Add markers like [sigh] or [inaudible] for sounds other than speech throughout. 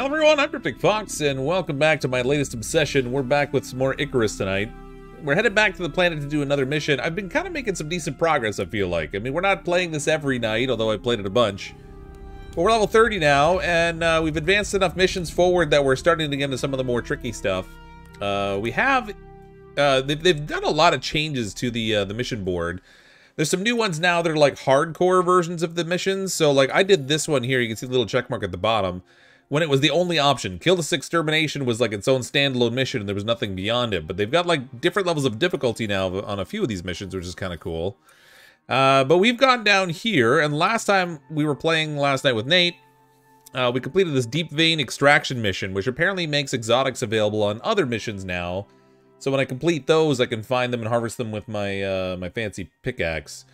Hello everyone, I'm Cryptic Fox, and welcome back to my latest obsession. We're back with some more Icarus tonight. We're headed back to the planet to do another mission. I've been kind of making some decent progress, I feel like. I mean, we're not playing this every night, although I played it a bunch. But we're level 30 now, and uh, we've advanced enough missions forward that we're starting to get into some of the more tricky stuff. Uh, we have... Uh, they've, they've, done a lot of changes to the uh, the mission board. There's some new ones now that are like hardcore versions of the missions. So like I did this one here. You can see the little check mark at the bottom when it was the only option. Kill the Six Termination was like its own standalone mission and there was nothing beyond it. But they've got like different levels of difficulty now on a few of these missions, which is kind of cool. Uh, but we've gone down here, and last time we were playing last night with Nate, uh, we completed this Deep Vein Extraction mission, which apparently makes exotics available on other missions now. So when I complete those, I can find them and harvest them with my uh, my fancy pickaxe.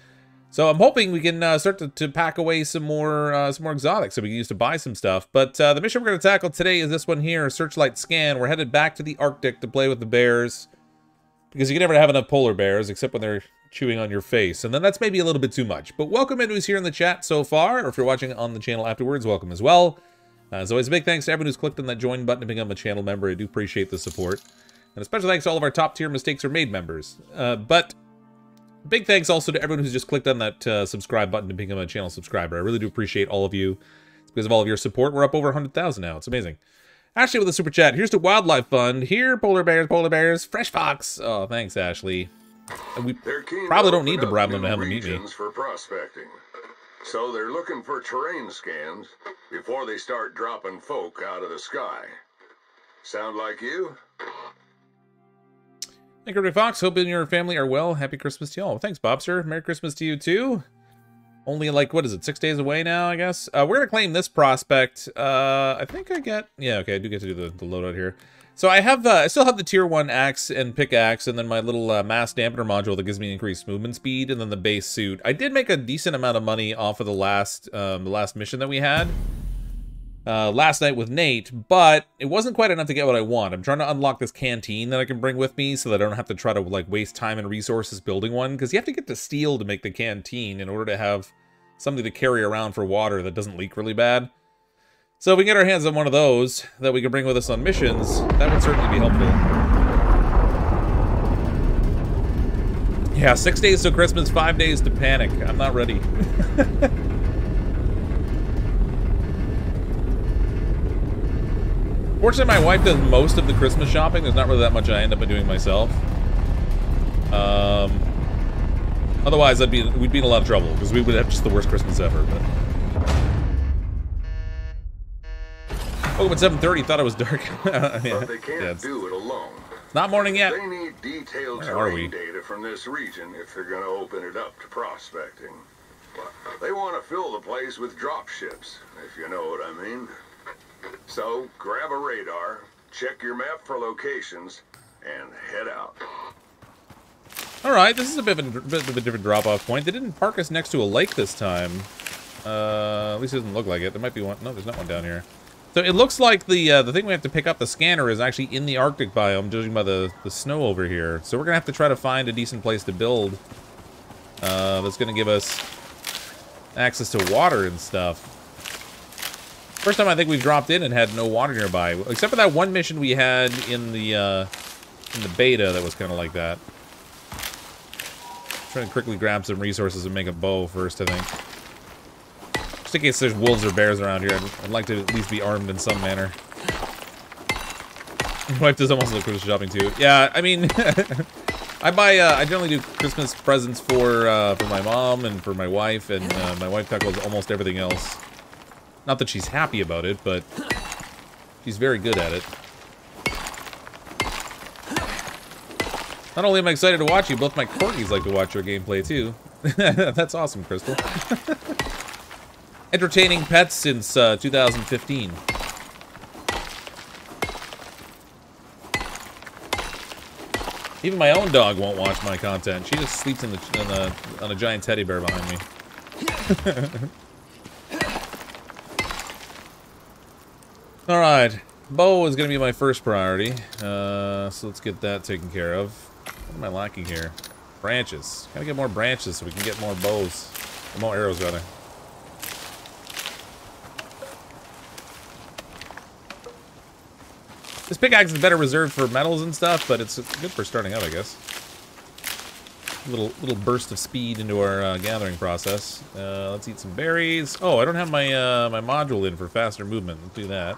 So I'm hoping we can uh, start to, to, pack away some more uh, some more exotics so we can use to buy some stuff. But uh, the mission we're going to tackle today is this one here, Searchlight Scan. We're headed back to the Arctic to play with the bears. Because you can never have enough polar bears, except when they're chewing on your face. And then that's maybe a little bit too much. But welcome in who's here in the chat so far, or if you're watching on the channel afterwards, welcome as well. Uh, as always, a big thanks to everyone who's clicked on that join button to become a channel member. I do appreciate the support. And a special thanks to all of our top tier mistakes are made members. Uh, but big thanks also to everyone who's just clicked on that uh, subscribe button to become a channel subscriber. I really do appreciate all of you. It's because of all of your support. We're up over 100,000 now. It's amazing. Ashley with a super chat. Here's to Wildlife Fund. Here, polar bears, polar bears, fresh fox. Oh, thanks, Ashley. we probably don't need to bribe them to have them meet me. For prospecting. So they're looking for terrain scans before they start dropping folk out of the sky. Sound like you? Thank you, Fox. Hope you and your family are well. Happy Christmas to y'all. Thanks, Bobster. Merry Christmas to you, too. Only, like, what is it, six days away now, I guess? Uh, we're going to claim this prospect. Uh, I think I get... Yeah, okay, I do get to do the, the loadout here. So I have, uh, I still have the tier 1 axe and pickaxe, and then my little uh, mass dampener module that gives me increased movement speed, and then the base suit. I did make a decent amount of money off of the last, um, the last mission that we had uh, last night with Nate, but it wasn't quite enough to get what I want. I'm trying to unlock this canteen that I can bring with me so that I don't have to try to like waste time and resources building one, because you have to get to steel to make the canteen in order to have something to carry around for water that doesn't leak really bad. So if we get our hands on one of those that we can bring with us on missions, that would certainly be helpful. Yeah, six days to Christmas, five days to panic. I'm not ready. [laughs] Fortunately, my wife does most of the Christmas shopping. There's not really that much I end up doing myself. Um, otherwise, I'd be we'd be in a lot of trouble because we would have just the worst Christmas ever. But woke up at 7:30. Thought it was dark. [laughs] yeah, but they can't yeah, do it alone. It's not morning yet. They need detailed terrain data from this region if they're going to open it up to prospecting. They want to fill the place with drop ships, if you know what I mean. So, grab a radar, check your map for locations, and head out. Alright, this is a bit of a, bit of a different drop-off point. They didn't park us next to a lake this time. Uh, at least it doesn't look like it. There might be one. No, there's not one down here. So it looks like the uh, the thing we have to pick up the scanner is actually in the Arctic biome, judging by the, the snow over here. So we're going to have to try to find a decent place to build uh, that's going to give us access to water and stuff. First time I think we've dropped in and had no water nearby, except for that one mission we had in the uh, in the beta that was kind of like that. trying to quickly grab some resources and make a bow first, I think. Just in case there's wolves or bears around here, I'd, I'd like to at least be armed in some manner. [laughs] My wife does almost look Christmas shopping too. Yeah, I mean, [laughs] I buy. Uh, I generally do Christmas presents for uh, for my mom and for my wife, and uh, my wife tackles almost everything else. Not that she's happy about it, but she's very good at it. Not only am I excited to watch you, both my corgis like to watch your gameplay too. [laughs] That's awesome, Crystal. [laughs] Entertaining pets since uh, 2015. Even my own dog won't watch my content. She just sleeps in the, in the on a giant teddy bear behind me. [laughs] Alright. Bow is going to be my first priority. Uh, so let's get that taken care of. What am I lacking here? Branches. Gotta get more branches so we can get more bows. Or more arrows, rather. This pickaxe is better reserved for metals and stuff, but it's good for starting out, I guess. Little little burst of speed into our uh, gathering process. Uh, let's eat some berries. Oh, I don't have my uh, my module in for faster movement. Let's do that.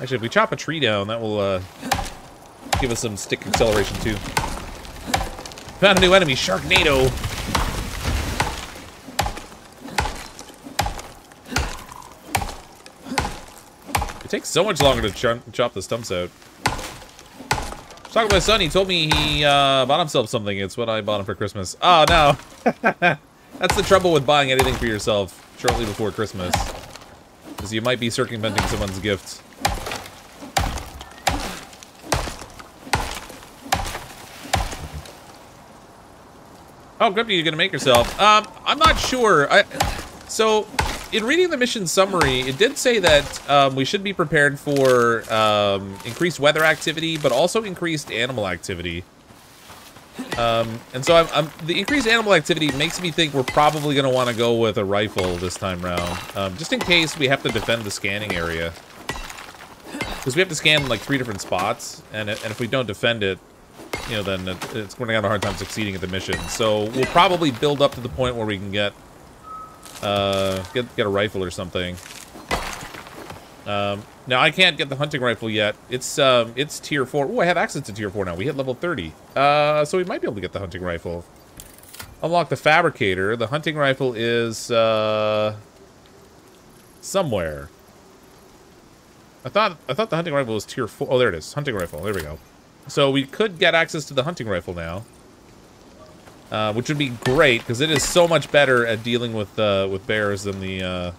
Actually, if we chop a tree down, that will uh, give us some stick acceleration too. Found a new enemy, Sharknado. It takes so much longer to ch chop the stumps out. Talking to my son, he told me he uh, bought himself something. It's what I bought him for Christmas. Oh, no. [laughs] That's the trouble with buying anything for yourself shortly before Christmas. Is you might be circumventing someone's gift. Oh, Grippy, you're gonna make yourself. Um, I'm not sure. I, so, in reading the mission summary, it did say that um, we should be prepared for um, increased weather activity, but also increased animal activity. Um, and so I'm, I'm, the increased animal activity makes me think we're probably going to want to go with a rifle this time round, um, just in case we have to defend the scanning area. Because we have to scan like three different spots, and, and if we don't defend it, you know, then it, it's going to have a hard time succeeding at the mission. So we'll probably build up to the point where we can get uh, get get a rifle or something. Um, now I can't get the hunting rifle yet. It's um, it's tier four. Oh, I have access to tier four now. We hit level 30. Uh, so we might be able to get the hunting rifle. Unlock the fabricator. The hunting rifle is uh, somewhere. I thought I thought the hunting rifle was tier four. Oh, there it is. Hunting rifle. There we go. So we could get access to the hunting rifle now. Uh, which would be great, because it is so much better at dealing with uh, with bears than the uh,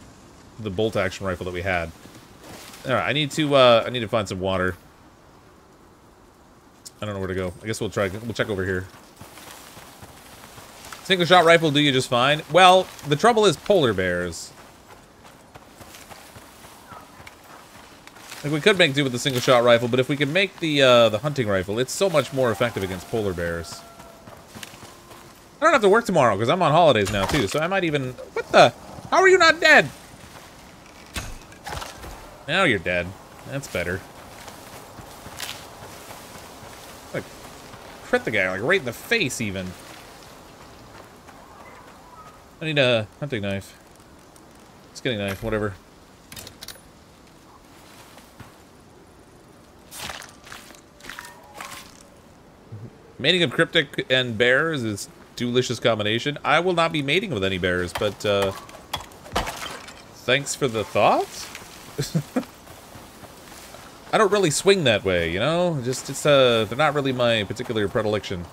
the bolt action rifle that we had. Alright, I need to uh, I need to find some water. I don't know where to go. I guess we'll try we'll check over here. Single shot rifle do you just fine? Well, the trouble is polar bears. Like we could make do with the single shot rifle, but if we can make the uh, the hunting rifle, it's so much more effective against polar bears. I don't have to work tomorrow because I'm on holidays now too, so I might even. What the? How are you not dead? Now you're dead. That's better. Like, crit the guy like right in the face even. I need a hunting knife. Skinning knife, whatever. Mating of Cryptic and Bears is delicious combination. I will not be mating with any bears, but uh, thanks for the thought. [laughs] I don't really swing that way, you know? Just, it's, uh, they're not really my particular predilection.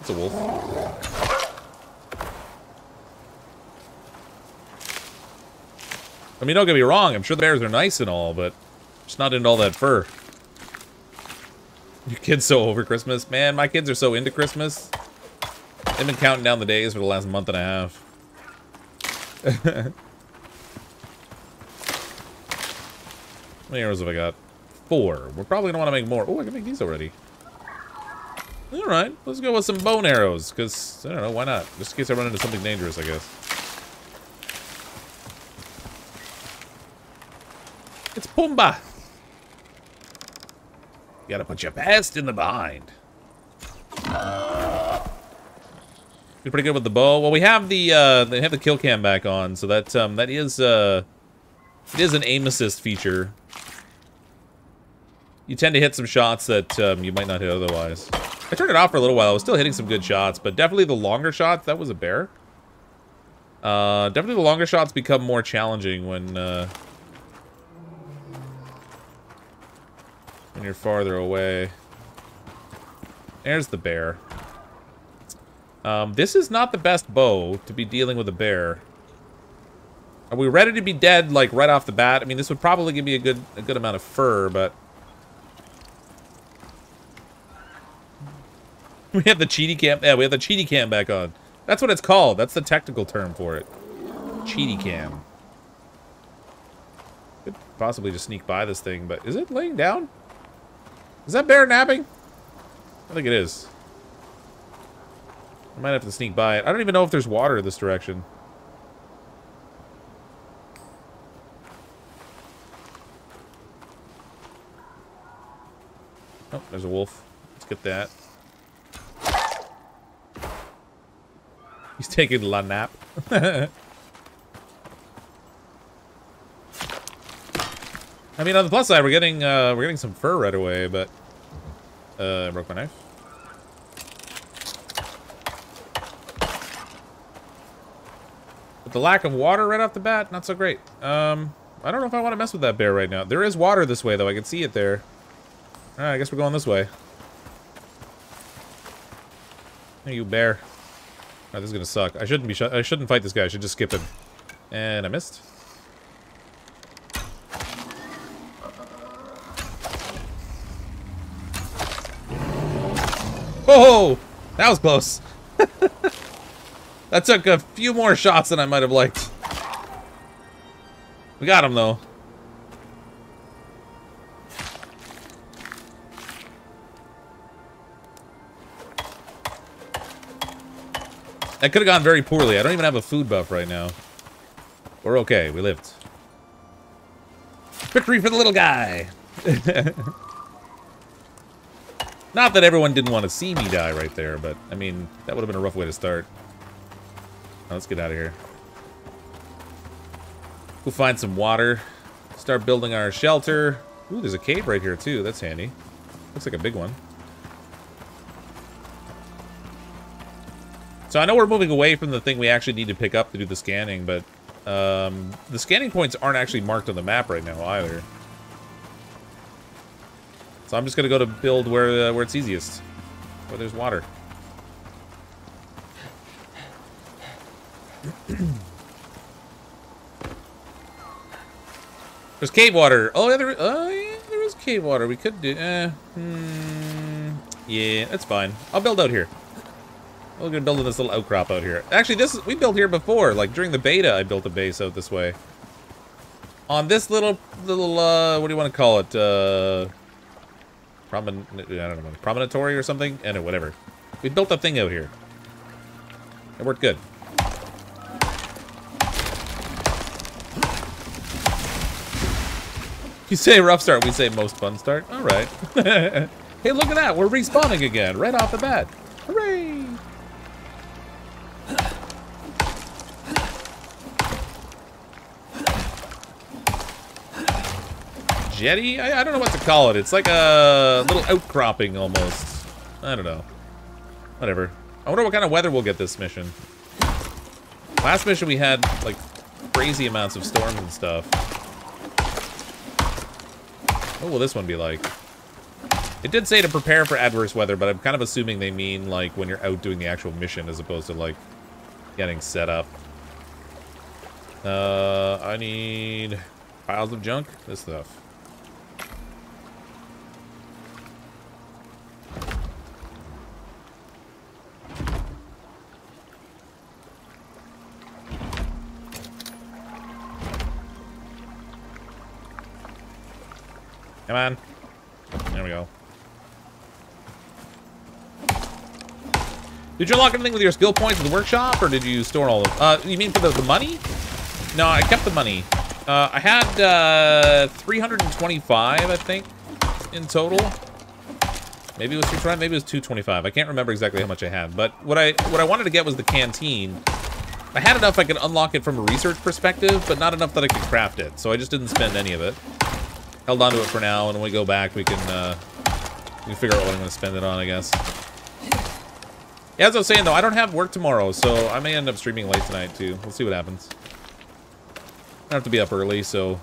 It's a wolf. I mean, don't get me wrong, I'm sure the bears are nice and all, but just not into all that fur. Your kid's so over Christmas. Man, my kids are so into Christmas. They've been counting down the days for the last month and a half. [laughs] How many arrows have I got? Four. We're probably going to want to make more. Oh, I can make these already. Alright, let's go with some bone arrows, because, I don't know, why not? Just in case I run into something dangerous, I guess. It's Pumbaa! You gotta put your past in the behind. You're pretty good with the bow. Well, we have the uh, they have the kill cam back on, so that um, that is uh, it is an aim assist feature. You tend to hit some shots that um, you might not hit otherwise. I turned it off for a little while. I was still hitting some good shots, but definitely the longer shots. That was a bear. Uh, definitely the longer shots become more challenging when uh, you're farther away. There's the bear. Um, this is not the best bow to be dealing with a bear. Are we ready to be dead, like, right off the bat? I mean, this would probably give me a good, a good amount of fur, but... [laughs] We have the cheaty cam. Yeah, we have the cheaty cam back on. That's what it's called. That's the technical term for it. Cheaty cam. Could possibly just sneak by this thing, but is it laying down? Is that bear napping? I think it is. I might have to sneak by it. I don't even know if there's water this direction. Oh, there's a wolf. Let's get that. He's taking a nap. [laughs] I mean, on the plus side, we're getting uh, we're getting some fur right away, but uh, I broke my knife. But the lack of water right off the bat, not so great. Um, I don't know if I want to mess with that bear right now. There is water this way, though. I can see it there. All right, I guess we're going this way. Hey, you bear. Oh, this is gonna suck. I shouldn't be. I shouldn't fight this guy. I should just skip him. And I missed. Oh, that was close. [laughs] that took a few more shots than I might have liked. We got him though. That could have gone very poorly. I don't even have a food buff right now. We're okay. We lived. Victory for the little guy! [laughs] Not that everyone didn't want to see me die right there, but, I mean, that would have been a rough way to start. Now, let's get out of here. We'll find some water. Start building our shelter. Ooh, there's a cave right here, too. That's handy. Looks like a big one. So I know we're moving away from the thing we actually need to pick up to do the scanning, but um, the scanning points aren't actually marked on the map right now either. So I'm just gonna go to build where uh, where it's easiest, where there's water. [clears throat] there's cave water. Oh yeah, there. Oh yeah, there is cave water. We could do. Uh, hmm, yeah, that's fine. I'll build out here. We're gonna build in this little outcrop out here. Actually, this is, we built here before. Like during the beta, I built a base out this way. On this little little uh, what do you want to call it? Uh, promen I don't know, promontory or something. Know, whatever. We built a thing out here. It worked good. You say rough start, we say most fun start. All right. [laughs] hey, look at that. We're respawning again right off the bat. Hooray! Jetty? I, I, don't know what to call it. It's like a little outcropping almost. I don't know. Whatever. I wonder what kind of weather we'll get this mission. Last mission we had, like, crazy amounts of storms and stuff. What will this one be like? It did say to prepare for adverse weather, but I'm kind of assuming they mean, like, when you're out doing the actual mission as opposed to, like, getting set up. Uh, I need piles of junk. This stuff. Come on. There we go. Did you unlock anything with your skill points in the workshop, or did you store all of? Uh, you mean for the, the money? No, I kept the money. Uh, I had uh, 325, I think, in total. Maybe it was 225, maybe it was 225. I can't remember exactly how much I had. But what I what I wanted to get was the canteen. I had enough I could unlock it from a research perspective, but not enough that I could craft it. So I just didn't spend any of it held on to it for now, and when we go back, we can, uh, we can figure out what I'm going to spend it on, I guess. Yeah, as I was saying, though, I don't have work tomorrow, so I may end up streaming late tonight, too. We'll see what happens. I have to be up early, so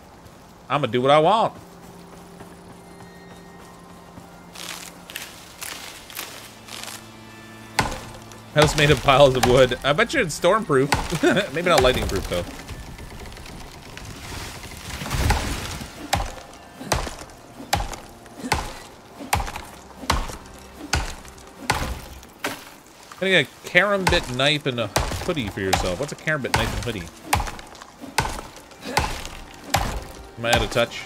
I'm going to do what I want. House made of piles of wood. I bet you it's stormproof. [laughs] Maybe not lightning proof, though. Getting a karambit knife and a hoodie for yourself. What's a karambit knife and hoodie? Am I out of touch?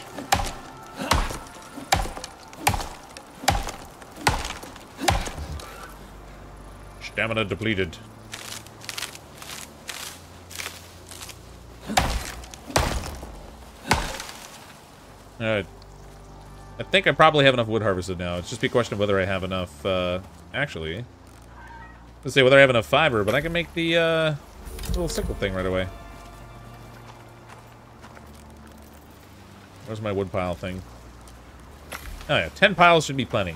Stamina depleted. Alright. I think I probably have enough wood harvested now. It's just be a question of whether I have enough, uh, actually. Let's say whether I have enough fiber, but I can make the, uh, little sickle thing right away. Where's my wood pile thing? Oh yeah, 10 piles should be plenty.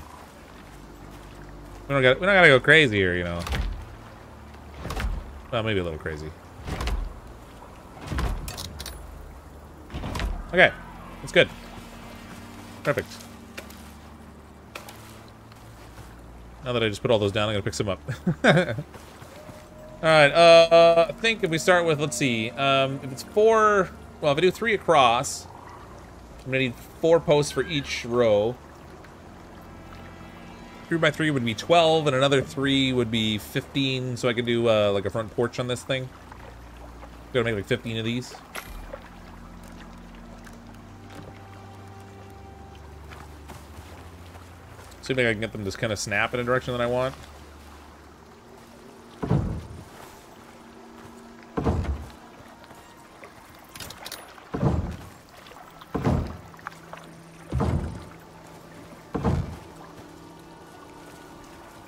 We don't got we don't gotta go crazy here, you know. Well, maybe a little crazy. Okay, that's good. Perfect. Now that I just put all those down, I'm gonna pick some up. [laughs] Alright, uh, I think if we start with, let's see, um, if it's four, well, if I do three across, I'm gonna need four posts for each row. Three by three would be 12, and another three would be 15, so I can do, uh, like a front porch on this thing. Gotta make like 15 of these. See if I can get them to kind of snap in a direction that I want.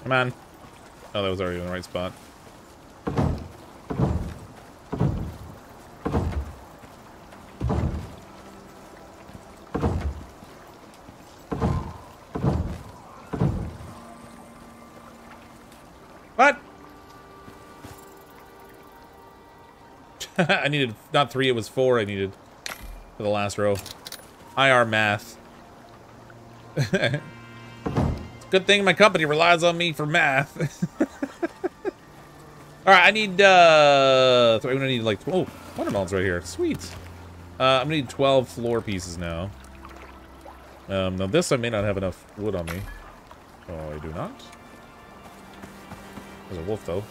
Come on. Oh, that was already in the right spot. [laughs] I needed, not three, it was four I needed for the last row. IR math. [laughs] Good thing my company relies on me for math. [laughs] All right, I need, uh, I'm gonna need like, oh, watermelons right here. Sweet. Uh, I'm gonna need 12 floor pieces now. Um, now this I may not have enough wood on me. Oh, I do not. There's a wolf though.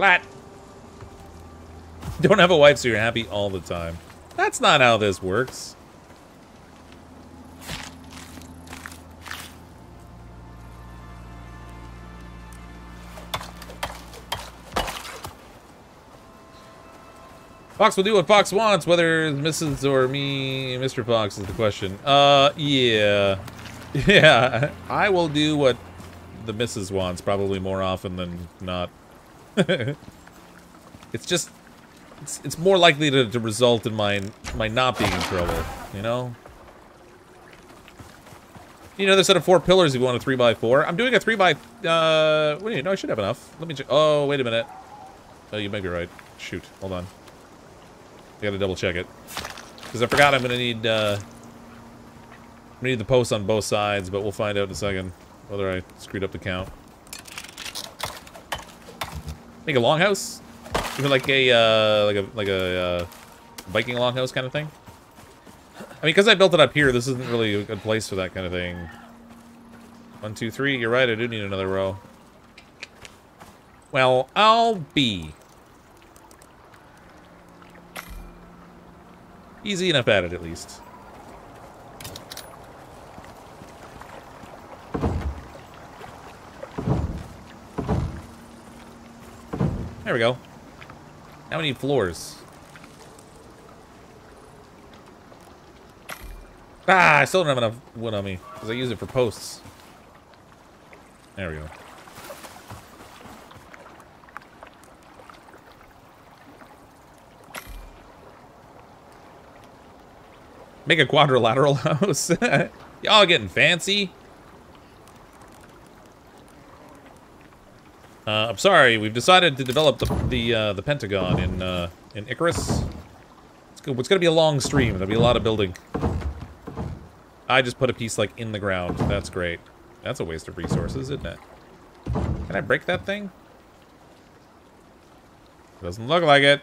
Splat! Don't have a wife so you're happy all the time. That's not how this works. Fox will do what Fox wants, whether Mrs. or me, Mr. Fox is the question. Uh, yeah. [laughs] Yeah, I will do what the Mrs. wants, probably more often than not. [laughs] it's just it's, it's more likely to, to result in my my not being in trouble, you know? You know, there's set of four pillars if you want a 3x4. I'm doing a 3x... Uh, wait, know, I should have enough. Let me check. Oh, wait a minute. Oh, you may be right. Shoot, hold on. I gotta double check it. Because I forgot I'm gonna need, uh... I need the posts on both sides, but we'll find out in a second whether I screwed up the count. Make a longhouse? Even like a, uh, like a, like a, uh, Viking longhouse kind of thing? I mean, because I built it up here, this isn't really a good place for that kind of thing. One, two, three. You're right, I do need another row. Well, I'll be. Easy enough at it, at least. There we go. Now we need floors. Ah, I still don't have enough wood on me, because I use it for posts. There we go. Make a quadrilateral [laughs] house. Y'all getting fancy. Uh, I'm sorry, we've decided to develop the the, uh, the Pentagon in uh, in Icarus. It's, it's gonna be a long stream. There'll be a lot of building. I just put a piece like in the ground. That's great. That's a waste of resources, isn't it? Can I break that thing? Doesn't look like it.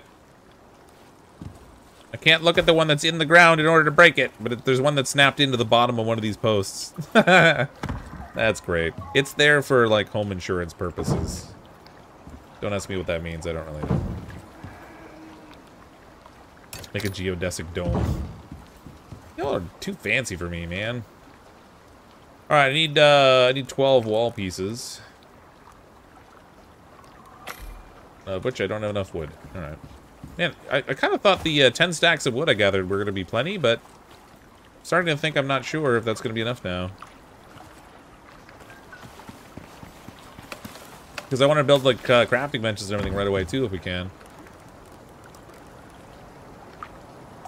I can't look at the one that's in the ground in order to break it, but there's one that snapped into the bottom of one of these posts. [laughs] that's great. It's there for, like, home insurance purposes. Don't ask me what that means, I don't really know. Make a geodesic dome. Y'all are too fancy for me, man. Alright, I need, uh, I need 12 wall pieces. uh, which I don't have enough wood. All right. Man, I, I kind of thought the uh, 10 stacks of wood I gathered were going to be plenty, but starting to think I'm not sure if that's going to be enough now. Because I want to build, like, uh, crafting benches and everything right away, too, if we can.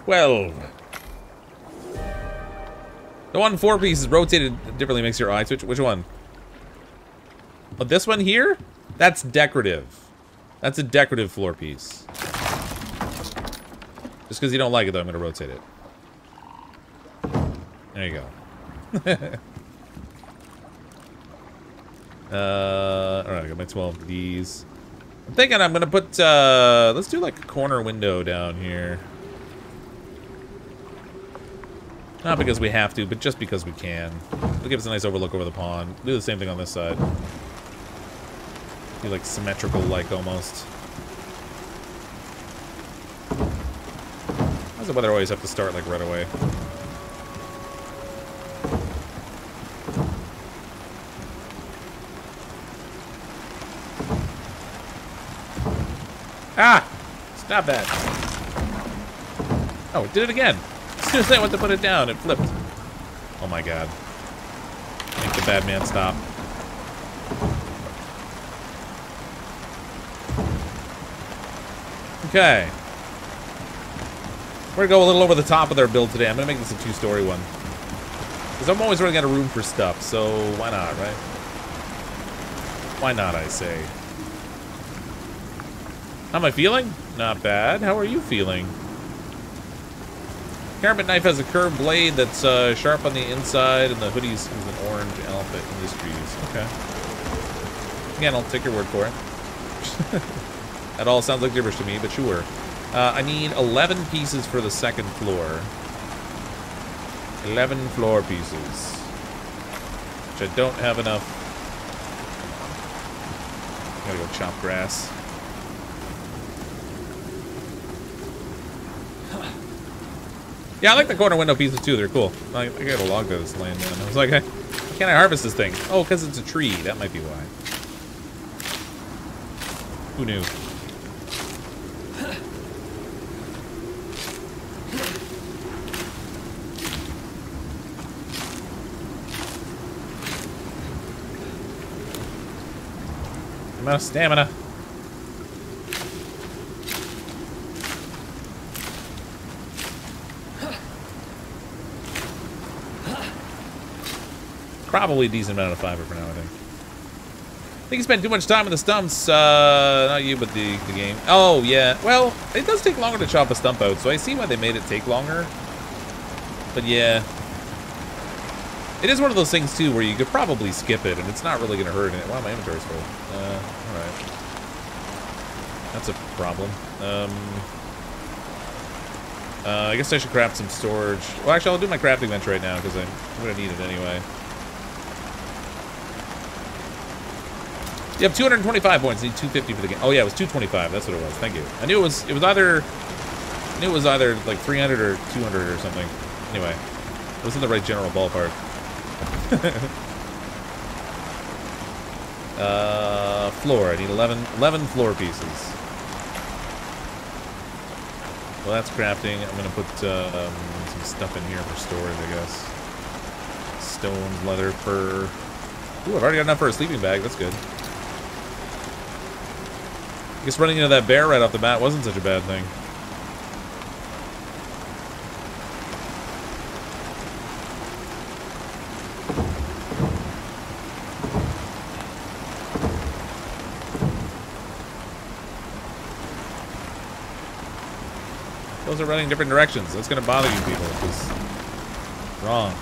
12. The one four piece rotated differently makes your eye switch. Which one? But oh, this one here? That's decorative. That's a decorative floor piece. Just because you don't like it, though, I'm going to rotate it. There you go. [laughs] uh, Alright, I got my 12 of these. I'm thinking I'm to put, uh, let's do like a corner window down here. Not because we have to, but just because we can. It'll give us a nice overlook over the pond. Do the same thing on this side. Be like symmetrical like almost. Why does the weather always have to start like right away? Ah! Stop that. Oh, it did it again As soon as I went to put it down, it flipped. Oh my god. Make the bad man stop. Okay. We're gonna go a little over the top of their build today. I'm gonna make this a two-story one. Because I'm always running out of room for stuff, so why not, right? Why not, I say. How am I feeling? Not bad. How are you feeling? Karambit knife has a curved blade that's uh, sharp on the inside, and the hoodie's is an orange Alpha Industries. Okay. Again, I'll take your word for it. [laughs] that all sounds like gibberish to me, but sure. Uh, I need 11 pieces for the second floor. 11 floor pieces. Which I don't have enough. Gotta go chop grass. Yeah, I like the corner window pieces too. They're cool. I, I got a log that was laying down. I was like, hey, can't I harvest this thing? Oh, because it's a tree. That might be why. Who knew? I'm out of stamina. Probably a decent amount of fiber for now, I think. I think you spent too much time in the stumps. Uh, not you, but the, the game. Oh, yeah. Well, it does take longer to chop a stump out, so I see why they made it take longer. But yeah. It is one of those things, too, where you could probably skip it, and it's not really going to hurt it. Wow, my inventory's full. Uh, alright. That's a problem. Um... Uh, I guess I should craft some storage. Well, actually, I'll do my crafting bench right now, because I'm going to need it anyway. You have 225 points. You need 250 for the game. Oh yeah, it was 225. That's what it was. Thank you. I knew it was. It was either. I knew it was either like 300 or 200 or something. Anyway, it was in the right general ballpark. [laughs] uh, floor. I need 11, 11 floor pieces. Well, that's crafting. I'm gonna put um, some stuff in here for storage, I guess. Stones, leather, fur. Ooh, I've already got enough for a sleeping bag. That's good. I guess running into that bear right off the bat wasn't such a bad thing. Those are running different directions. That's going to bother you people. It's wrong.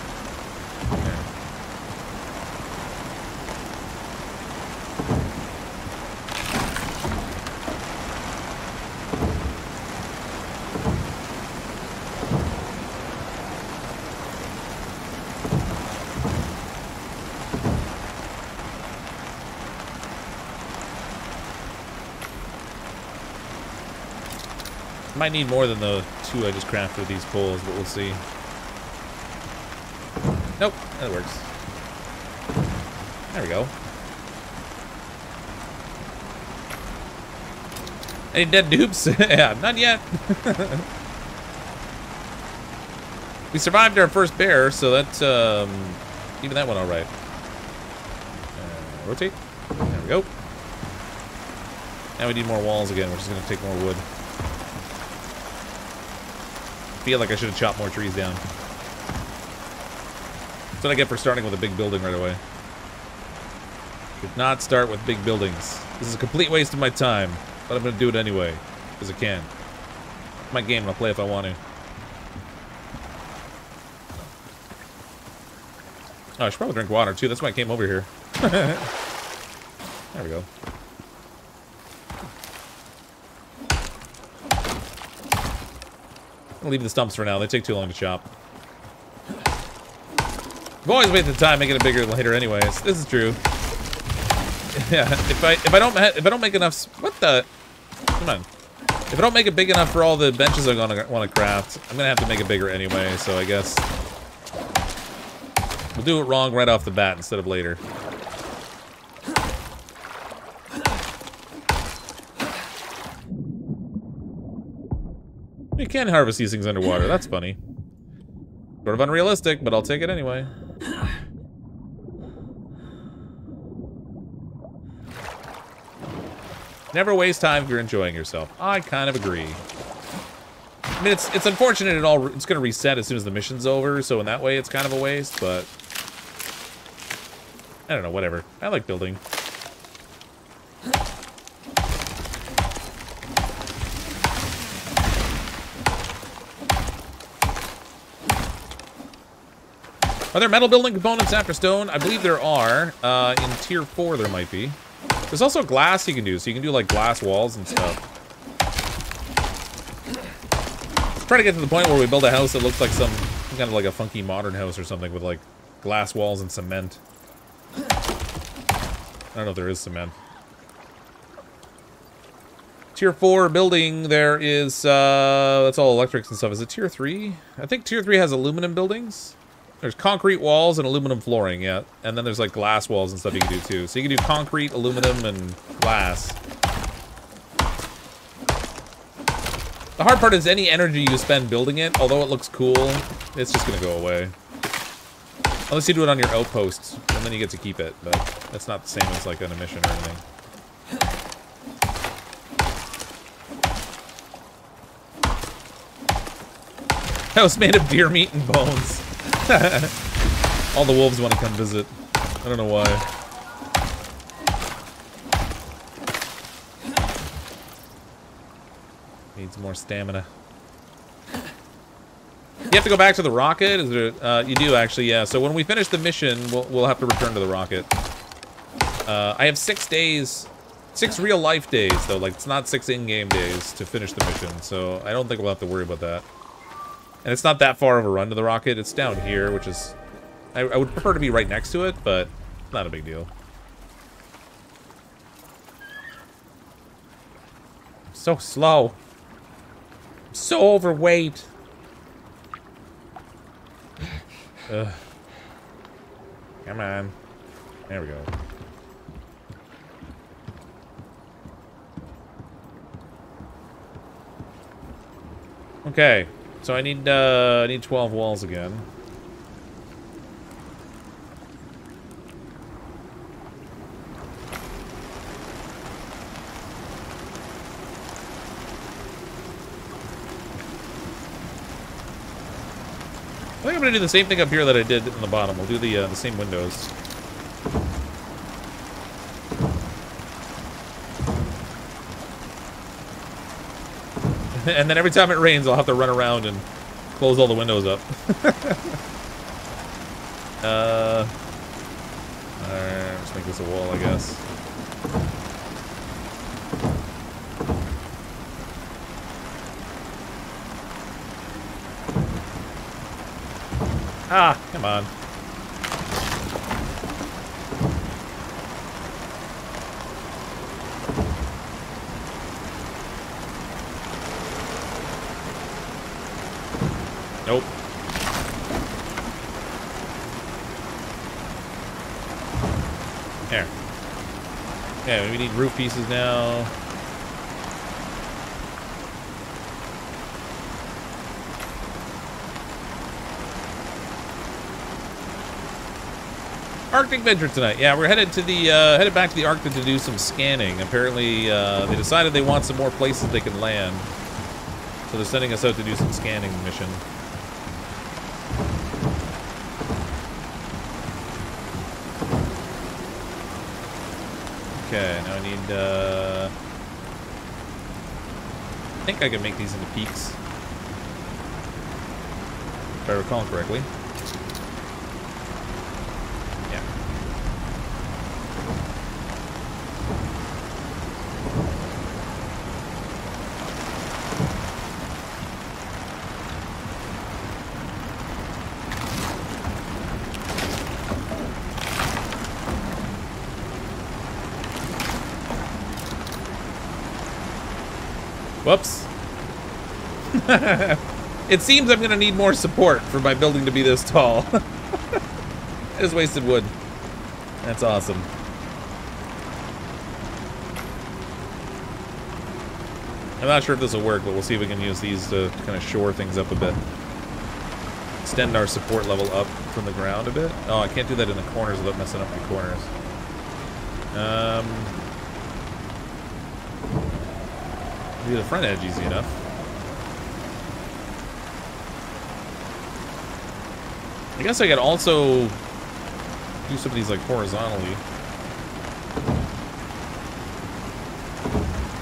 Might need more than the two I just crafted with these poles, but we'll see. Nope, that works. There we go. Any dead dupes? [laughs] yeah, none yet. [laughs] we survived our first bear, so that, um, even that went all right. Uh, rotate. There we go. Now we need more walls again, which is going to take more wood. Feel like I should have chopped more trees down. That's what I get for starting with a big building right away. Should not start with big buildings. This is a complete waste of my time, but I'm to do it anyway, because I can. My game, I'll play if I want to. Oh, I should probably drink water, too. That's why I came over here. [laughs] there we go. Leave the stumps for now. They take too long to chop. I've always time making it bigger later anyways. This is true. [laughs] Yeah, if I if I don't if I don't make enough what the come on if I don't make it big enough for all the benches I'm gonna want to craft I'm gonna have to make it bigger anyway so I guess we'll do it wrong right off the bat instead of later. You can harvest these things underwater. That's funny. Sort of unrealistic, but I'll take it anyway. Never waste time if you're enjoying yourself. I kind of agree. I mean, it's it's unfortunate it all it's gonna reset as soon as the mission's over, so in that way it's kind of a waste, but I don't know, whatever. I like building. Are there metal building components after stone? I believe there are. Uh, in tier 4 there might be. There's also glass you can do, so you can do like glass walls and stuff. Try to get to the point where we build a house that looks like some kind of like a funky modern house or something with like glass walls and cement. I don't know if there is cement. Tier 4 building, there is, uh, that's all electrics and stuff. Is it tier 3? I think tier 3 has aluminum buildings. There's concrete walls and aluminum flooring, yeah. And then there's like glass walls and stuff you can do too. So you can do concrete, aluminum, and glass. The hard part is any energy you spend building it, although it looks cool, it's just gonna go away. Unless you do it on your outposts, and then you get to keep it, but that's not the same as like an emission or anything. House made of deer meat and bones. [laughs] All the wolves want to come visit. I don't know why. Needs more stamina. You have to go back to the rocket? Is there, uh, you do, actually, yeah. So when we finish the mission, we'll, we'll have to return to the rocket. Uh, I have six days, six real-life days, though. Like, it's not six in-game days to finish the mission, so I don't think we'll have to worry about that. And it's not that far of a run to the rocket. It's down here, which is... I, I would prefer to be right next to it, but not a big deal. I'm so slow. I'm so overweight. Ugh. Come on. There we go. Okay. So I need uh, I need 12 walls again. I think I'm gonna do the same thing up here that I did in the bottom. We'll do the uh, the same windows. [laughs] and then every time it rains, I'll have to run around and close all the windows up. [laughs] uh, Alright, let's make this a wall, I guess. Ah, come on. Nope. There. Yeah, we need roof pieces now. Arctic Venture tonight. Yeah, we're headed to the uh, headed back to the Arctic to do some scanning. Apparently, uh, they decided they want some more places they can land, so they're sending us out to do some scanning mission. Okay, now I need. Uh, I think I can make these into peaks, if I recall correctly. Whoops. [laughs] it seems I'm going to need more support for my building to be this tall. [laughs] I just wasted wood. That's awesome. I'm not sure if this will work, but we'll see if we can use these to kind of shore things up a bit. Extend our support level up from the ground a bit. Oh, I can't do that in the corners without messing up my corners. Um, do the front edge easy enough. I guess I could also do some of these like horizontally.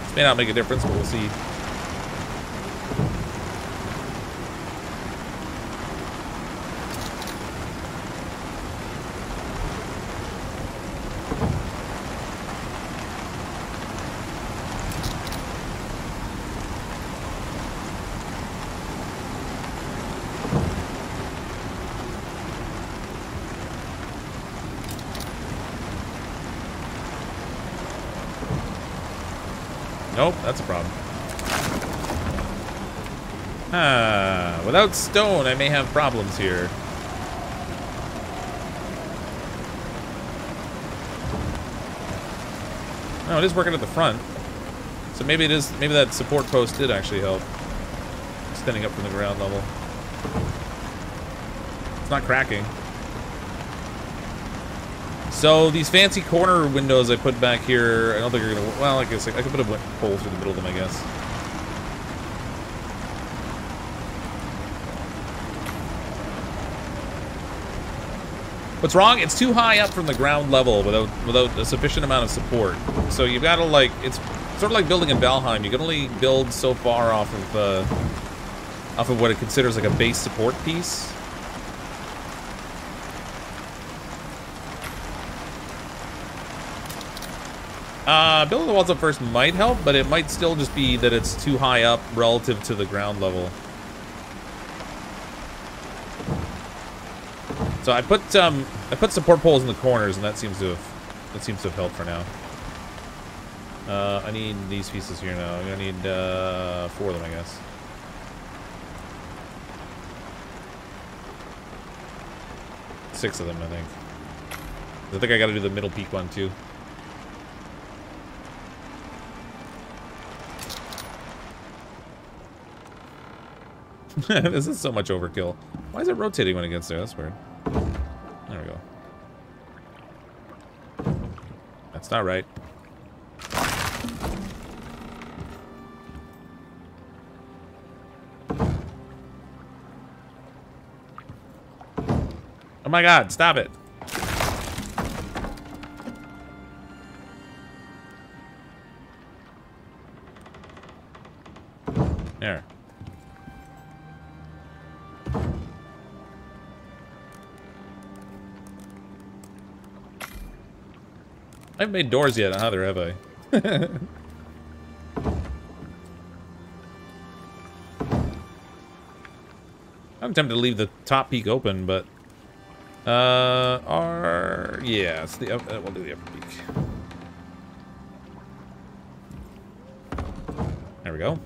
This may not make a difference, but we'll see. Nope, that's a problem. Ah, stone, I may have problems here. No, it is working at the front. So maybe it is, maybe that support post did actually help. Extending up from the ground level. It's not cracking. So these fancy corner windows I put back here, I don't think are gonna. Well, I guess I could put a hole through the middle of them. I guess. What's wrong? It's too high up from the ground level without without a sufficient amount of support. So you've got to like it's sort of like building in Valheim. You can only build so far off of uh, off of what it considers like a base support piece. Uh, building the walls up first might help, but it might still just be that it's too high up relative to the ground level. So I put um I put support poles in the corners, and that seems to have that seems to have helped for now. Uh, I need these pieces here now. I need uh, four of them, I guess. Six of them, I think. I think I got to do the middle peak one too. [laughs] this is so much overkill. Why is it rotating when it gets there? That's weird. That's not right. Oh my god, stop it. Haven't made doors yet either, have I? [laughs] I'm tempted to leave the top peak open, but... Uh, our... Yeah, it's the... Uh, we'll do the upper peak. There we go.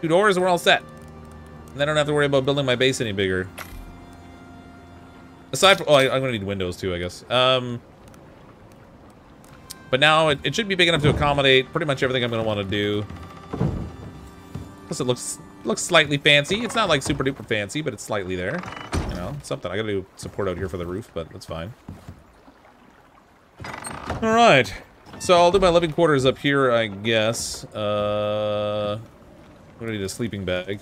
Two doors, we're all set. And I don't have to worry about building my base any bigger. Aside from... Oh, I, I'm gonna need windows too, I guess. Um... But now it, it should be big enough to accommodate pretty much everything I'm going to want to do. Plus it looks looks slightly fancy. It's not like super duper fancy, but it's slightly there. You know, something. I got to do support out here for the roof, but that's fine. Alright. So I'll do my living quarters up here, I guess. Uh, I'm gonna need a sleeping bag.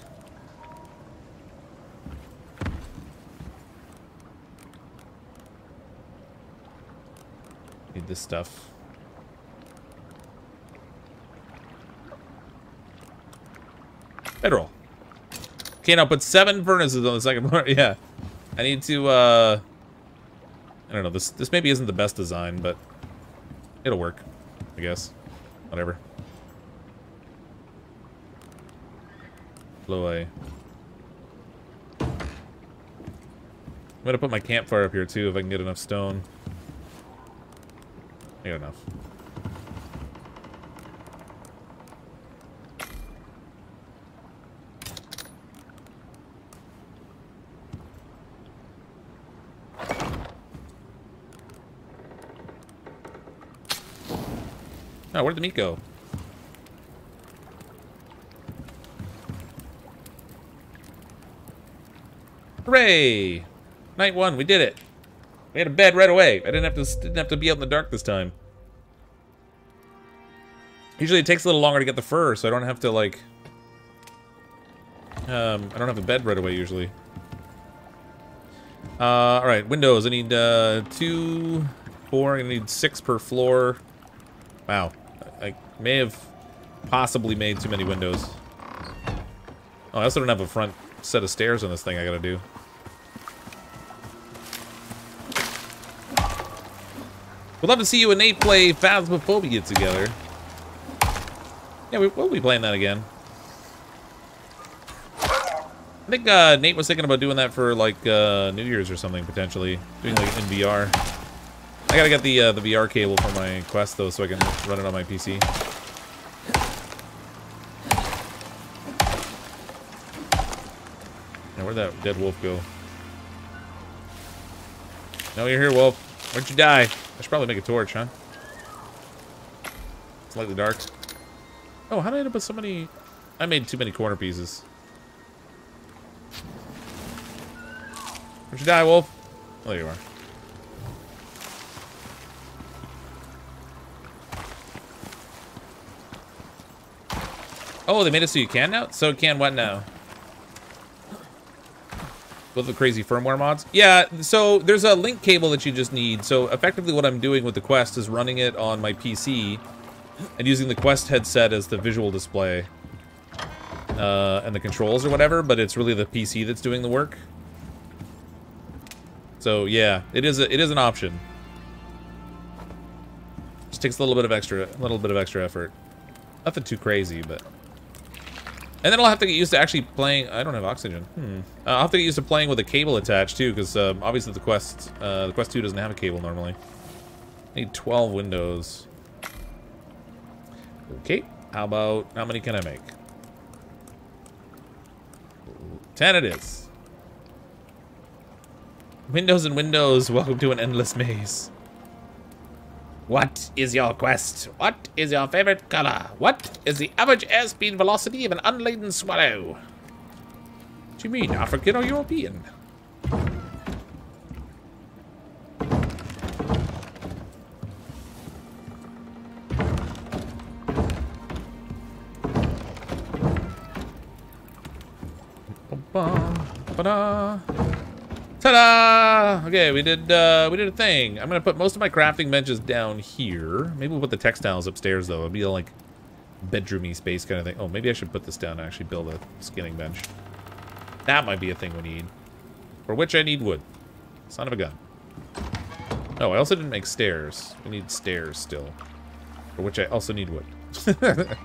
Need this stuff. Bedroll. Okay, now put seven furnaces on the second floor. [laughs] yeah. I need to, uh... I don't know, this, this maybe isn't the best design, but it'll work, I guess. Whatever. Blow. I'm gonna put my campfire up here too if I can get enough stone. I got enough. Oh, where'd the meat go? Hooray! Night one, we did it. We had a bed right away. I didn't have to didn't have to be out in the dark this time. Usually it takes a little longer to get the fur, so I don't have to like um I don't have a bed right away usually. Uh alright, windows. I need uh two four, I need six per floor. Wow. May have possibly made too many windows. Oh, I also don't have a front set of stairs on this thing I gotta do. We'd love to see you and Nate play Phasmophobia together. Yeah, we, will be playing that again. I think uh, Nate was thinking about doing that for like uh, New Year's or something potentially, doing like in VR. I gotta get the uh, the VR cable for my Quest though, so I can run it on my PC. Where'd that dead wolf go? No, you're here, wolf. Where'd you die? I should probably make a torch, huh? Slightly dark. Oh, how did I end up with so many... I made too many corner pieces. Where'd you die, wolf? Oh, there you are. Oh, they made it so you can now? So it can what now? With the crazy firmware mods? Yeah, so there's a link cable that you just need. So effectively what I'm doing with the Quest is running it on my PC and using the Quest headset as the visual display. Uh, and the controls or whatever, but it's really the PC that's doing the work. So yeah, it is a, it is an option. Just takes a little bit of extra, a little bit of extra effort. Nothing too crazy, but and then I'll have to get used to actually playing... I don't have oxygen. Hmm. Uh, I'll have to get used to playing with a cable attached, too, because um, obviously the Quest uh, the Quest 2 doesn't have a cable normally. I need 12 windows. Okay. How about... How many can I make? 10 it is. Windows and windows, [laughs] welcome to an endless maze. What is your quest? What is your favorite color? What is the average airspeed velocity of an unladen swallow? What do you mean, African or European? Ba-da. Ta-da! Okay, we did uh, we did a thing. I'm gonna put most of my crafting benches down here. Maybe we'll put the textiles upstairs though. It'd be a, like bedroomy space kind of thing. Oh, maybe I should put this down and actually build a skinning bench. That might be a thing we need. For which I need wood. Son of a gun. Oh, I also didn't make stairs. We need stairs still. For which I also need wood. [laughs]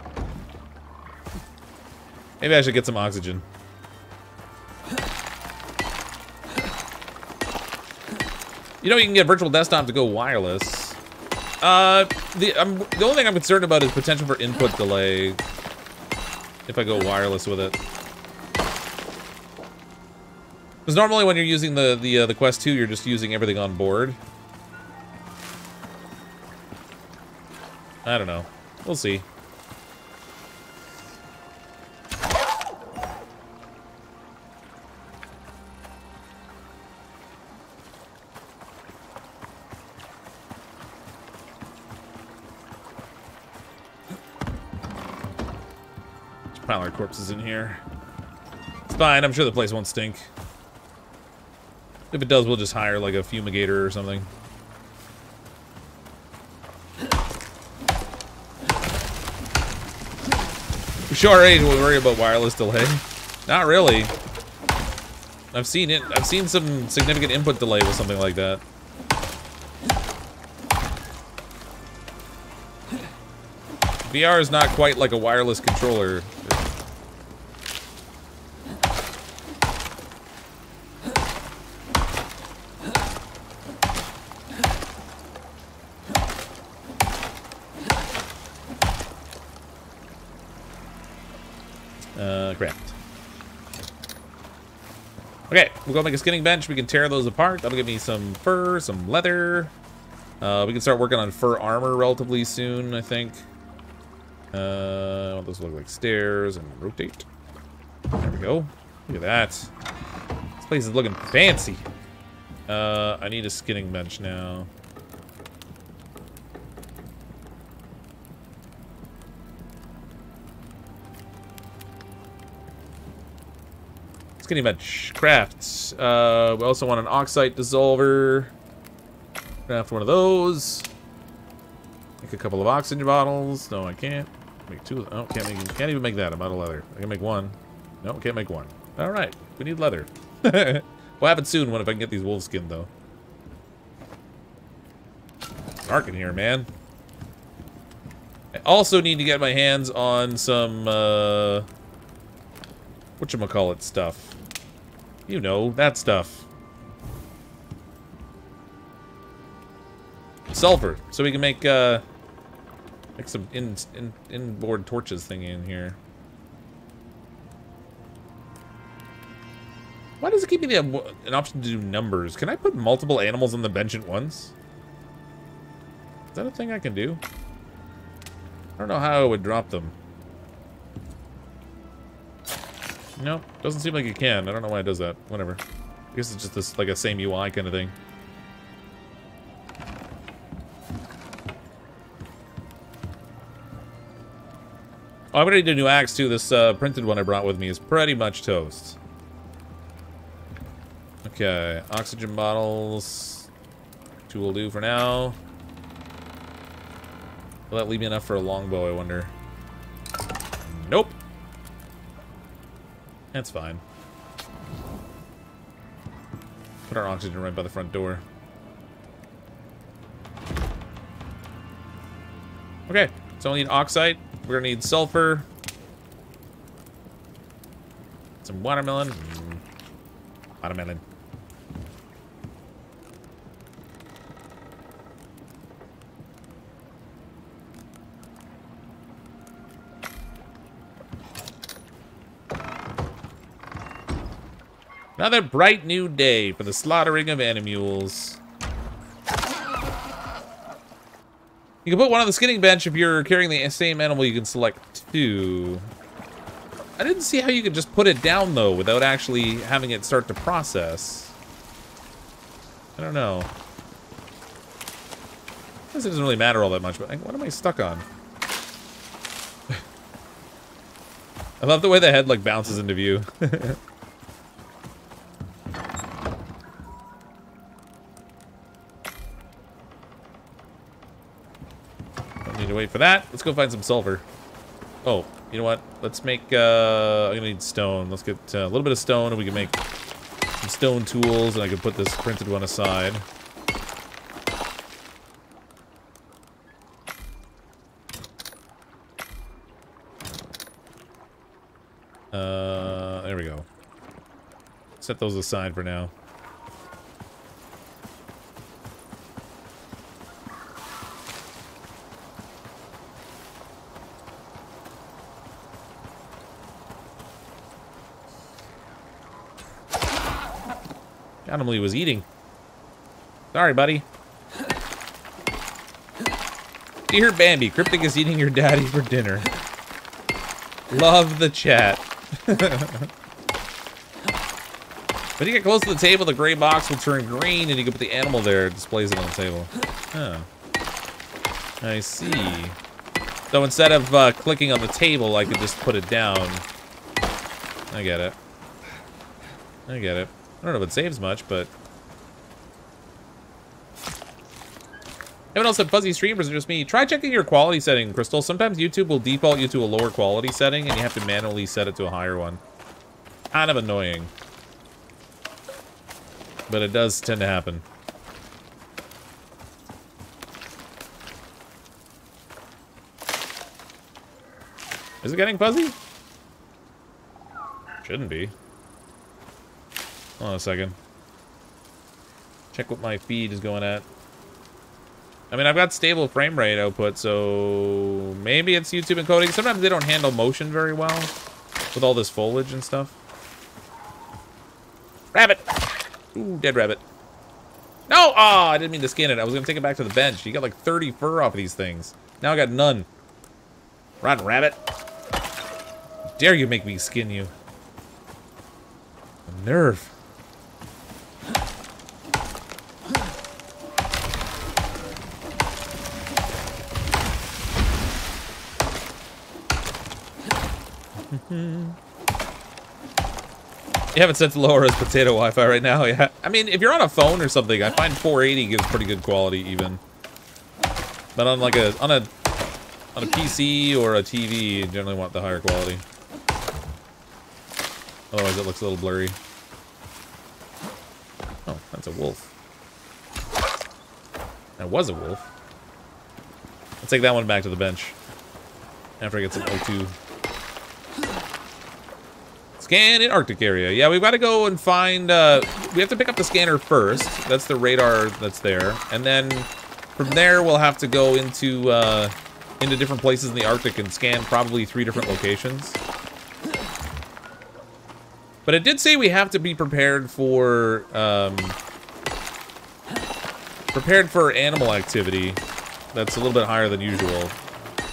maybe I should get some oxygen. You know you can get virtual desktop to go wireless. Uh, the the only thing I'm concerned about is potential for input delay if I go wireless with it. Because normally when you're using the the uh, the Quest 2, you're just using everything on board. I don't know. We'll see. Corpses in here. It's fine. I'm sure the place won't stink. If it does, we'll just hire like a fumigator or something. We sure ain't worry about wireless delay. Not really. I've seen it. I've seen some significant input delay with something like that. VR is not quite like a wireless controller. Uh, craft. Okay, we'll go make a skinning bench. We can tear those apart. That'll give me some fur, some leather. Uh, we can start working on fur armor relatively soon, I think. Uh, those look like stairs and rotate. There we go. Look at that. This place is looking fancy. Uh, I need a skinning bench now. Skinning bench. Crafts. Uh, we also want an oxite dissolver. Craft one of those. Make a couple of oxygen bottles. No, I can't. Make two. Oh, can't make. Can't even make that. I'm out of leather. I can make one. No, can't make one. All right, we need leather. [laughs] we'll have it soon. When if I can get these wolf skin though. Dark in here, man. I also need to get my hands on some uh, whatchamacallit stuff. You know that stuff. sulfur, so we can make uh, make some in, in inboard torches thingy in here. Why does it give me the, an option to do numbers? Can I put multiple animals on the bench at once? Is that a thing I can do? I don't know how I would drop them. No, doesn't seem like it can. I don't know why it does that. Whatever. I guess it's just this like a same UI kind of thing. Oh, I'm gonna need a new axe too. This uh, printed one I brought with me is pretty much toast. Okay, oxygen bottles. Two will do for now. Will that leave me enough for a longbow, I wonder? Nope. That's fine. Put our oxygen right by the front door. Okay, so we need oxite. We're gonna need sulfur. Some watermelon. Mm. Watermelon. Another bright new day for the slaughtering of animals. You can put one on the skinning bench if you're carrying the same animal. You can select two. I didn't see how you could just put it down, though, without actually having it start to process. I don't know. I guess it doesn't really matter all that much, but what am I stuck on? [laughs] I love the way the head, like, bounces into view. [laughs] wait for that. Let's go find some sulfur. Oh, you know what? Let's make, uh, I'm gonna need stone. Let's get uh, a little bit of stone and we can make some stone tools and I can put this printed one aside. Uh, there we go. Set those aside for now. Animal he was eating. Sorry, buddy. Dear Bambi, Cryptic is eating your daddy for dinner. Love the chat. [laughs] when you get close to the table, the gray box will turn green and you can put the animal there. It displays it on the table. Oh. I see. So instead of uh, clicking on the table, I could just put it down. I get it. I get it. I don't know if it saves much, but... Anyone else have fuzzy streamers or just me? Try checking your quality setting, Crystal. Sometimes YouTube will default you to a lower quality setting, and you have to manually set it to a higher one. Kind of annoying. But it does tend to happen. Is it getting fuzzy? Shouldn't be. Hold on a second. Check what my feed is going at. I mean, I've got stable frame rate output, so maybe it's YouTube encoding. Sometimes they don't handle motion very well with all this foliage and stuff. Rabbit! Ooh, dead rabbit. No! Oh, I didn't mean to skin it. I was going to take it back to the bench. You got like 30 fur off of these things. Now I got none. Run, rabbit. Dare you make me skin you. Nerve. [laughs] you haven't set to lower as potato Wi-Fi right now, yeah. I mean, if you're on a phone or something, I find 480 gives pretty good quality even. But on like a on a on a PC or a TV, you generally want the higher quality. Otherwise, it looks a little blurry. Oh, that's a wolf. That was a wolf. Let's take that one back to the bench. After I get some O2. Scan in Arctic area. Yeah, we've got to go and find... Uh, we have to pick up the scanner first. That's the radar that's there. And then from there, we'll have to go into... Uh, into different places in the Arctic and scan probably three different locations. But it did say we have to be prepared for, um, prepared for animal activity that's a little bit higher than usual.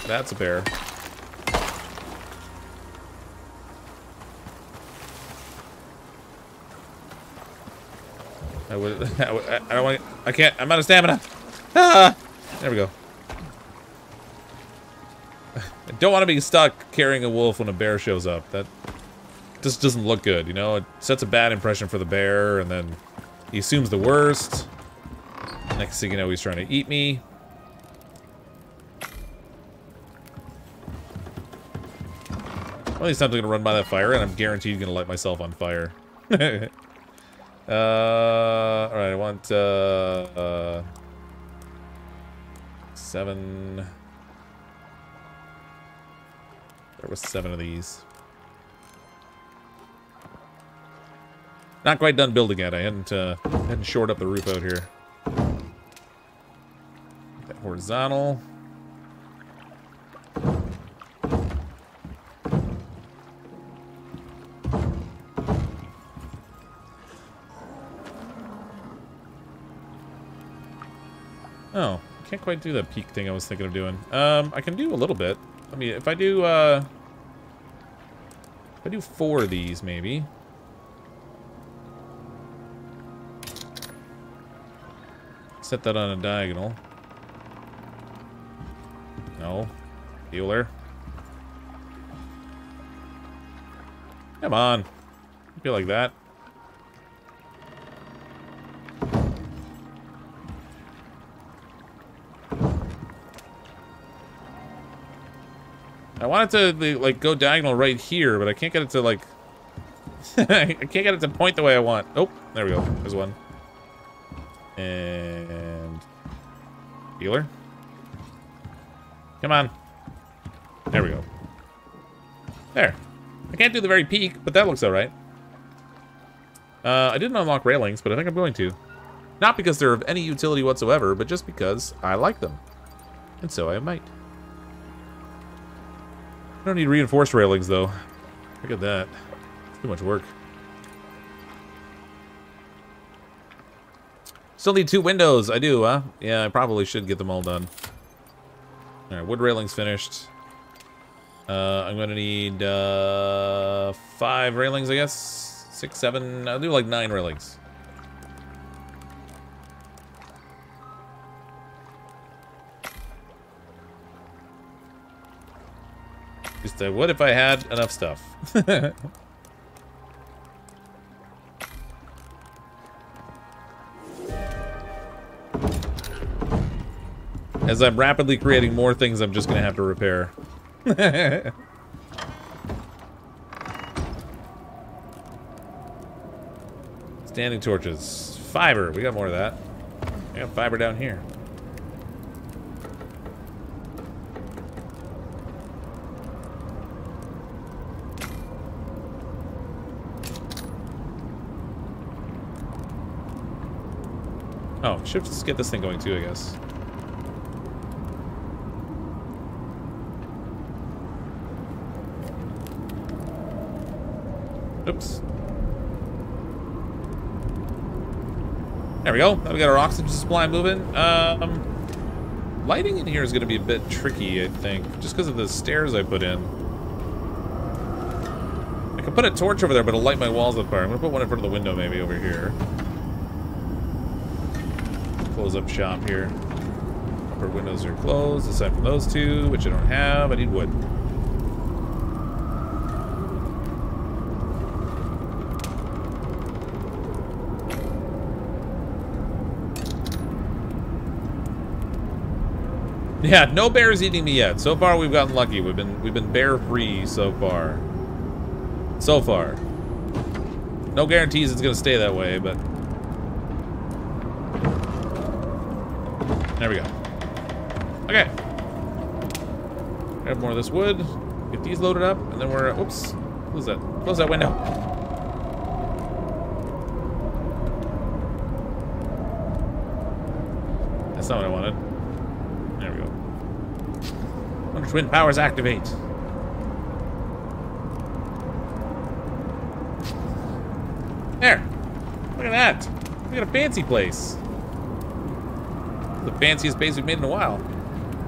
That's a bear. [laughs] I would, I, I don't want, I can't, I'm out of stamina. Ah! There we go. [laughs] I don't want to be stuck carrying a wolf when a bear shows up. That just doesn't look good, you know? It sets a bad impression for the bear, and then he assumes the worst. Next thing you know, he's trying to eat me. Well, these times I'm gonna run by that fire, and I'm guaranteed gonna light myself on fire. [laughs] uh, alright, I want, uh, uh, seven... There was seven of these. Not quite done building yet. I hadn't uh, hadn't shored up the roof out here. That horizontal. Quite do the peak thing I was thinking of doing. Um, I can do a little bit. I mean, if I do, uh... If I do four of these, maybe. Set that on a diagonal. No. Healer. Come on. Feel like that. I want it to like go diagonal right here, but I can't get it to like [laughs] I can't get it to point the way I want. Oh, there we go. There's one. And... Healer? Come on. There we go. There. I can't do the very peak, but that looks alright. Uh, I didn't unlock railings, but I think I'm going to. Not because they're of any utility whatsoever, but just because I like them. And so I might. I don't need reinforced railings, though. Look at that. Too much work. Still need two windows. I do, huh? Yeah, I probably should get them all done. Alright, wood railings finished. Uh, I'm gonna need, uh, five railings, I guess? Six, seven, I'll do like nine railings. Least I would if I had enough stuff. [laughs] As I'm rapidly creating more things, I'm just gonna have to repair. [laughs] Standing torches. Fiber. We got more of that. I got fiber down here. Shift to get this thing going too, I guess. Oops. There we go. Now we got our oxygen supply moving. Um, lighting in here is going to be a bit tricky, I think, just because of the stairs I put in. I can put a torch over there, but it'll light my walls on fire. I'm going to put one in front of the window maybe over here. Close up shop here. Upper windows are closed, aside from those two, which I don't have. I need wood. Yeah, no bears eating me yet. So far, we've gotten lucky. We've been we've been bear free so far. So far. No guarantees it's gonna stay that way, but there we go. Okay. Grab more of this wood. Get these loaded up, and then we're oops. Close that. Close that window. That's not what I wanted. There we go. Wonder twin powers activate. There. Look at that. Look at a fancy place. The fanciest base we've made in a while.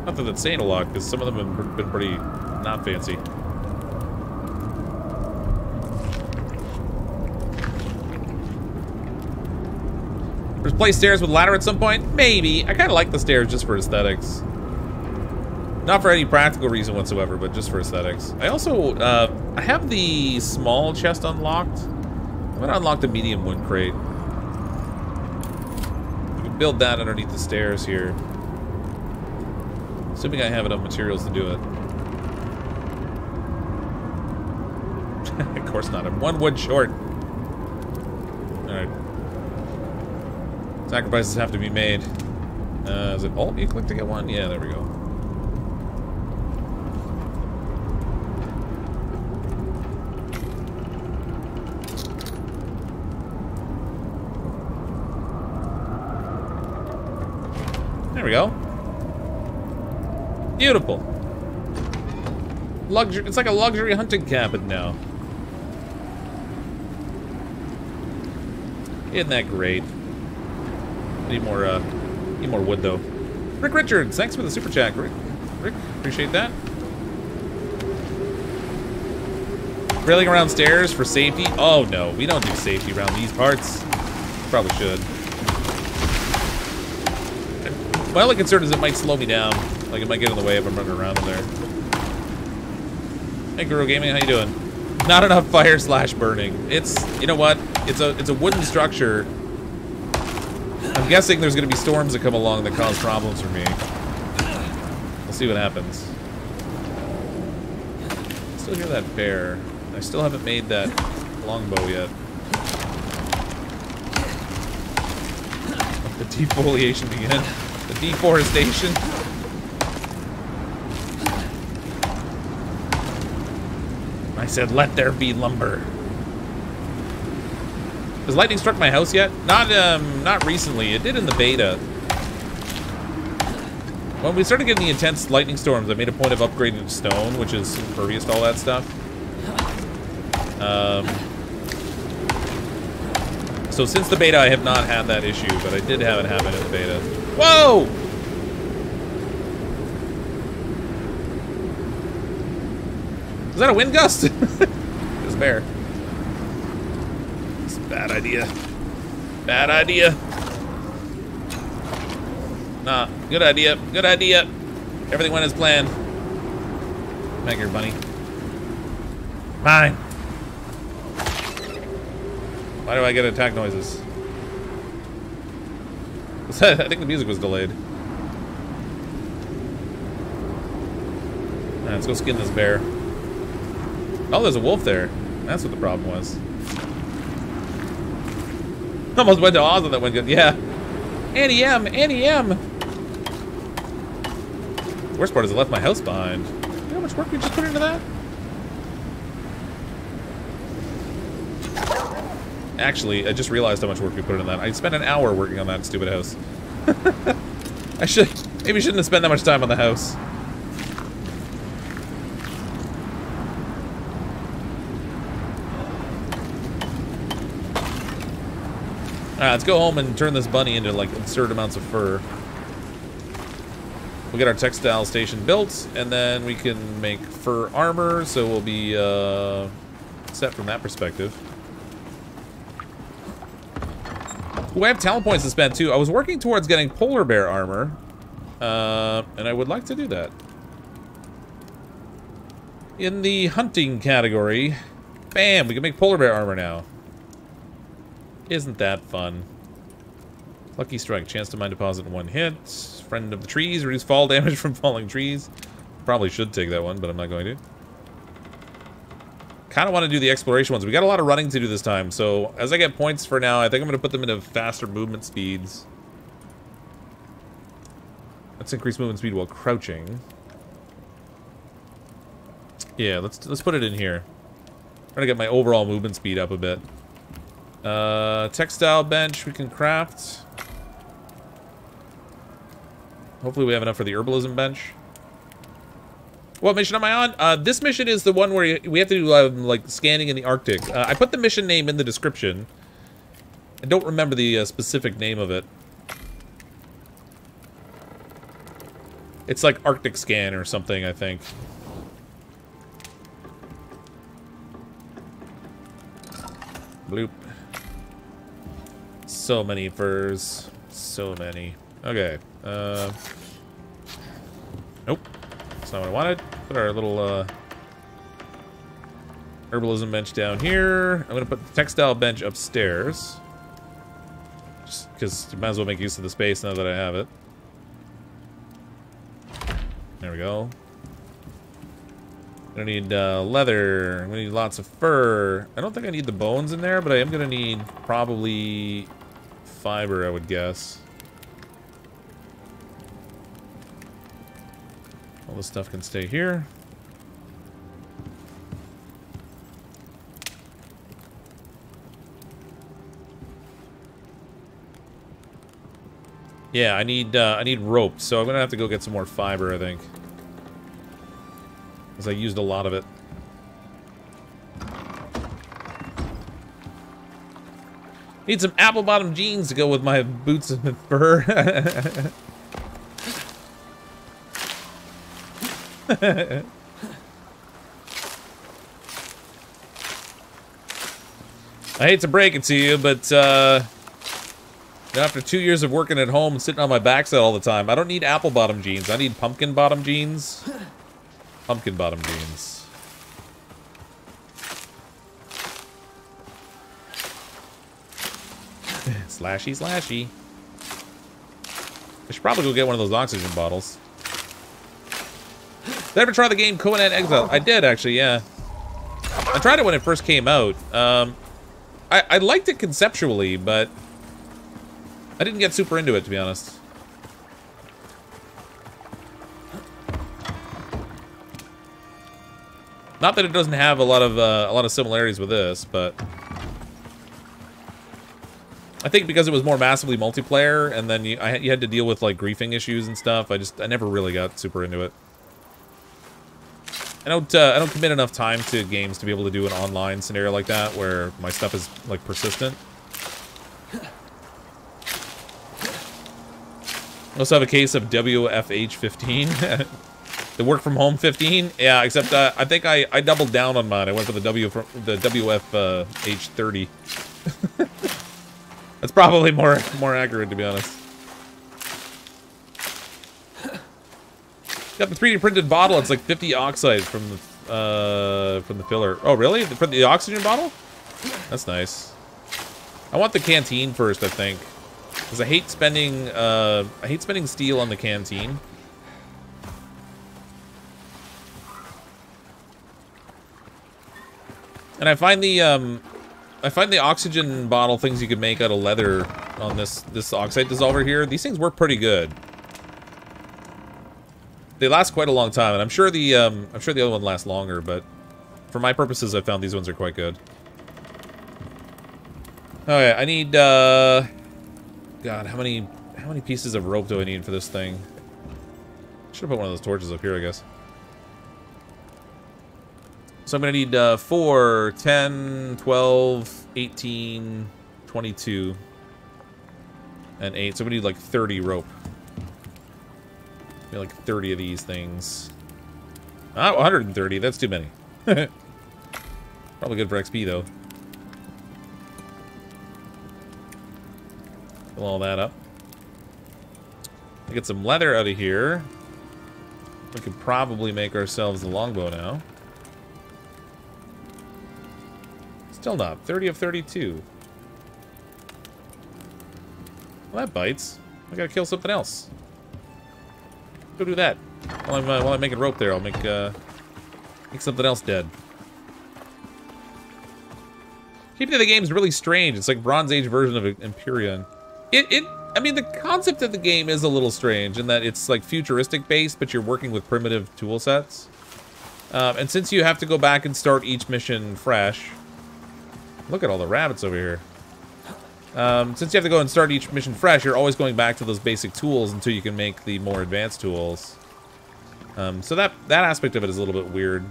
Not that that's saying a lot, because some of them have been pretty not fancy. Replace stairs with ladder at some point? Maybe. I kind of like the stairs just for aesthetics. Not for any practical reason whatsoever, but just for aesthetics. I also, uh, I have the small chest unlocked. I'm gonna unlock the medium wood crate. Build that underneath the stairs here. Assuming I have enough materials to do it. [laughs] of course not. I'm one wood short. Alright. Sacrifices have to be made. Uh, is it Alt you click to get one? Yeah, there we go. we go. Beautiful. Luxury. It's like a luxury hunting cabin now. Isn't that great? Need more, uh, need more wood though. Rick Richards, thanks for the super chat, Rick. Rick, appreciate that. Railing around stairs for safety? Oh no, we don't do safety around these parts. Probably should. My only concern is it might slow me down. Like, it might get in the way if I'm running around in there. Hey, Guru Gaming, how you doing? Not enough fire slash burning. It's, you know what? It's a, it's a wooden structure. I'm guessing there's going to be storms that come along that cause problems for me. We'll see what happens. I still hear that bear. I still haven't made that longbow yet. [laughs] The defoliation begin. The deforestation. I said, let there be lumber. Has lightning struck my house yet? Not, um, not recently. It did in the beta. When we started getting the intense lightning storms, I made a point of upgrading to stone, which is impervious to all that stuff. Um, so since the beta, I have not had that issue, but I did have it happen in the beta. Whoa! Is that a wind gust? it's a bear. It's a bad idea. Bad idea. Nah, good idea. Good idea. Everything went as planned. Here, bunny. Fine. Why do I get attack noises? [laughs] I think the music was delayed. Let's go skin this bear. Oh, there's a wolf there. That's what the problem was. Almost went to Oz on that one good. Yeah. Annie M. Annie M. Worst part is I left my house behind. You know how much work we just put into that? Actually, I just realized how much work we put into that. I spent an hour working on that stupid house. [laughs] I should maybe shouldn't have spent that much time on the house. Alright, let's go home and turn this bunny into like absurd amounts of fur. We'll get our textile station built, and then we can make fur armor, so we'll be uh, set from that perspective. Ooh, I have talent points to spend too. I was working towards getting polar bear armor, uh, and I would like to do that. In the hunting category, bam, we can make polar bear armor now. Isn't that fun? Lucky strike, chance to mine deposit in one hit. Friend of the trees, reduce fall damage [laughs] from falling trees. Probably should take that one, but I'm not going to. Kind of want to do the exploration ones. We got a lot of running to do this time, so as I get points for now, I think I'm going to put them into faster movement speeds. Let's increase movement speed while crouching. Yeah, let's let's put it in here. I'm gonna get my overall movement speed up a bit. Uh, textile bench we can craft. Hopefully we have enough for the herbalism bench. What mission am I on? Uh, this mission is the one where we have to do, um, like, scanning in the Arctic. Uh, I put the mission name in the description. I don't remember the uh, specific name of it. It's like Arctic Scan or something, I think. Bloop. So many furs. So many. Okay. Uh, nope. That's not what I wanted. Put our little uh, herbalism bench down here. I'm going to put the textile bench upstairs. Just because you might as well make use of the space now that I have it. There we go. I need uh, leather. I'm gonna need lots of fur. I don't think I need the bones in there, but I am gonna need probably fiber, I would guess. All this stuff can stay here. Yeah, I need uh, I need rope, so I'm gonna have to go get some more fiber, I think. Because I used a lot of it. Need some apple bottom jeans to go with my boots and [laughs] fur. [laughs] I hate to break it to you, but uh, after two years of working at home and sitting on my backside all the time, I don't need apple bottom jeans. I need pumpkin bottom jeans. Pumpkin bottom jeans. Slashy, slashy. I should probably go get one of those oxygen bottles. Did I ever try the game Conan Exile? I did, actually, yeah. I tried it when it first came out. Um, I, I liked it conceptually, but I didn't get super into it, to be honest. Not that it doesn't have a lot of uh, a lot of similarities with this, but I think because it was more massively multiplayer, and then you, I, you had to deal with like griefing issues and stuff. I just I never really got super into it. I don't uh, I don't commit enough time to games to be able to do an online scenario like that where my stuff is like persistent. I also have a case of WFH15. [laughs] the work from home 15? Yeah, except uh, I think I, I doubled down on mine. I went for the W the WF uh, H30. That's probably more more accurate to be honest. Got the 3D printed bottle. It's like 50 oxites from the uh, from the filler. Oh, really? For the oxygen bottle? That's nice. I want the canteen first, I think. Because I hate spending, uh, I hate spending steel on the canteen. And I find the, um, I find the oxygen bottle things you can make out of leather on this, this oxite dissolver here, these things work pretty good. They last quite a long time, and I'm sure the, um, I'm sure the other one lasts longer, but for my purposes, I found these ones are quite good. Okay, I need, uh... God, how many, how many pieces of rope do I need for this thing? Should have put one of those torches up here, I guess. So I'm going to need uh, 4, 10, 12, 18, 22, and 8. So we need like 30 rope. Maybe like 30 of these things. Ah, 130. That's too many. [laughs] Probably good for XP, though. Fill all that up. Get some leather out of here. We could probably make ourselves a longbow now. Still not. 30 of 32. Well, that bites. I gotta kill something else. Go do that. While I'm, uh, while I'm making rope there, I'll make, uh, make something else dead. Keeping the game's really strange. It's like Bronze Age version of Empyrion. It, it, I mean, the concept of the game is a little strange in that it's like futuristic based, but you're working with primitive tool sets. Um, and since you have to go back and start each mission fresh, Look at all the rabbits over here. Um, since you have to go and start each mission fresh, you're always going back to those basic tools until you can make the more advanced tools. Um, so that, that aspect of it is a little bit weird.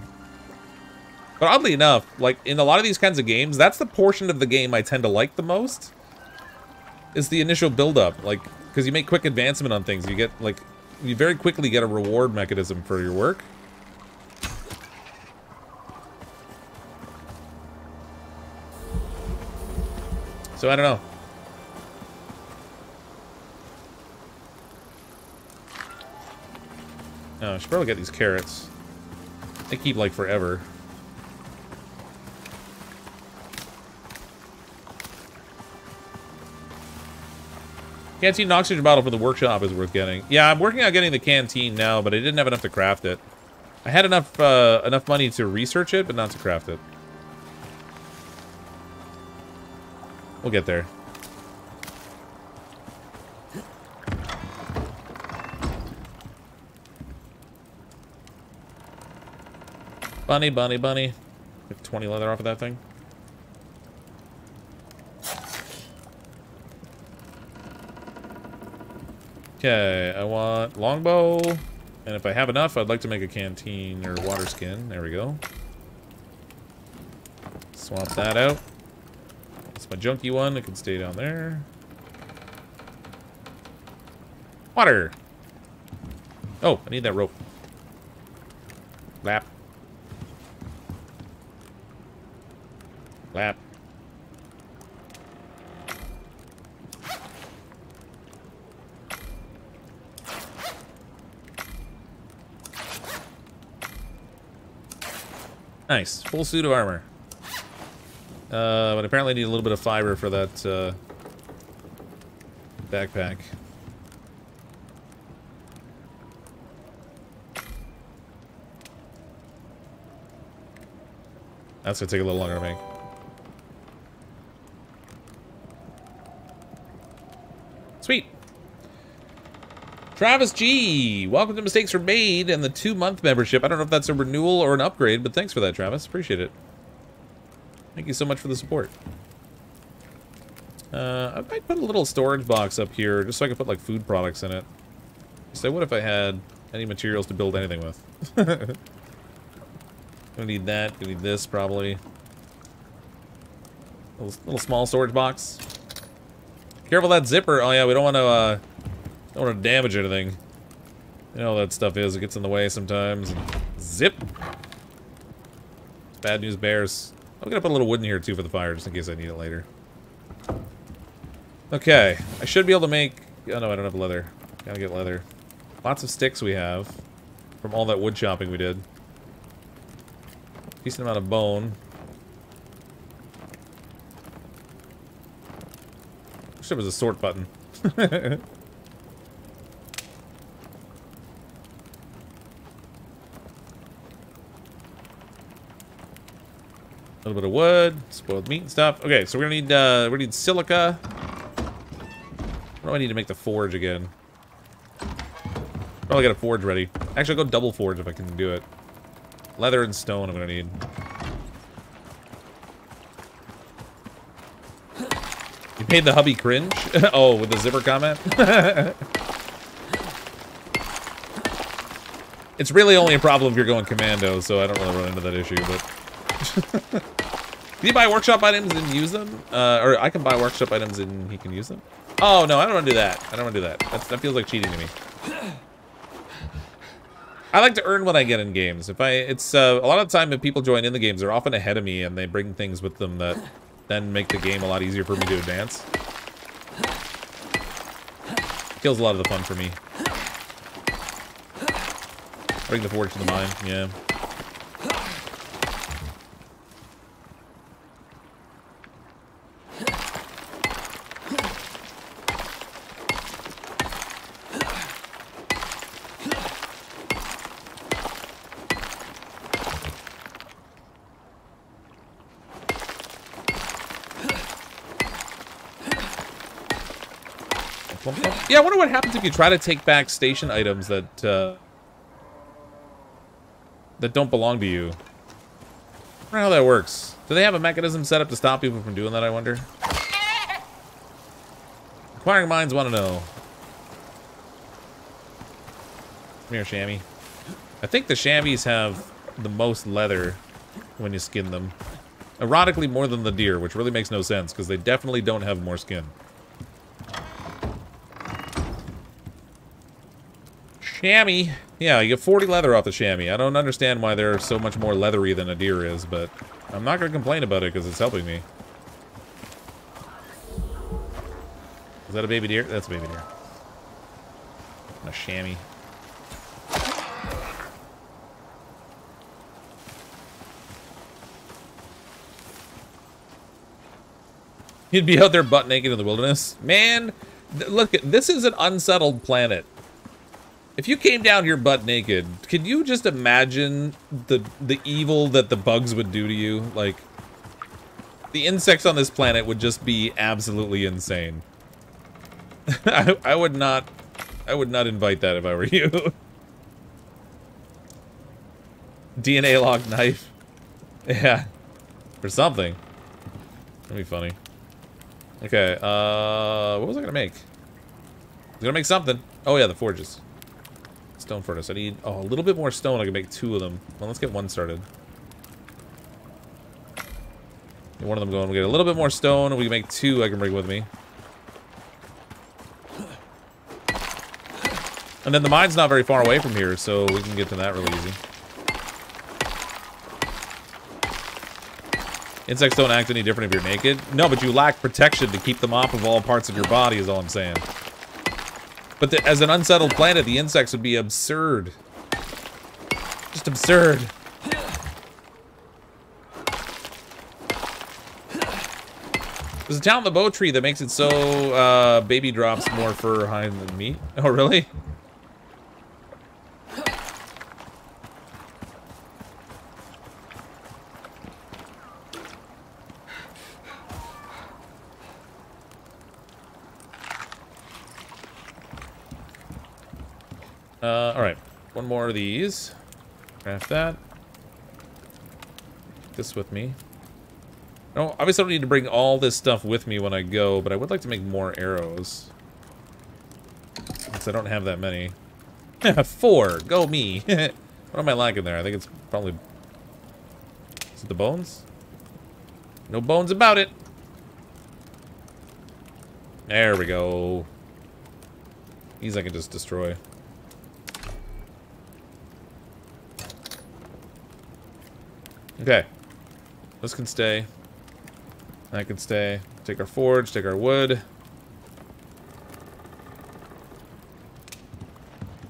But oddly enough, like, in a lot of these kinds of games, that's the portion of the game I tend to like the most. Is the initial build-up. Like, because you make quick advancement on things. You get, like, you very quickly get a reward mechanism for your work. So I don't know. Oh, I should probably get these carrots. They keep like forever. Canteen oxygen bottle for the workshop is worth getting. Yeah, I'm working on getting the canteen now, but I didn't have enough to craft it. I had enough uh, enough money to research it, but not to craft it. We'll get there. Bunny, bunny, bunny. Get 20 leather off of that thing. Okay, I want longbow. And if I have enough, I'd like to make a canteen or water skin. There we go. Swap that out. That's my junky one. It can stay down there. Water! Oh, I need that rope. Lap. Lap. Nice. Full suit of armor. Uh, but apparently I need a little bit of fiber for that uh, backpack. That's gonna take a little longer to make. Sweet. Travis G, welcome to Mistakes Were Made and the two-month membership. I don't know if that's a renewal or an upgrade, but thanks for that, Travis. Appreciate it. Thank you so much for the support. Uh, I might put a little storage box up here just so I can put like food products in it. So what if I had any materials to build anything with? [laughs] Gonna need that, gonna need this probably. Little, little small storage box. Careful that zipper. Oh yeah, we don't want to uh, don't want to damage anything. You know that stuff is. It gets in the way sometimes. Zip. Bad news bears. I'm gonna put a little wood in here too for the fire, just in case I need it later. Okay, I should be able to make... Oh no, I don't have leather. Gotta get leather. Lots of sticks we have from all that wood chopping we did. Decent amount of bone. Wish there was a sort button. [laughs] a little bit of wood, spoiled meat and stuff. Okay, so we're gonna need uh, we need silica. What do I need to make the forge again? Probably got a forge ready. Actually, I'll go double forge if I can do it. Leather and stone I'm gonna need. You made the hubby cringe? [laughs] oh, with the zipper comment? [laughs] it's really only a problem if you're going commando, so I don't really run into that issue, but... [laughs] can you buy workshop items and use them? Uh, or I can buy workshop items and he can use them? Oh, no, I don't want to do that. I don't want to do that. That's, that feels like cheating to me. I like to earn what I get in games. If I, it's uh, a lot of the time if people join in the games, they're often ahead of me and they bring things with them that then make the game a lot easier for me to advance. Kills a lot of the fun for me. Bring the forge to the mine, yeah. Yeah, I wonder what happens if you try to take back station items that, uh, that don't belong to you. I wonder how that works. Do they have a mechanism set up to stop people from doing that, I wonder? Acquiring minds want to know. Come here, chamois. I think the chamois have the most leather when you skin them. Erotically, more than the deer, which really makes no sense, because they definitely don't have more skin. Chamois. Yeah, you get 40 leather off the chamois. I don't understand why they're so much more leathery than a deer is, but I'm not going to complain about it because it's helping me. Is that a baby deer? That's a baby deer. A chamois. You'd be out there butt naked in the wilderness. Man, look, this is an unsettled planet. If you came down here butt naked, could you just imagine the the evil that the bugs would do to you? Like, the insects on this planet would just be absolutely insane. [laughs] I, I would not, I would not invite that if I were [laughs] you. DNA log knife. Yeah. For something. That'd be funny. Okay, uh, what was I gonna make? I was gonna make something. Oh yeah, the forges. Stone furnace. I need oh, a little bit more stone. I can make two of them. Well, let's get one started. Get one of them going. We get a little bit more stone, we can make two I can bring with me. And then the mine's not very far away from here, so we can get to that really easy. Insects don't act any different if you're naked. No, but you lack protection to keep them off of all parts of your body is all I'm saying. But the, as an unsettled planet, the insects would be absurd. Just absurd. There's a talent in the bow tree that makes it so uh, baby drops more fur hide than meat. [laughs] Oh, really? Uh, alright. One more of these. Craft that. This with me. No, obviously I don't need to bring all this stuff with me when I go, but I would like to make more arrows. Since I don't have that many. [laughs] Four! Go me! [laughs] what am I lacking there? I think it's probably... Is it the bones? No bones about it! There we go. These I can just destroy. Okay. This can stay. That can stay. Take our forge, take our wood.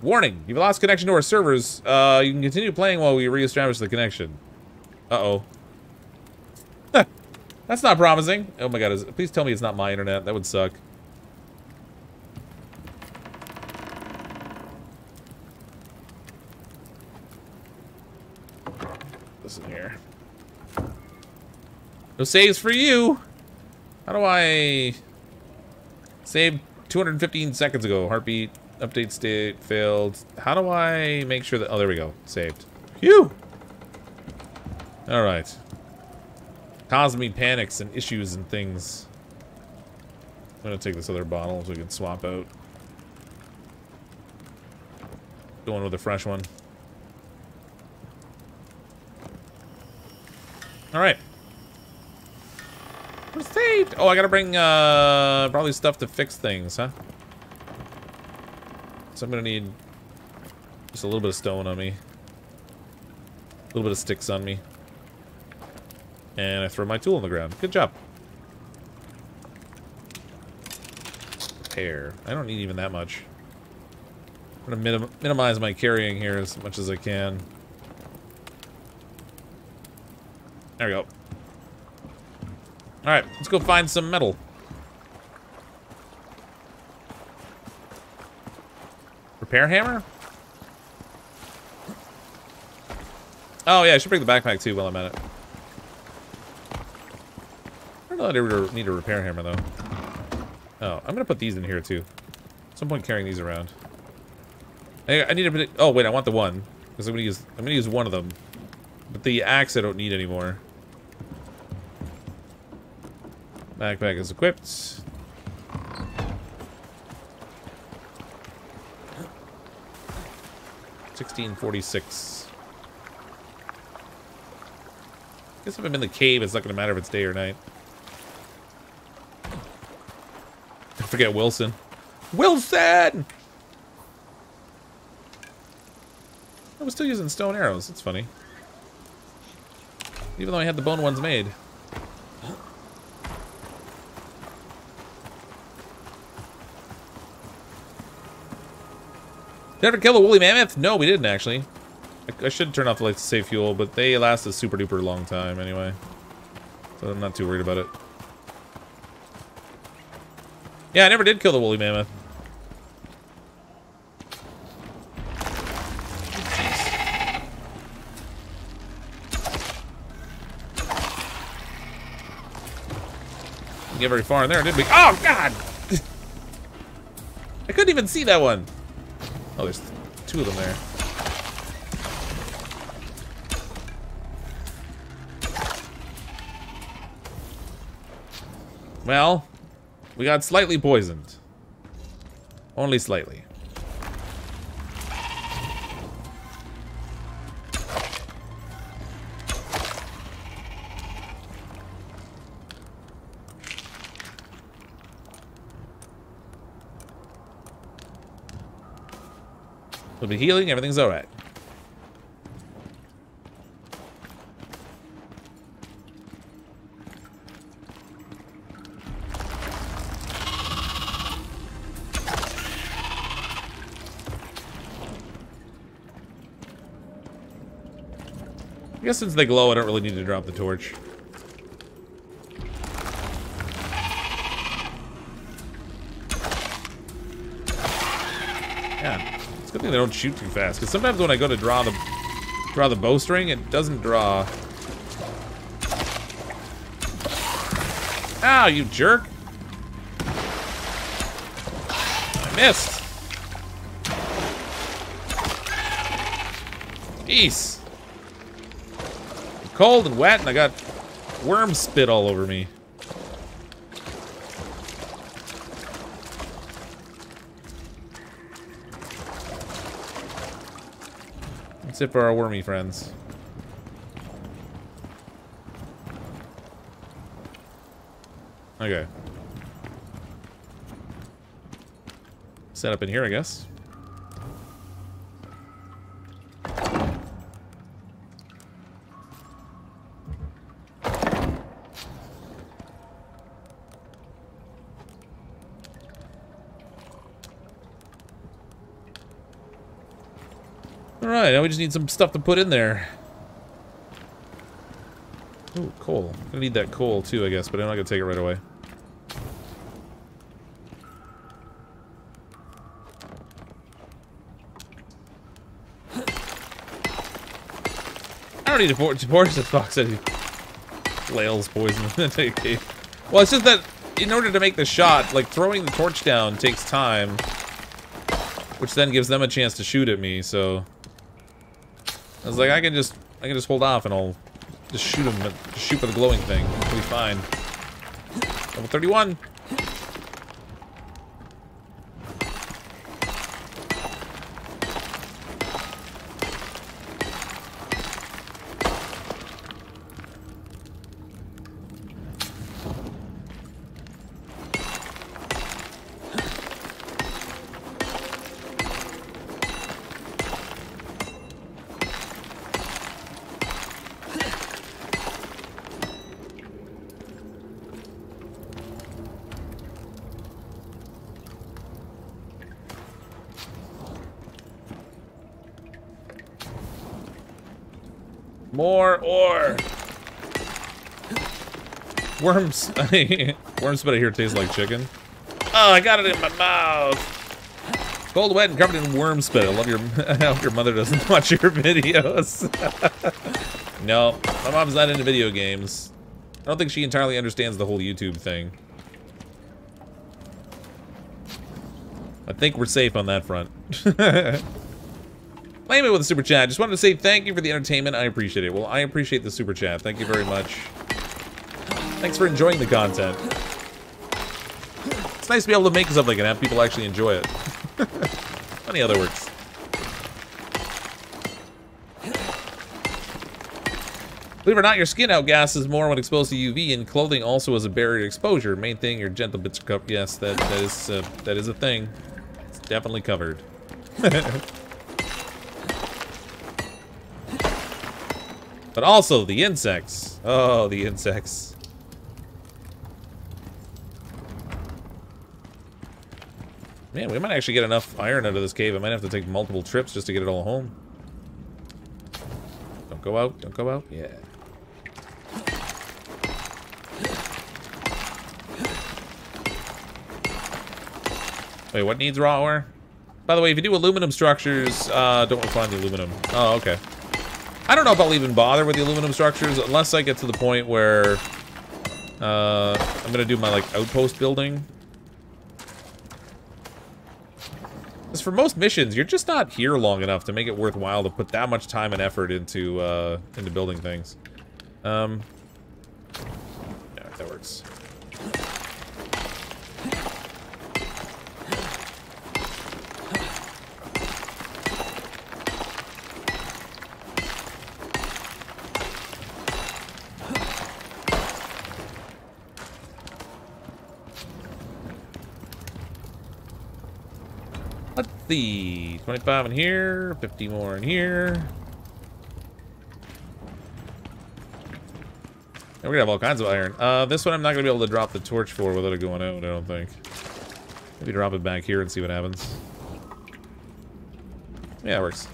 Warning! You've lost connection to our servers. Uh, you can continue playing while we reestablish the connection. Uh-oh. [laughs] That's not promising. Oh my god, is, please tell me it's not my internet. That would suck. Listen here. No saves for you! How do I... Save 215 seconds ago. Heartbeat, update state, failed. How do I make sure that... Oh, there we go. Saved. Phew! Alright. Causing me panics and issues and things. I'm gonna take this other bottle so we can swap out. Going with a fresh one. Alright. We're saved! Oh, I gotta bring, uh, probably stuff to fix things, huh? So I'm gonna need just a little bit of stone on me. A little bit of sticks on me. And I throw my tool on the ground. Good job. Repair. I don't need even that much. I'm gonna minim minimize my carrying here as much as I can. There we go. Alright, let's go find some metal. Repair hammer? Oh yeah, I should bring the backpack too while I'm at it. I don't know that I need a repair hammer though. Oh, I'm gonna put these in here too. At some point carrying these around. I, I need a oh wait, I want the one. Because I'm gonna use I'm gonna use one of them. But the axe I don't need anymore. Backpack is equipped. Sixteen forty-six. Guess if I'm in the cave, it's not gonna matter if it's day or night. Don't forget Wilson. Wilson! I was still using stone arrows. That's funny. Even though I had the bone ones made. Did ever kill a woolly mammoth? No, we didn't actually. I, I should turn off the lights to save fuel, but they last a super duper long time anyway. So I'm not too worried about it. Yeah, I never did kill the woolly mammoth. Get very far in there, did we? Oh, God! [laughs] I couldn't even see that one. Oh, there's two of them there. Well, we got slightly poisoned. Only slightly. We'll be healing, everything's alright. I guess since they glow, I don't really need to drop the torch. Thing they don't shoot too fast. Because sometimes when I go to draw the draw the bowstring, it doesn't draw. Ow, you jerk! I missed. Jeez. I'm cold and wet, and I got worm spit all over me. That's it for our wormy friends. Okay. Set up in here, I guess. Need some stuff to put in there. Ooh, coal. I'm gonna need that coal too, I guess, but I'm not gonna take it right away. I don't need to force this fox any flails poison [laughs] Well, it's just that in order to make the shot, like throwing the torch down takes time, which then gives them a chance to shoot at me. So I was like, I can just, I can just hold off and I'll just shoot them, just shoot for the glowing thing. It'll be fine. Level 31. Worms. [laughs] Worms better here taste like chicken. Oh, I got it in my mouth. Cold, wet, and covered in worm spit. I love your. [laughs] I hope your mother doesn't [laughs] watch your videos. no, my mom's not into video games. I don't think she entirely understands the whole YouTube thing. I think we're safe on that front. Layman with a super chat. Just wanted to say thank you for the entertainment. I appreciate it. Well, I appreciate the super chat. Thank you very much. Thanks for enjoying the content. It's nice to be able to make something and have people actually enjoy it. [laughs] Funny other words. Believe it or not, your skin outgasses more when exposed to UV, and clothing also has a barrier to exposure. Main thing, your gentle bits are covered. Yes, that that is uh, that is a thing. It's definitely covered. [laughs] But also the insects. Oh, the insects. Man, we might actually get enough iron out of this cave. I might have to take multiple trips just to get it all home. Don't go out. Don't go out. Yeah. Wait, what needs raw ore? By the way, if you do aluminum structures, uh, don't refine the aluminum. Oh, okay. I don't know if I'll even bother with the aluminum structures unless I get to the point where uh, I'm gonna do my like outpost building. Because for most missions, you're just not here long enough to make it worthwhile to put that much time and effort into uh, into building things. Um, yeah, that works. The 25 in here, 50 more in here. And we're gonna have all kinds of iron. Uh, this one I'm not gonna be able to drop the torch for without it going out, I don't think. Maybe drop it back here and see what happens. Yeah, it works.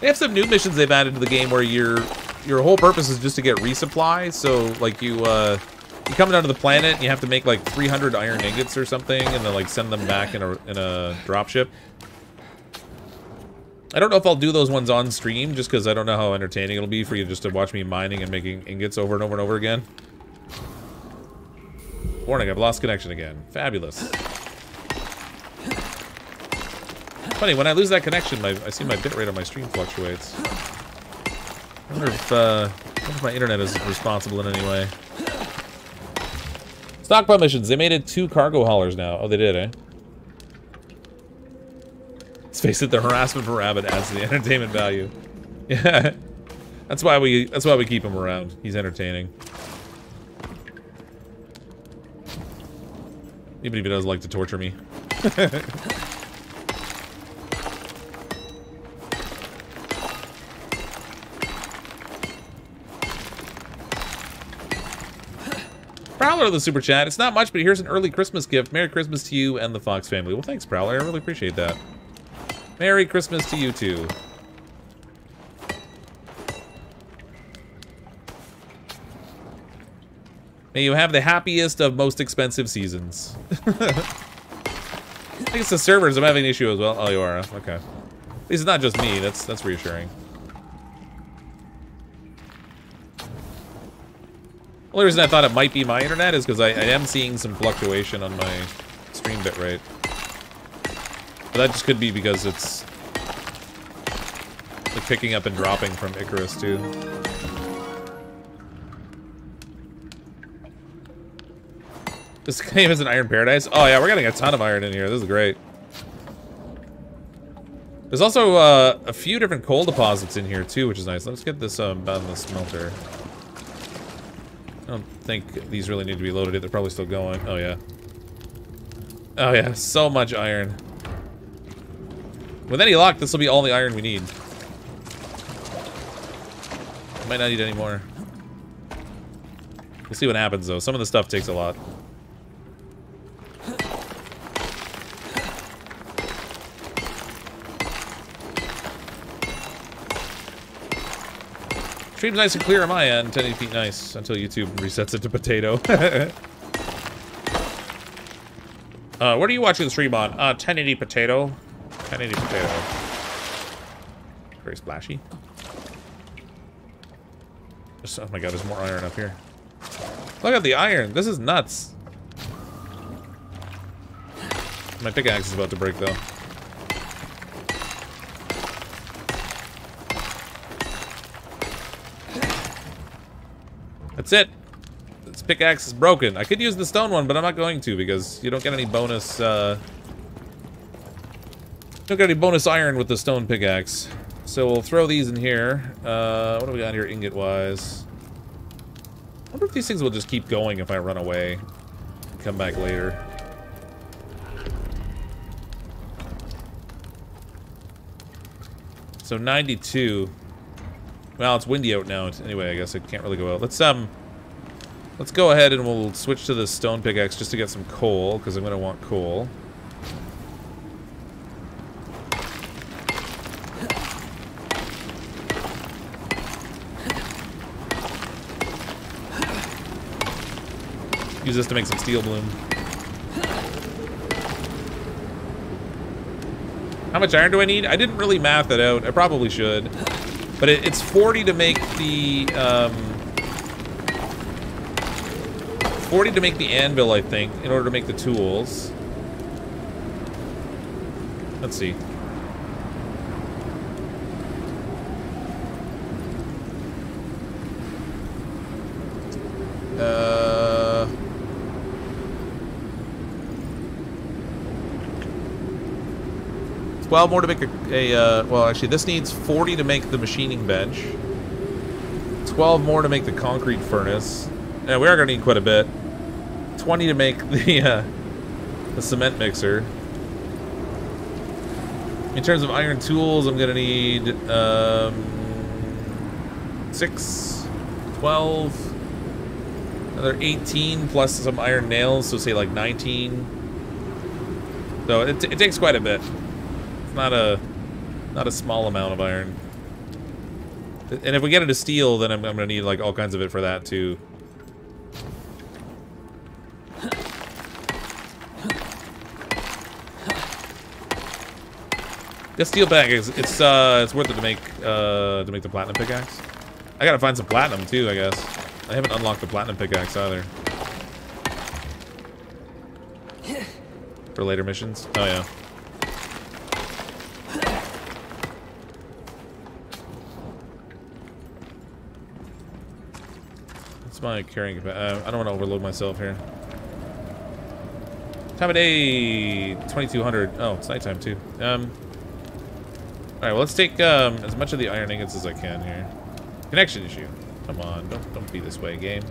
They have some new missions they've added to the game where your your whole purpose is just to get resupply. So, like, you, uh, you come down to the planet and you have to make like 300 iron ingots or something and then like send them back in a, in a dropship. I don't know if I'll do those ones on stream just because I don't know how entertaining it'll be for you just to watch me mining and making ingots over and over and over again. Warning, I've lost connection again. Fabulous. Funny, when I lose that connection, my, I see my bitrate on my stream fluctuates. I wonder if, uh, I wonder if my internet is responsible in any way. Stockpile missions. They made it two cargo haulers now. Oh, they did, eh? Let's face it, the harassment for Rabbit adds to the [laughs] entertainment value. Yeah. [laughs] That's why we that's why we keep him around. He's entertaining. Even if he does like to torture me. [laughs] Prowler the super chat. It's not much, but here's an early Christmas gift. Merry Christmas to you and the Fox family. Well, thanks, Prowler. I really appreciate that. Merry Christmas to you, too. May you have the happiest of most expensive seasons. [laughs] I think it's the servers I'm having an issue as well. Oh, you are. Okay. At least it's not just me. That's that's reassuring. Only reason I thought it might be my internet is because I, I am seeing some fluctuation on my stream bit rate. But that just could be because it's like picking up and dropping from Icarus too. This [laughs] game is an Iron Paradise? Oh yeah, we're getting a ton of iron in here. This is great. There's also uh, a few different coal deposits in here too, which is nice. Let's get this um, out the smelter. I don't think these really need to be loaded. They're probably still going. Oh yeah. Oh yeah, so much iron. With any luck, this will be all the iron we need. Might not need any more. We'll see what happens though. Some of the stuff takes a lot. Stream's nice and clear on my end. 1080p nice until YouTube resets it to potato. [laughs] uh, what are you watching the stream on? Uh, 1080 potato. 1080 potato. Very splashy. Just, oh my god, there's more iron up here. Look at the iron. This is nuts. My pickaxe is about to break though. That's it. This pickaxe is broken. I could use the stone one, but I'm not going to because you don't get any bonus, uh... Don't get any bonus iron with the stone pickaxe. So we'll throw these in here. Uh, what do we got here ingot-wise? I wonder if these things will just keep going if I run away. And come back later. So 92. Well, it's windy out now. Anyway, I guess I can't really go out. Let's, um... Let's go ahead and we'll switch to the stone pickaxe just to get some coal, because I'm going to want coal. Use this to make some steel bloom. How much iron do I need? I didn't really math it out. I probably should. But it, it's 40 to make the, um, 40 to make the anvil, I think, in order to make the tools. Let's see. Uh... 12 more to make a, a uh, well, actually, this needs 40 to make the machining bench. 12 more to make the concrete furnace. Yeah, we are going to need quite a bit. 20 to make [laughs] the, uh, the cement mixer. In terms of iron tools, I'm going to need um, 6, 12, another 18 plus some iron nails, so say like 19. So it, it takes quite a bit not a not a small amount of iron. And if we get into steel, then I'm, I'm gonna need like all kinds of it for that too. This steel bag is it's uh it's worth it to make uh to make the platinum pickaxe. I gotta find some platinum too, I guess. I haven't unlocked the platinum pickaxe either. For later missions. Oh yeah. What's my carrying capacity? Uh, I don't want to overload myself here. Time of day, 2200. Oh, it's nighttime too. Um. All right, well, let's take um, as much of the iron ingots as I can here. Connection issue. Come on, don't don't be this way, game.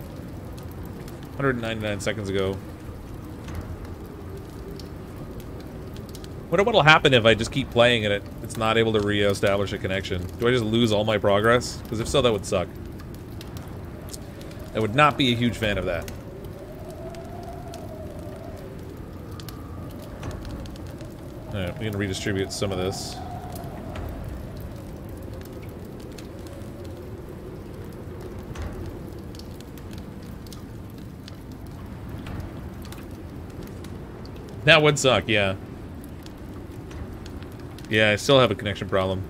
199 seconds ago. Wonder what'll happen if I just keep playing and it, it's not able to re-establish a connection. Do I just lose all my progress? Because if so, that would suck. I would not be a huge fan of that. Alright, we can redistribute some of this. That would suck, yeah. Yeah, I still have a connection problem.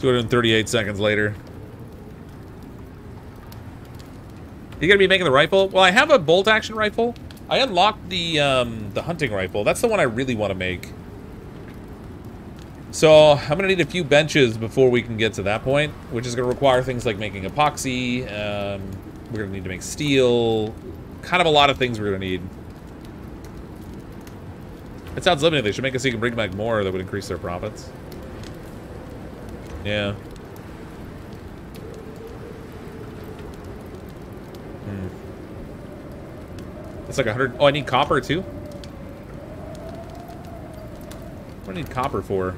238 seconds later. You gonna be making the rifle? Well, I have a bolt action rifle. I unlocked the um, the hunting rifle. That's the one I really want to make. So I'm gonna need a few benches before we can get to that point, which is gonna require things like making epoxy. Um, we're gonna need to make steel. Kind of a lot of things we're gonna need. It sounds limited. They should make it so you can bring back more that would increase their profits. Yeah. It's like a hundred. Oh, I need copper too? What do I need copper for?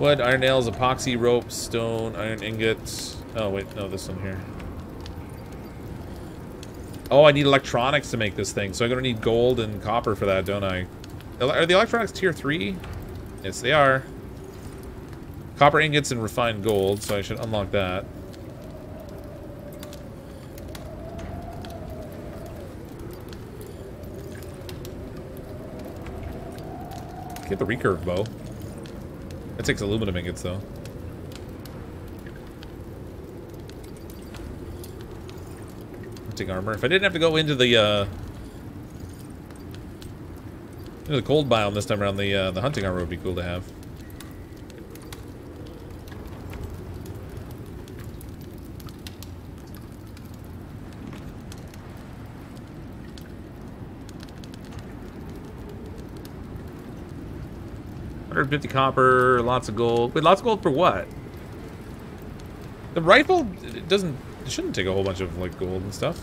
Wood, iron nails, epoxy, rope, stone, iron ingots. Oh, wait, no, this one here. Oh, I need electronics to make this thing, so I'm gonna need gold and copper for that, don't I? Are the electronics tier 3? Yes, they are. Copper ingots and refined gold, so I should unlock that. Get the recurve bow. That takes aluminum ingots, though. Hunting armor. If I didn't have to go into the, uh... Into the cold biome this time around, the, uh, the hunting armor would be cool to have. Hundred fifty copper, lots of gold. Wait, lots of gold for what? The rifle doesn't it shouldn't take a whole bunch of like gold and stuff.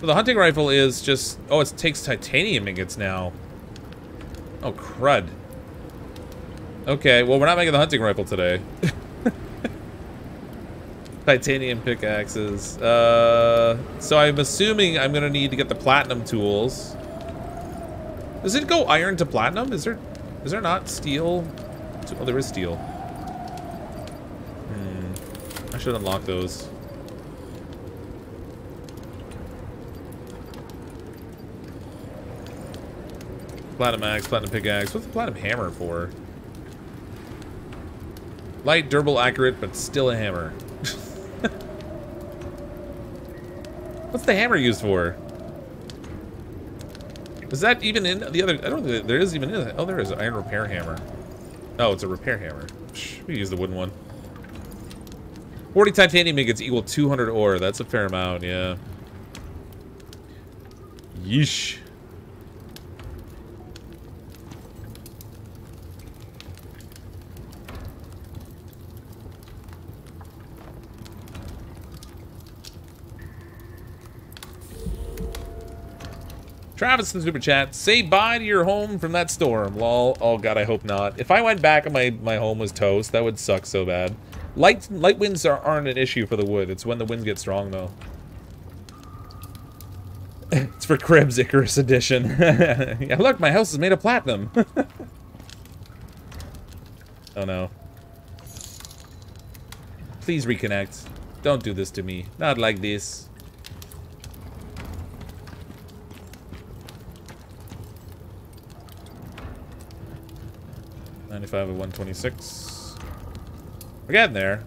But the hunting rifle is just oh it takes titanium ingots now. Oh crud. Okay, well we're not making the hunting rifle today. [laughs] titanium pickaxes. Uh, so I'm assuming I'm gonna need to get the platinum tools. Does it go iron to platinum? Is there is there not steel? Oh, there is steel. Hmm. I should unlock those. Platinum axe, platinum pickaxe. What's the platinum hammer for? Light, durable, accurate, but still a hammer. [laughs] What's the hammer used for? Is that even in the other? I don't think there is even in. Oh, there is an iron repair hammer. Oh, it's a repair hammer. We use the wooden one. 40 titanium ingots equal 200 ore. That's a fair amount, yeah. Yeesh. Travis in the super chat, say bye to your home from that storm, lol. Oh god, I hope not. If I went back and my, my home was toast, that would suck so bad. Light light winds are, aren't an issue for the wood. It's when the winds get strong, though. [laughs] it's for Cribs Icarus edition. [laughs] yeah, look, my house is made of platinum. [laughs] oh no. Please reconnect. Don't do this to me. Not like this. 95 of 126. We're getting there.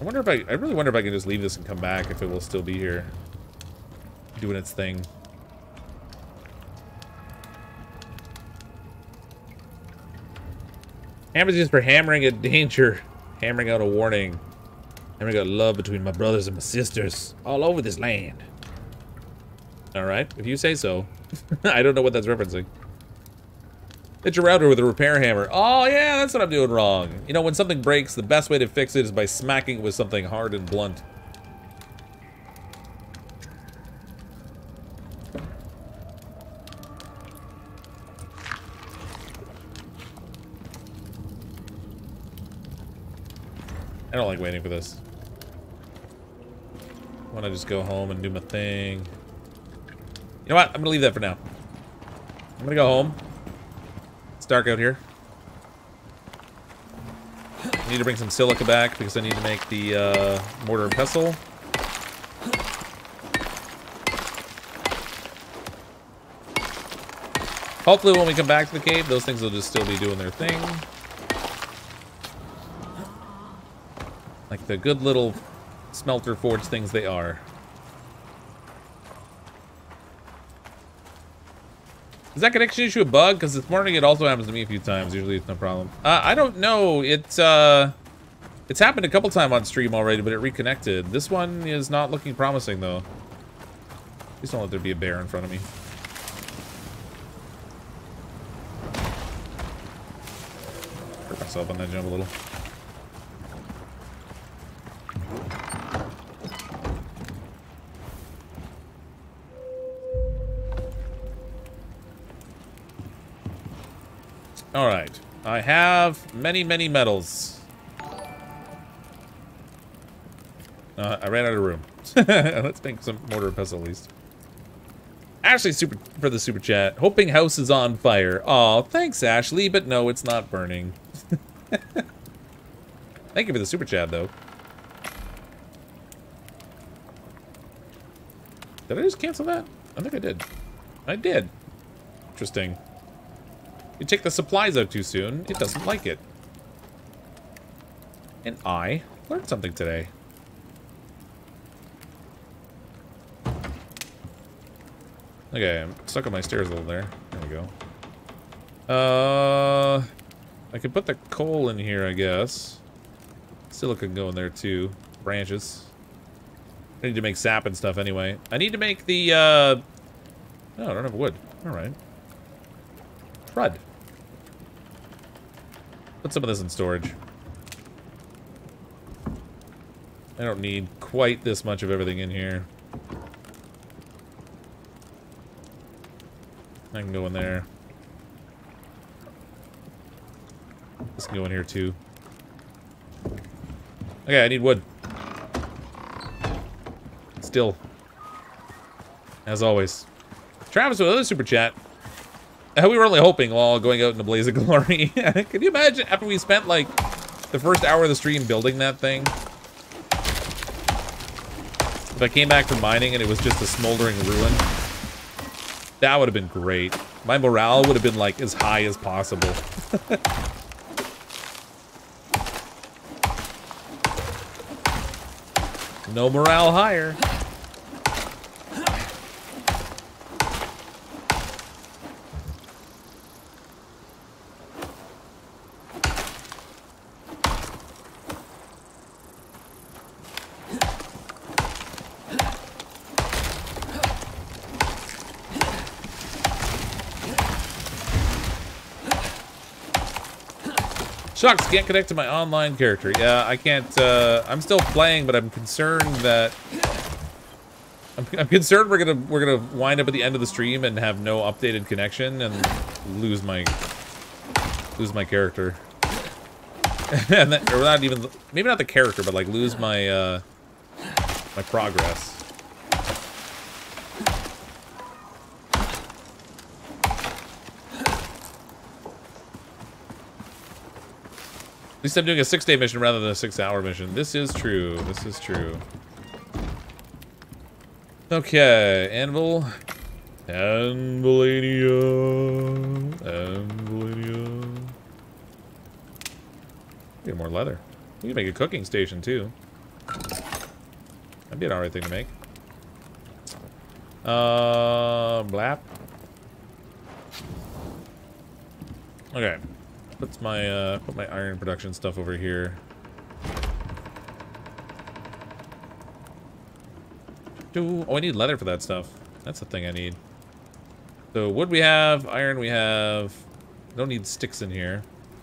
I wonder if I... I really wonder if I can just leave this and come back if it will still be here. Doing its thing. Hammer's used for hammering a danger. Hammering out a warning. Hammering out love between my brothers and my sisters. All over this land. Alright, if you say so. [laughs] I don't know what that's referencing. Hit your router with a repair hammer. Oh, yeah, that's what I'm doing wrong. You know, when something breaks, the best way to fix it is by smacking it with something hard and blunt. I don't like waiting for this. I want to just go home and do my thing. You know what? I'm to leave that for now. I'm to go home. It's dark out here. I need to bring some silica back because I need to make the uh, mortar and pestle. Hopefully when we come back to the cave, those things will just still be doing their thing. Like the good little smelter forge things they are. Is that connection issue a bug? Because this morning it also happens to me a few times. Usually it's no problem. Uh, I don't know. It's uh, it's happened a couple times on stream already, but it reconnected. This one is not looking promising though. Please don't let there be a bear in front of me. Hurt myself on that jump a little. All right. I have many, many medals. Uh, I ran out of room. [laughs] Let's make some mortar and pestle at least. Ashley super for the super chat. Hoping house is on fire. Oh, thanks Ashley, but no, it's not burning. [laughs] Thank you for the super chat though. Did I just cancel that? I think I did. I did. Interesting. You take the supplies out too soon, it doesn't like it. And I learned something today. Okay, I'm stuck on my stairs a little there. There we go. Uh, I could put the coal in here, I guess. Silica can go in there too. Branches. I need to make sap and stuff anyway. I need to make the, uh... Oh, I don't have wood. Alright. Crud. Put some of this in storage. I don't need quite this much of everything in here. I can go in there. This can go in here too. Okay, I need wood. Still. As always. Travis with another super chat. We were only hoping while going out in a blaze of [laughs] glory. Can you imagine after we spent like the first hour of the stream building that thing? If I came back from mining and it was just a smoldering ruin. That would have been great. My morale would have been like as high as possible. [laughs] no morale higher. Shucks, can't connect to my online character. Yeah, I can't, uh, I'm still playing, but I'm concerned that... I'm, I'm, concerned we're gonna, we're gonna wind up at the end of the stream and have no updated connection and lose my, lose my character. [laughs] and that, or not even, maybe not the character, but like lose my, uh, my progress. At least I'm doing a six-day mission rather than a six-hour mission. This is true. This is true. Okay, Anvil. Anvilania. Anvilania. Get more leather. We can make a cooking station, too. That'd be an alright thing to make. Uh, blap. Okay. What's my, uh, put my iron production stuff over here. Oh, I need leather for that stuff. That's the thing I need. So wood we have, iron we have. Don't need sticks in here.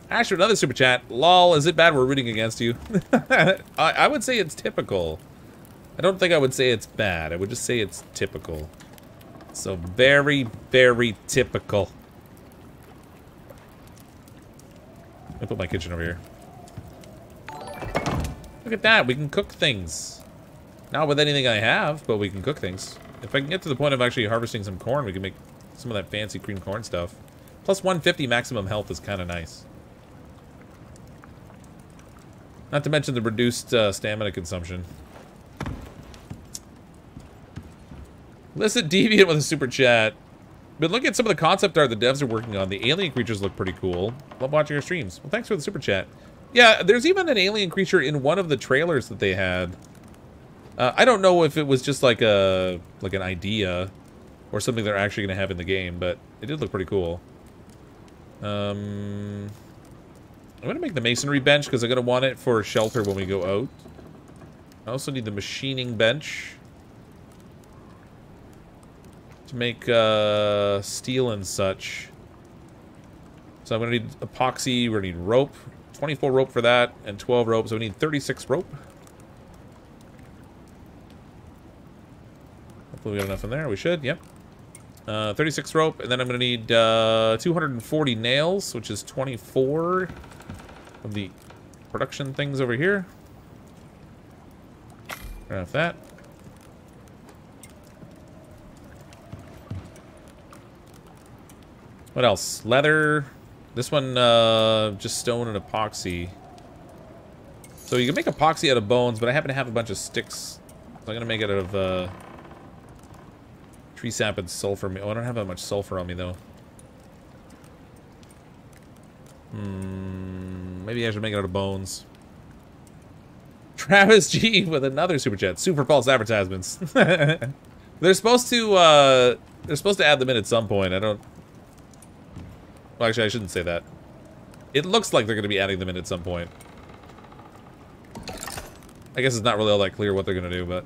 Asher, another super chat. Lol, is it bad we're rooting against you? [laughs] I, I would say it's typical. I don't think I would say it's bad. I would just say it's typical. So very, very typical. Let me put my kitchen over here. Look at that, we can cook things. Not with anything I have, but we can cook things. If I can get to the point of actually harvesting some corn, we can make some of that fancy cream corn stuff. Plus 150 maximum health is kind of nice. Not to mention the reduced uh, stamina consumption. Listen, Deviant with a super chat. But look at some of the concept art the devs are working on. The alien creatures look pretty cool. Love watching your streams. Well, thanks for the super chat. Yeah, there's even an alien creature in one of the trailers that they had. Uh, I don't know if it was just like a like an idea or something they're actually going to have in the game, but it did look pretty cool. Um, I'm going to make the masonry bench because I'm going to want it for shelter when we go out. I also need the machining bench to make uh, steel and such. So I'm going to need epoxy, we're going to need rope, 24 rope for that, and 12 rope, so we need 36 rope. Hopefully we got enough in there, we should, yep. Uh, 36 rope, and then I'm going to need uh, 240 nails, which is 24 of the production things over here. Have that. What else? Leather. This one, uh, just stone and epoxy. So you can make epoxy out of bones, but I happen to have a bunch of sticks. So I'm going to make it out of, uh, tree sap and sulfur. Oh, I don't have that much sulfur on me, though. Hmm, maybe I should make it out of bones. [laughs] Travis G with another super chat. Super false advertisements. [laughs] they're supposed to uh they're supposed to add them in at some point. I don't Well actually I shouldn't say that. It looks like they're gonna be adding them in at some point. I guess it's not really all that clear what they're gonna do, but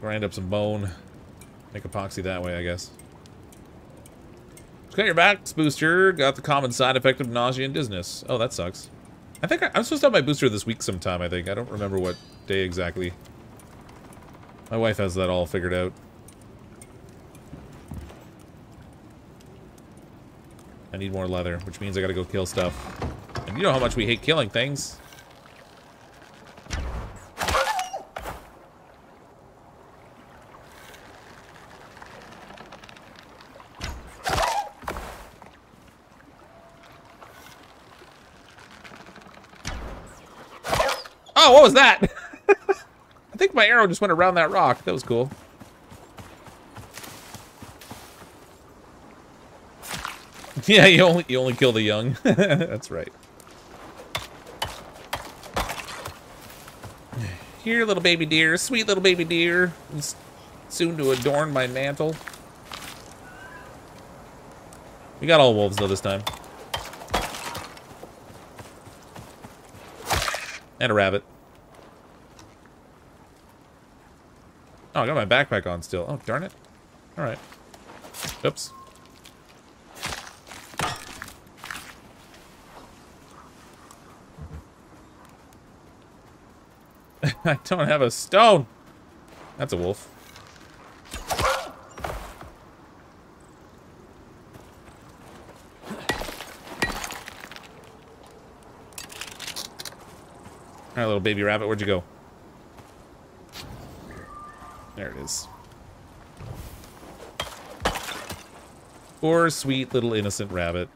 grind up some bone. Make epoxy that way, I guess. Got your backs booster. Got the common side effect of nausea and dizziness. Oh, that sucks. I think I, am supposed to have my booster this week sometime, I think. I don't remember what day exactly. My wife has that all figured out. I need more leather, which means I gotta go kill stuff. And you know how much we hate killing things. Oh, what was that? [laughs] I think my arrow just went around that rock. That was cool. [laughs] Yeah, you only you only kill the young. [laughs] That's right. Here, little baby deer, sweet little baby deer, soon to adorn my mantle. We got all wolves though this time. And a rabbit. Oh, I got my backpack on still. Oh, darn it. Alright. Oops. [laughs] I don't have a stone. That's a wolf. Alright, little baby rabbit, where'd you go? There it is. Poor sweet little innocent rabbit.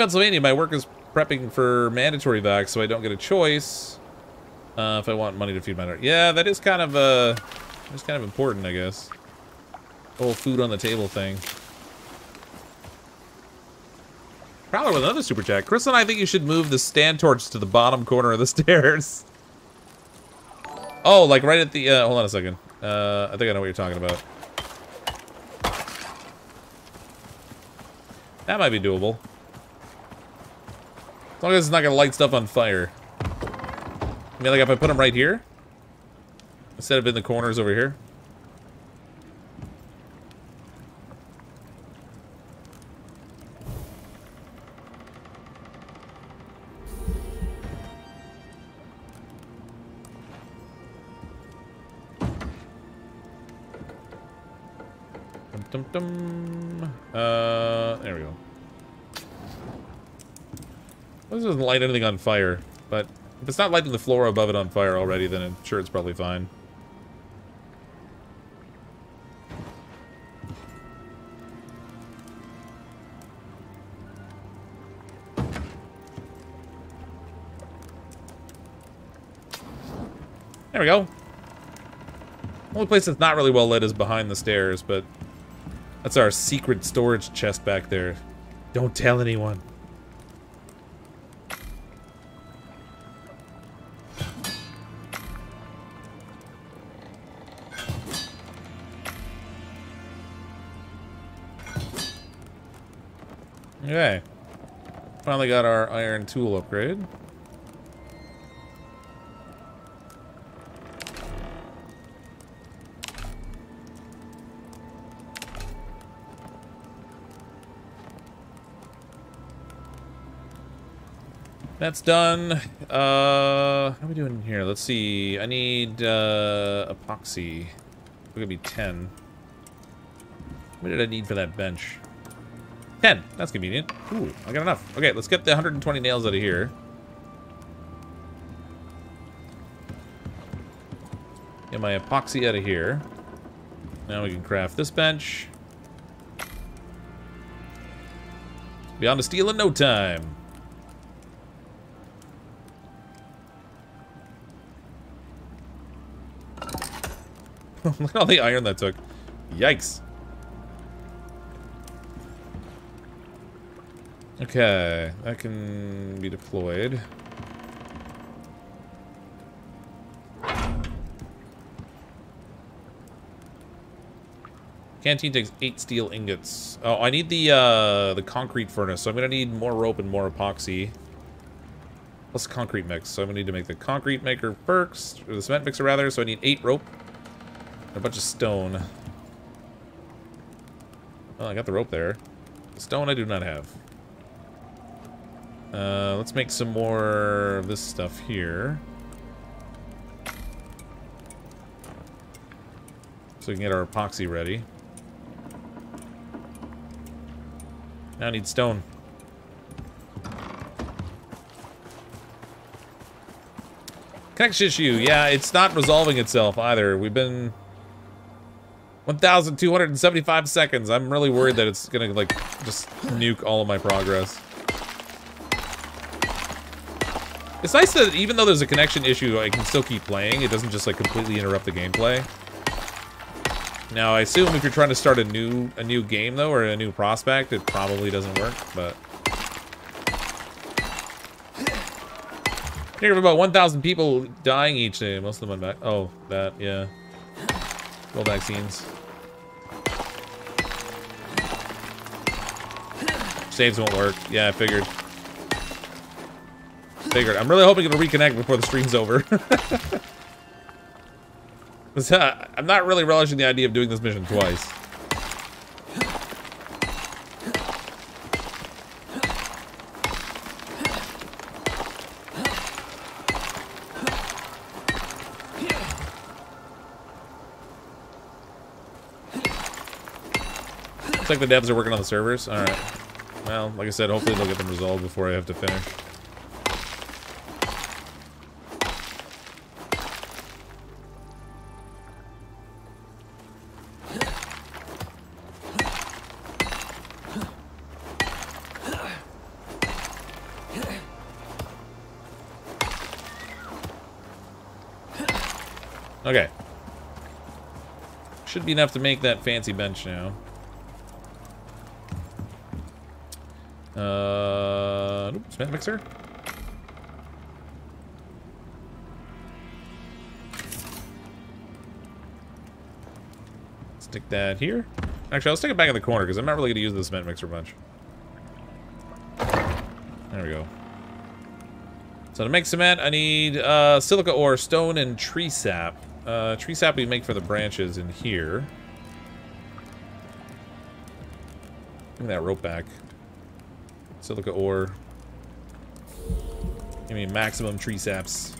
Pennsylvania. My work is prepping for mandatory vax, so I don't get a choice uh, if I want money to feed my daughter. Yeah, that is kind of uh, that's kind of important, I guess. The whole food on the table thing. Prowler with another super chat. Chris and I think you should move the stand torch to the bottom corner of the [laughs] stairs. Oh, like right at the, uh, hold on a second. Uh, I think I know what you're talking about. That might be doable. As long as it's not gonna light stuff on fire. I mean, like if I put them right here, instead of in the corners over here. light anything on fire, but if it's not lighting the floor above it on fire already, then I'm sure it's probably fine. There we go. Only place that's not really well lit is behind the stairs, but that's our secret storage chest back there. Don't tell anyone. Okay. Finally got our iron tool upgrade. That's done. Uh, what are we doing here? Let's see. I need uh, epoxy. We're gonna be 10. What did I need for that bench? 10. That's convenient. Ooh, I got enough. Okay, let's get the 120 nails out of here. Get my epoxy out of here. Now we can craft this bench. Be on a steel in no time. [laughs] Look at all the iron that took. Yikes. Okay, that can be deployed. Canteen takes eight steel ingots. Oh, I need the uh, the concrete furnace, so I'm gonna need more rope and more epoxy. Plus concrete mix, so I'm gonna need to make the concrete maker first, or the cement mixer rather. So I need eight rope, a bunch of stone. Well, I got the rope there. The stone I do not have. Uh, let's make some more of this stuff here. So we can get our epoxy ready. Now I need stone. Connection issue. Yeah, it's not resolving itself either. We've been 1,275 seconds. I'm really worried that it's gonna, like, just nuke all of my progress. It's nice that even though there's a connection issue, I can still keep playing. It doesn't just, like, completely interrupt the gameplay. Now, I assume if you're trying to start a new a new game, though, or a new prospect, it probably doesn't work, but... Here about 1,000 people dying each day. Most of them on back. Oh, that, yeah. Well, vaccines. Saves won't work. Yeah, I figured. Figured. I'm really hoping it'll reconnect before the stream's over. [laughs] I'm not really relishing the idea of doing this mission twice. Looks like the devs are working on the servers. Alright. Well, like I said, hopefully they'll get them resolved before I have to finish. Should be enough to make that fancy bench now. Uh, cement mixer. Stick that here. Actually, I'll stick it back in the corner because I'm not really going to use the cement mixer much. There we go. So to make cement, I need uh, silica ore, stone, and tree sap. Uh, tree sap we make for the branches in here. Give me that rope back. Silica ore. Give me maximum tree saps.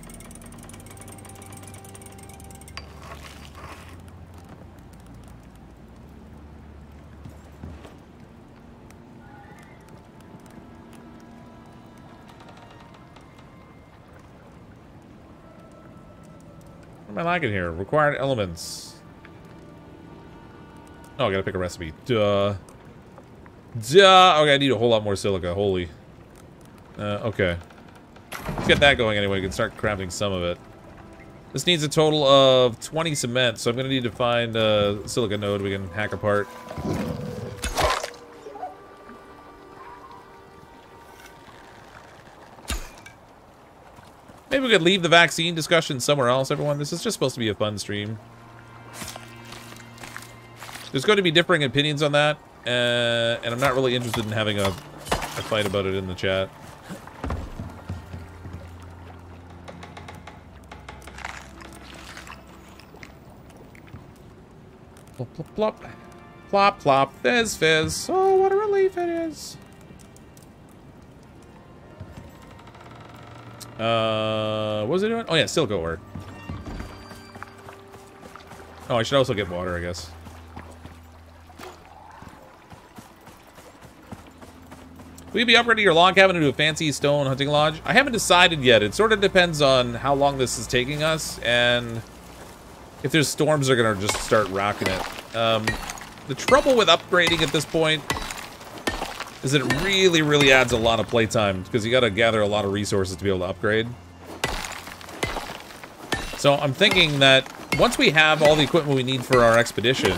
Liking here? Required elements. Oh, I gotta pick a recipe. Duh. Duh. Okay, I need a whole lot more silica. Holy. Uh, okay. Let's get that going anyway. We can start crafting some of it. This needs a total of 20 cement, so I'm to need to find a silica node we can hack apart. We could leave the vaccine discussion somewhere else, everyone. This is just supposed to be a fun stream. There's going to be differing opinions on that, uh, and I'm not really interested in having a, a fight about it in the chat. Plop, plop, plop. Plop, plop. Fizz, fizz. Oh, what a relief it is. Uh, what was it doing? Oh, yeah, silica ore. Oh, I should also get water, I guess. Will you be upgrading your log cabin into a fancy stone hunting lodge? I haven't decided yet. It sort of depends on how long this is taking us, and if there's storms that are going to just start rocking it. Um, the trouble with upgrading at this point is it really, really adds a lot of playtime, because you got to gather a lot of resources to be able to upgrade. So I'm thinking that once we have all the equipment we need for our expedition,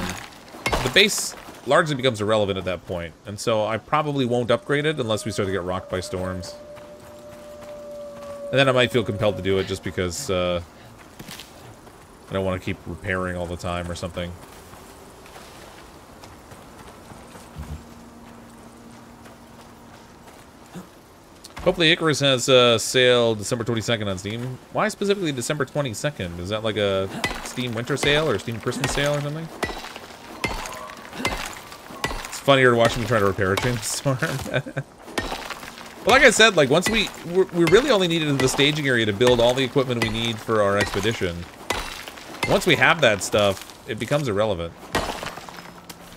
the base largely becomes irrelevant at that point. And so I probably won't upgrade it unless we start to get rocked by storms. And then I might feel compelled to do it just because uh, I don't want to keep repairing all the time or something. Hopefully Icarus has uh, sale December 22nd on Steam. Why specifically December 22nd? Is that like a Steam winter sale or Steam Christmas sale or something? It's funnier to watch me try to repair a Storm. well, [laughs] like I said, like once we we really only needed the staging area to build all the equipment we need for our expedition. Once we have that stuff, it becomes irrelevant.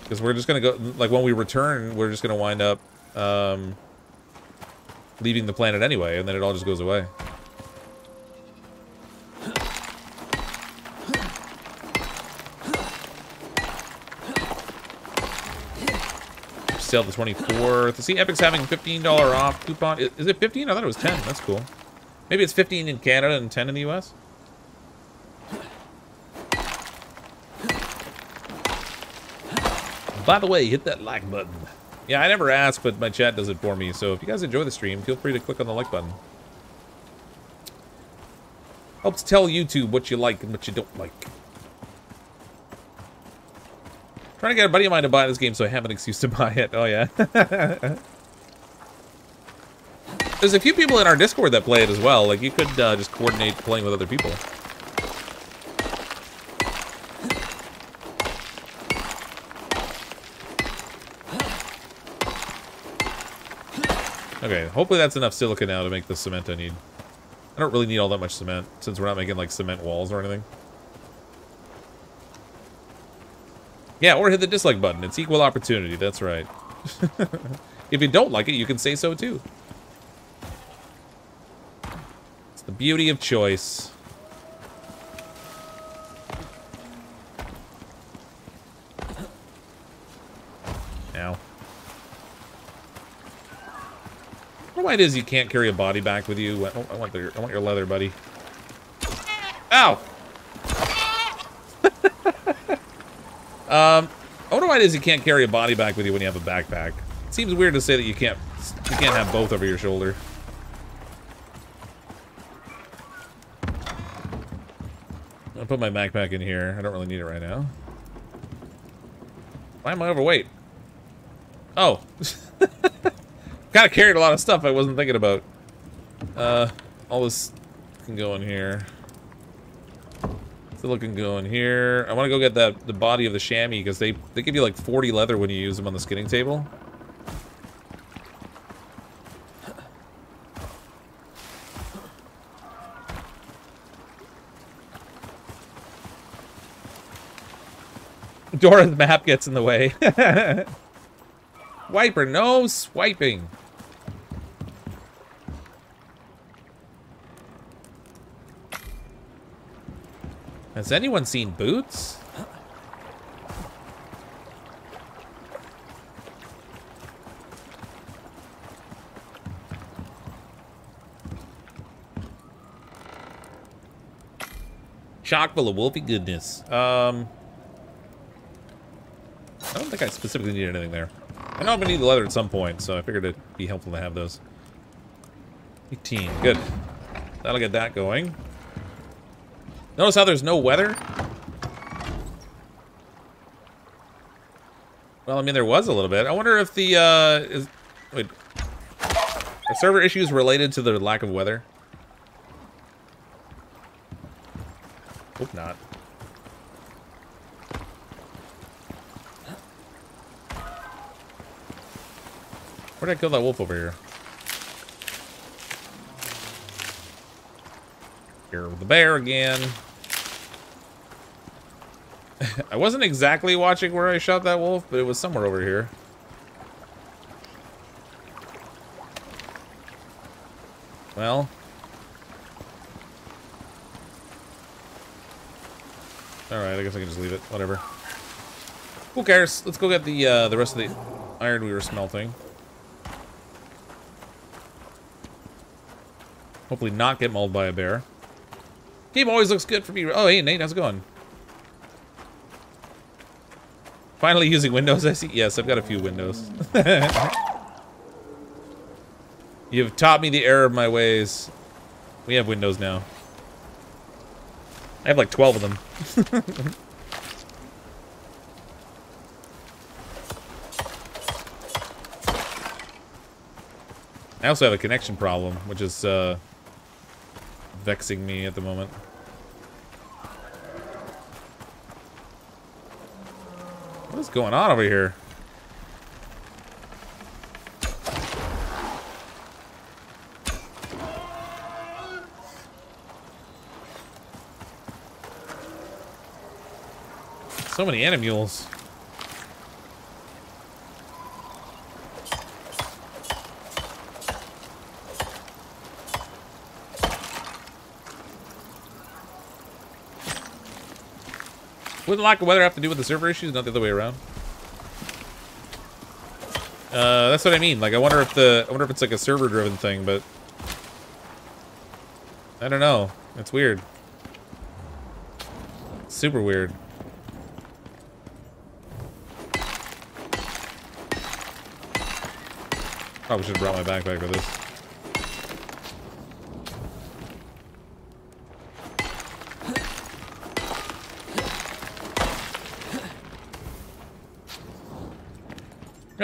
Because we're just gonna go like when we return, we're just gonna wind up um, leaving the planet anyway, and then it all just goes away. sale the 24th. See, Epic's having $15 off coupon. Is it 15? I thought it was 10. That's cool. Maybe it's 15 in Canada and 10 in the US? By the way, hit that like button. Yeah, I never ask, but my chat does it for me. So if you guys enjoy the stream, feel free to click on the like button. Helps tell YouTube what you like and what you don't like. Trying to get a buddy of mine to buy this game so I have an excuse to [laughs] buy it. Oh, yeah. [laughs] There's a few people in our Discord that play it as well. Like, you could uh, just coordinate playing with other people. Okay, hopefully that's enough silica now to make the cement I need. I don't really need all that much cement, since we're not making, like, cement walls or anything. Yeah, or hit the dislike button. It's equal opportunity, that's right. [laughs] if you don't like it, you can say so too. It's the beauty of choice. Now. Why it is you can't carry a body back with you. I want, the, I want your leather, buddy. Ow! [laughs] Um, I wonder why it is you can't carry a body back with you when you have a backpack. It seems weird to say that you can't you can't have both over your shoulder. I'll put my backpack in here. I don't really need it right now. Why am I overweight? Oh. [laughs] kind of carried a lot of stuff I wasn't thinking about. Uh, all this can go in here. Still looking good here. I want to go get that the body of the chamois because they they give you like 40 leather when you use them on the skinning table. [laughs] Dora's map gets in the way. [laughs] Wiper, no swiping. Has anyone seen Boots? Chock full of wolfy goodness. Um, I don't think I specifically need anything there. I know I'm gonna need the leather at some point, so I figured it'd be helpful to have those. 18, good. That'll get that going. Notice how there's no weather? Well, I mean, there was a little bit. I wonder if the, uh, is, wait, are server issues related to the lack of weather? Hope not. Where did I kill that wolf over here? Here with the bear again. [laughs] I wasn't exactly watching where I shot that wolf, but it was somewhere over here. Well. Alright, I guess I can just leave it. Whatever. Who cares? Let's go get the uh, the rest of the iron we were smelting. Hopefully not get mauled by a bear. Game always looks good for me. Oh, hey, Nate, how's it going? Finally using Windows, I see. Yes, I've got a few Windows. [laughs] You've taught me the error of my ways. We have Windows now. I have like 12 of them. [laughs] I also have a connection problem, which is uh, vexing me at the moment. What is going on over here? So many animules. Wouldn't lack of weather have to do with the server issues, not the other way around? Uh, that's what I mean. Like, I wonder if the, I wonder if it's like a server-driven thing, but I don't know. It's weird. super weird. Probably should have brought my backpack for this.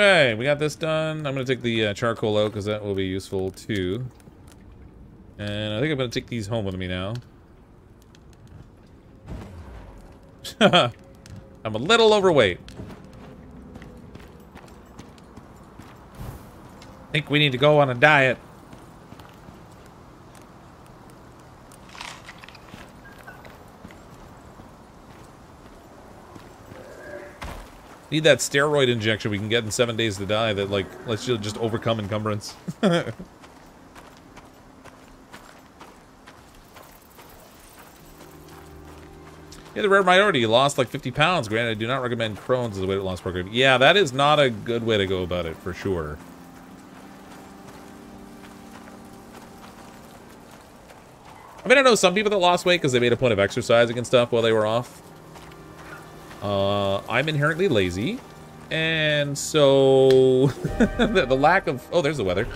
Okay, we got this done. I'm going to take the uh, charcoal out because that will be useful too. And I think I'm going to take these home with me now. [laughs] I'm a little overweight. I think we need to go on a diet. Need that steroid injection we can get in seven days to die that, like, lets you just overcome encumbrance. [laughs] yeah, the rare minority lost like 50 pounds. Granted, I do not recommend Crohn's as a weight loss program. Yeah, that is not a good way to go about it, for sure. I mean, I know some people that lost weight because they made a point of exercising and stuff while they were off. Uh, I'm inherently lazy. And so, [laughs] the, the lack of... Oh, there's the weather.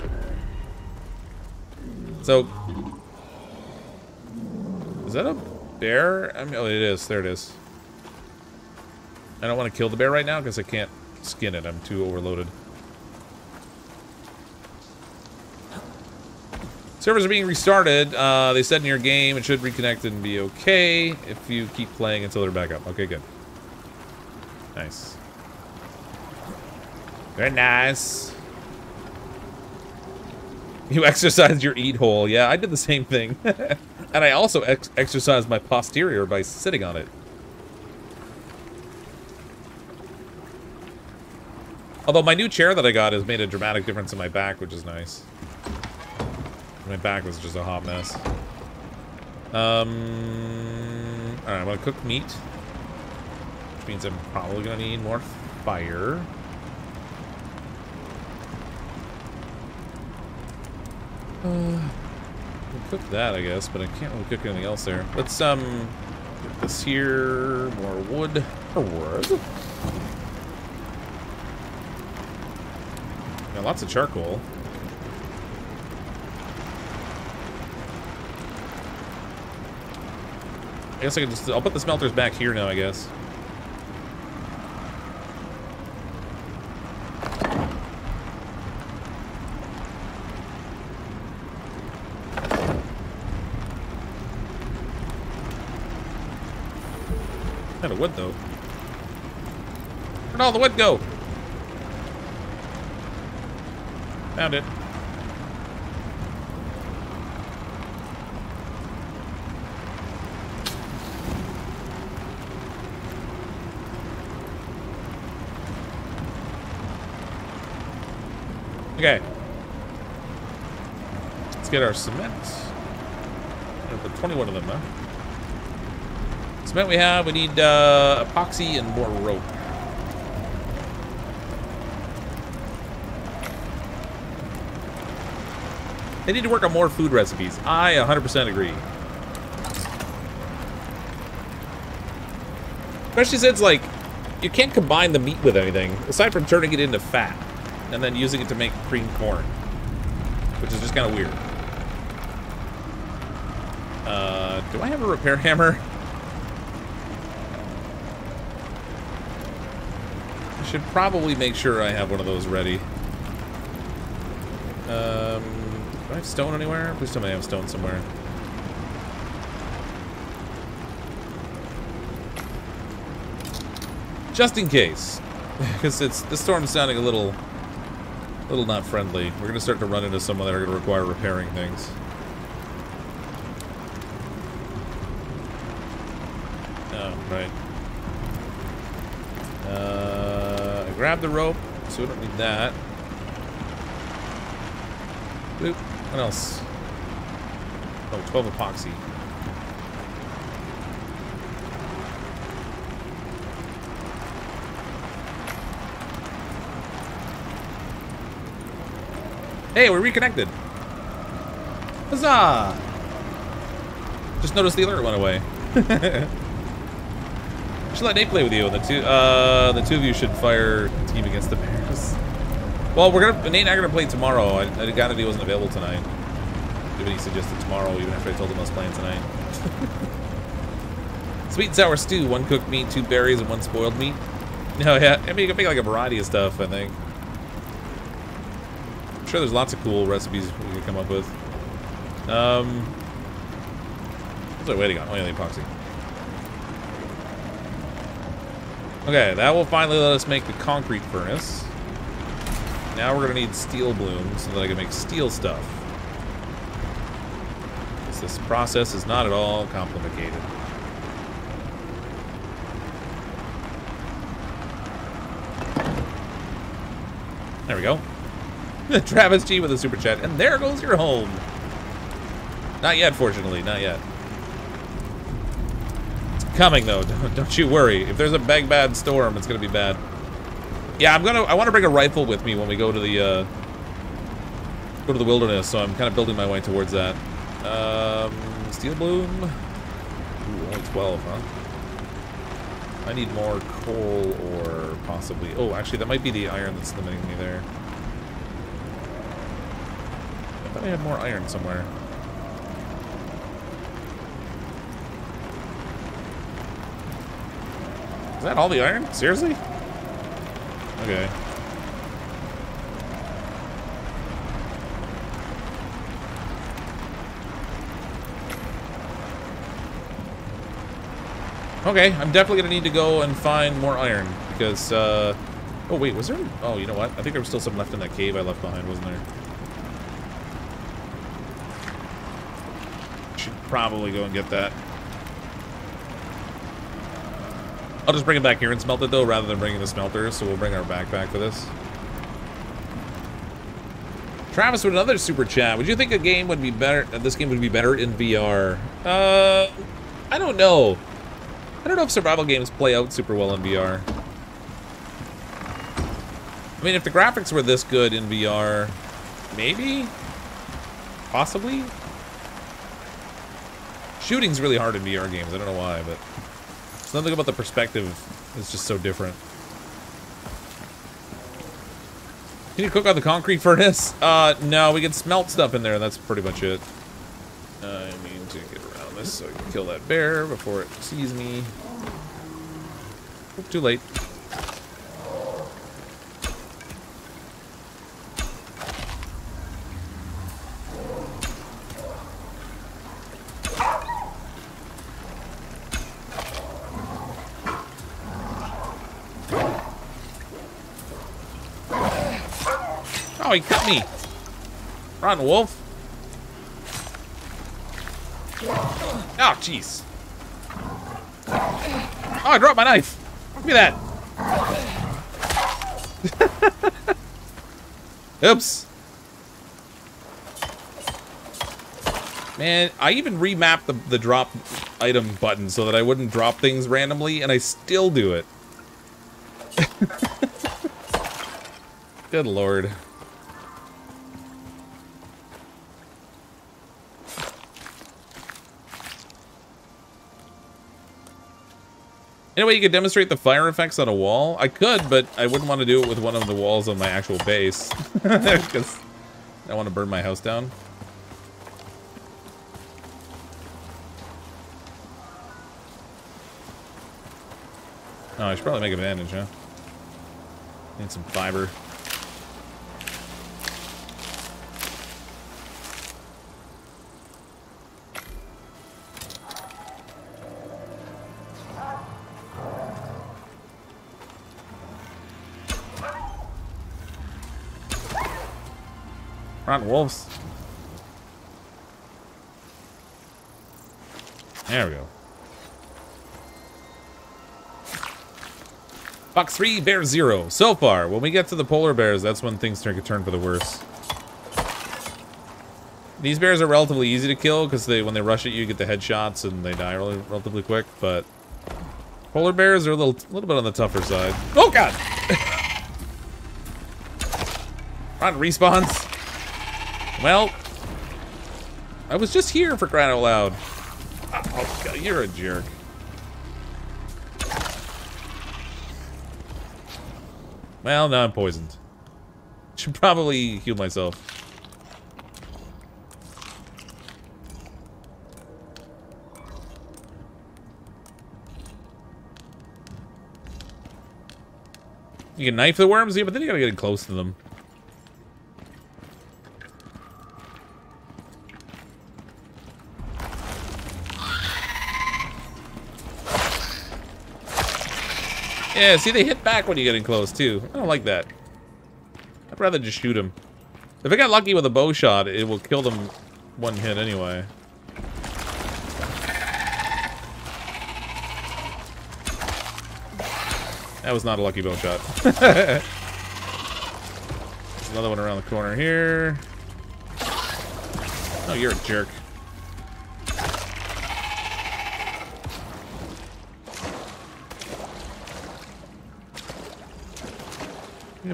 So, is that a bear? I mean, oh, it is. There it is. I don't want to kill the bear right now because I can't skin it. I'm too overloaded. Servers are being restarted. Uh, they said in your game it should reconnect and be okay if you keep playing until they're back up. Okay, good. Nice. Very nice. You [laughs] exercised your eat hole. Yeah, I did the same thing. [laughs] and I also ex exercised my posterior by sitting on it. Although my new chair that I got has made a dramatic difference in my back, which is nice. My back was just a hot mess. Um, alright, I'm gonna cook meat. Means I'm probably gonna need more fire. Uh, cook that, I guess, but I can't really cook anything else there. Let's, um, Get this here. More wood. More wood. Got lots of charcoal. I guess I can just... I'll put the smelters back here now, I guess. Wood, though. Where'd all the wood go? Found it. Okay. Let's get our cement. Put 21 of them, huh? Cement we have, we need uh, epoxy and more rope. They need to work on more food recipes. I 100% agree. Especially since, like, you can't combine the meat with anything, aside from turning it into fat, and then using it to make cream corn. Which is just kind of weird. Uh, do I have a repair [laughs] hammer? Should probably make sure I have one of those ready. Um, do I have stone anywhere? Please tell me I have stone somewhere. Just in case. [laughs] Because it's the storm's sounding a little A little not friendly. We're gonna start to run into some that are gonna require repairing things. Oh, right. Grabbed the rope, so we don't need that. Boop. What else? Oh, 12 epoxy. Hey, we're reconnected. Huzzah! Just noticed the alert went away. [laughs] should let Nate play with you. The two, uh, the two of you should fire team against the Bears. Well, we're gonna Nate and I are gonna play tomorrow. I, I got that he wasn't available tonight. Even he suggested tomorrow, even after I told him I was playing tonight. [laughs] Sweet and sour stew: one cooked meat, two berries, and one spoiled meat. No, yeah, I mean you can make like a variety of stuff. I think. I'm sure there's lots of cool recipes we could come up with. Um, what's I waiting on? Oh, yeah, the epoxy. Okay, that will finally let us make the concrete furnace. Now we're gonna need steel blooms so that I can make steel stuff. This process is not at all complicated. There we go. [laughs] Travis G with a super chat. And there goes your home. Not yet, fortunately. Not yet. Coming, though. [laughs] Don't, don't you worry. If there's a big bad storm, it's to be bad. Yeah, I'm to... I want to bring a rifle with me when we go to the, uh... Go to the wilderness, so I'm kind of building my way towards that. Um... Steel bloom? Ooh, only 12, huh? I need more coal or possibly... Oh, actually, that might be the iron that's limiting me there. I thought I had more iron somewhere. Is that all the iron? Seriously? Okay. Okay, I'm definitely gonna need to go and find more iron because, uh... Oh, wait, was there... Oh, you know what? I think there was still some left in that cave I left behind, wasn't there? Should probably go and get that. I'll just bring it back here and smelt it, though, rather than bringing the smelter, so we'll bring our backpack for this. Travis with another super chat. Would you think a game would be better... This game would be better in VR? Uh... I don't know. I don't know if survival games play out super well in VR. I mean, if the graphics were this good in VR, maybe? Possibly? Shooting's really hard in VR games. I don't know why, but something about the perspective is just so different. Can you cook on the concrete [laughs] furnace? Uh, no, we can smelt stuff in there. That's pretty much it. I mean to get around this so I can kill that bear before it sees me. too late. He cut me. Run, wolf. Oh, jeez. Oh, I dropped my knife. Look at that. [laughs] Oops. Man, I even remapped the, the drop item button so that I wouldn't drop things randomly, and I still do it. [laughs] Good lord. Anyway, you could demonstrate the fire effects on a wall? I could, but I wouldn't want to do it with one of the walls on my actual base. [laughs] Because I want to burn my house down. Oh, I should probably make a bandage, huh? Need some fiber. Wolves. There we go. Fox 3, Bear 0. So far, when we get to the polar bears, that's when things turn, turn for the worse. These bears are relatively easy to kill because they when they rush at you, you get the headshots and they die really, relatively quick, but polar bears are a little, little bit on the tougher side. Oh, God! [laughs] Run, respawns. Well, I was just here for crying out loud. Oh, God, you're a jerk. Well, now I'm poisoned. [laughs] Should probably heal myself. You can knife the worms? Yeah, but then you gotta get close to them. Yeah, see, they hit back when you get in close, too. I don't like that. I'd rather just shoot them. If I got lucky with a bow shot, it will kill them one hit anyway. That was not a lucky bow shot. [laughs] another one around the corner here. Oh, you're a jerk.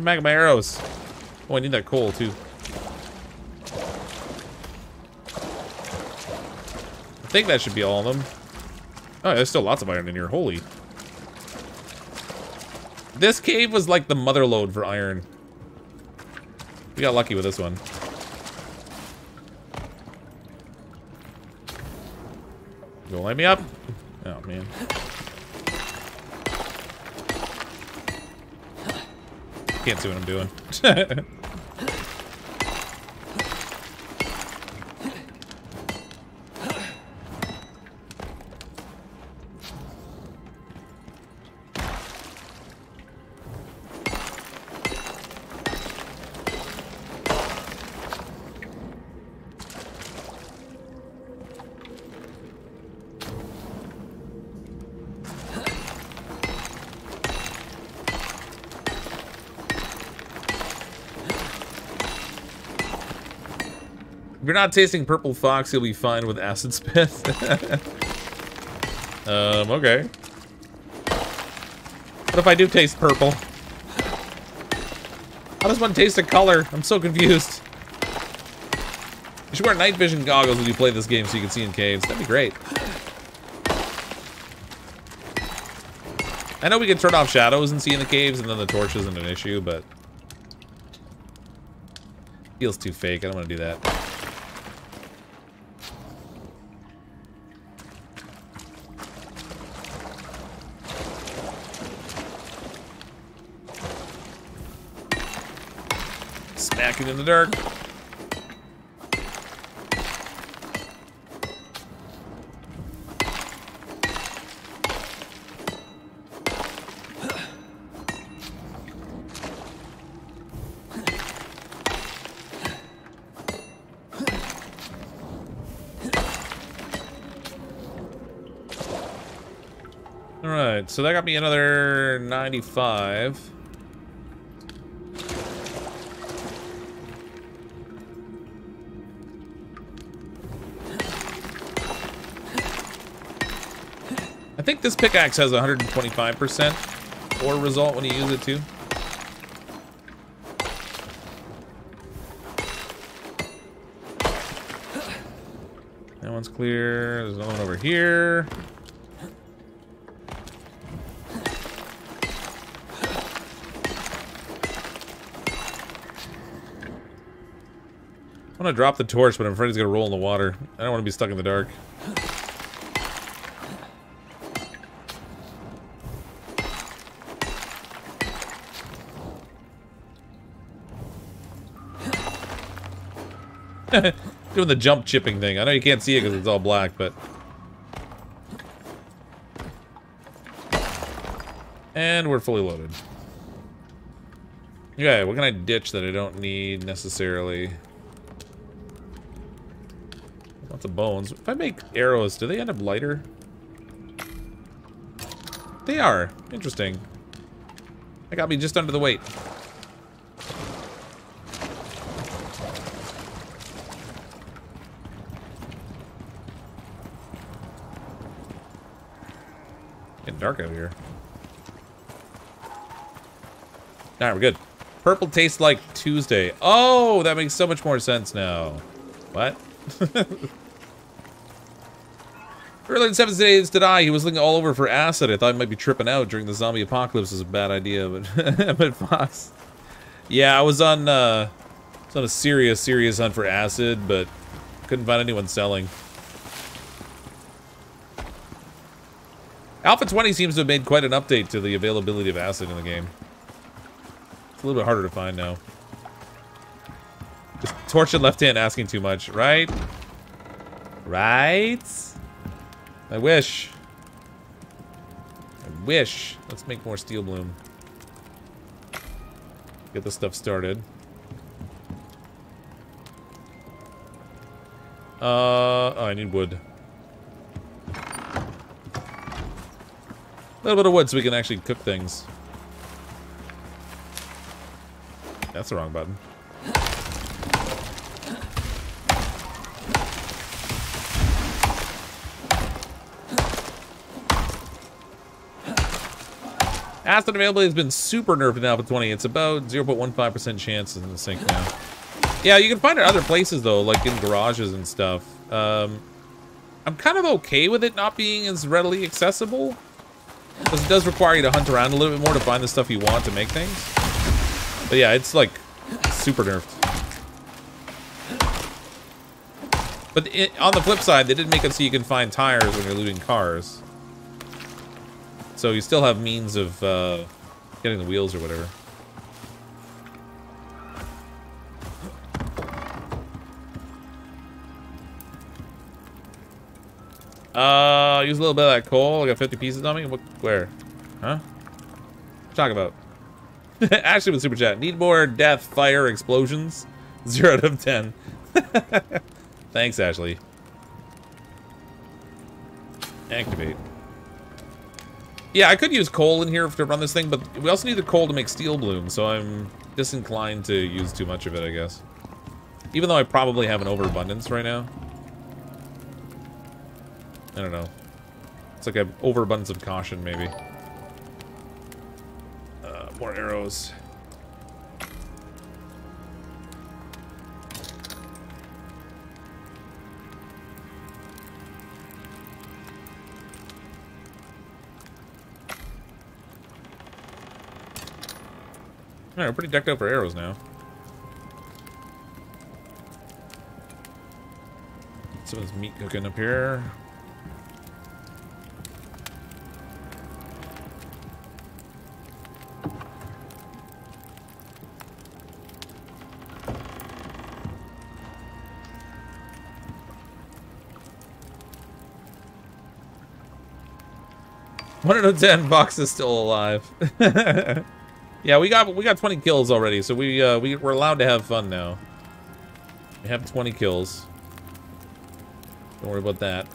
Get back my arrows. Oh, I need that coal, too. I think that should be all of them. Oh, there's still lots of iron in here. Holy. This cave was like the mother lode for iron. We got lucky with this one. Go light me up. Oh, man. Can't see what I'm doing. [laughs] not tasting purple fox, you'll be fine with acid spit. [laughs] um, okay. What if I do taste purple? How does one taste a color? I'm so confused. You should wear night vision goggles when you play this game so you can see in caves. That'd be great. I know we can turn off shadows and see in the caves, and then the torch isn't an issue, but... Feels too fake. I don't want to do that. In the dirt. Alright, so that got me another 95. This pickaxe has 125% ore result when you use it too. That one's clear. There's another one over here. I want to drop the torch, but I'm afraid it's going to roll in the water. I don't want to be stuck in the dark. Doing the jump chipping thing. I know you can't see it because it's all black, but... And we're fully loaded. Okay, what can I ditch that I don't need necessarily? Lots of bones. If I make arrows, do they end up lighter? They are. Interesting. I got me just under the weight. Dark here. Alright, we're good. Purple tastes like Tuesday. Oh, that makes so much more sense now. What? [laughs] Earlier in Seven Days to Die, he was looking all over for acid. I thought he might be tripping out during the zombie apocalypse. Is a bad idea, but [laughs] but Fox. Yeah, I was on uh, I was on a serious, serious hunt for acid, but couldn't find anyone selling. Alpha 20 seems to have made quite an update to the availability of acid in the game. It's a little bit harder to find now. Just torch and left hand asking too much, right? Right? I wish. I wish. Let's make more steel bloom. Get this stuff started. Uh, oh, I need wood. Little bit of wood so we can actually cook things. That's the wrong button. Acid availability has been super nerfed in Alpha 20. It's about 0.15% chance in the sink now. Yeah, you can find it other places though, like in garages and stuff. Um, I'm kind of okay with it not being as readily accessible. Because it does require you to hunt around a little bit more to find the stuff you want to make things. But yeah, it's like super nerfed. But it, on the flip side, they did make it so you can find tires when you're looting cars. So you still have means of uh, getting the wheels or whatever. Uh, use a little bit of that coal. I got 50 pieces on me. What, where? Huh? Talk about. [laughs] Ashley with super chat. Need more death, fire, explosions. [laughs] Zero out of ten. [laughs] Thanks, Ashley. Activate. Yeah, I could use coal in here to run this thing, but we also need the coal to make steel bloom, so I'm disinclined to use too much of it, I guess. Even though I probably have an overabundance right now. I don't know. It's like an overabundance of caution, maybe. Uh, more arrows. Alright, we're pretty decked out for arrows now. Someone's meat cooking up here. One out of ten Vox is still alive. [laughs] yeah, we got we got 20 kills already, so we uh, we we're allowed to have fun now. We have 20 kills. Don't worry about that.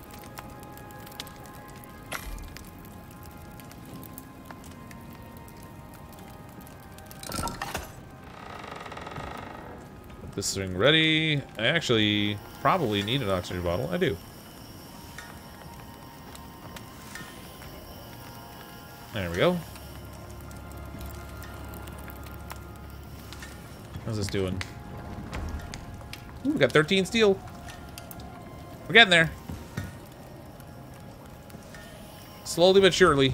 Get this thing ready. I actually probably need an oxygen bottle. I do. There we go. How's this doing? Ooh, we got 13 steel. We're getting there. Slowly but surely.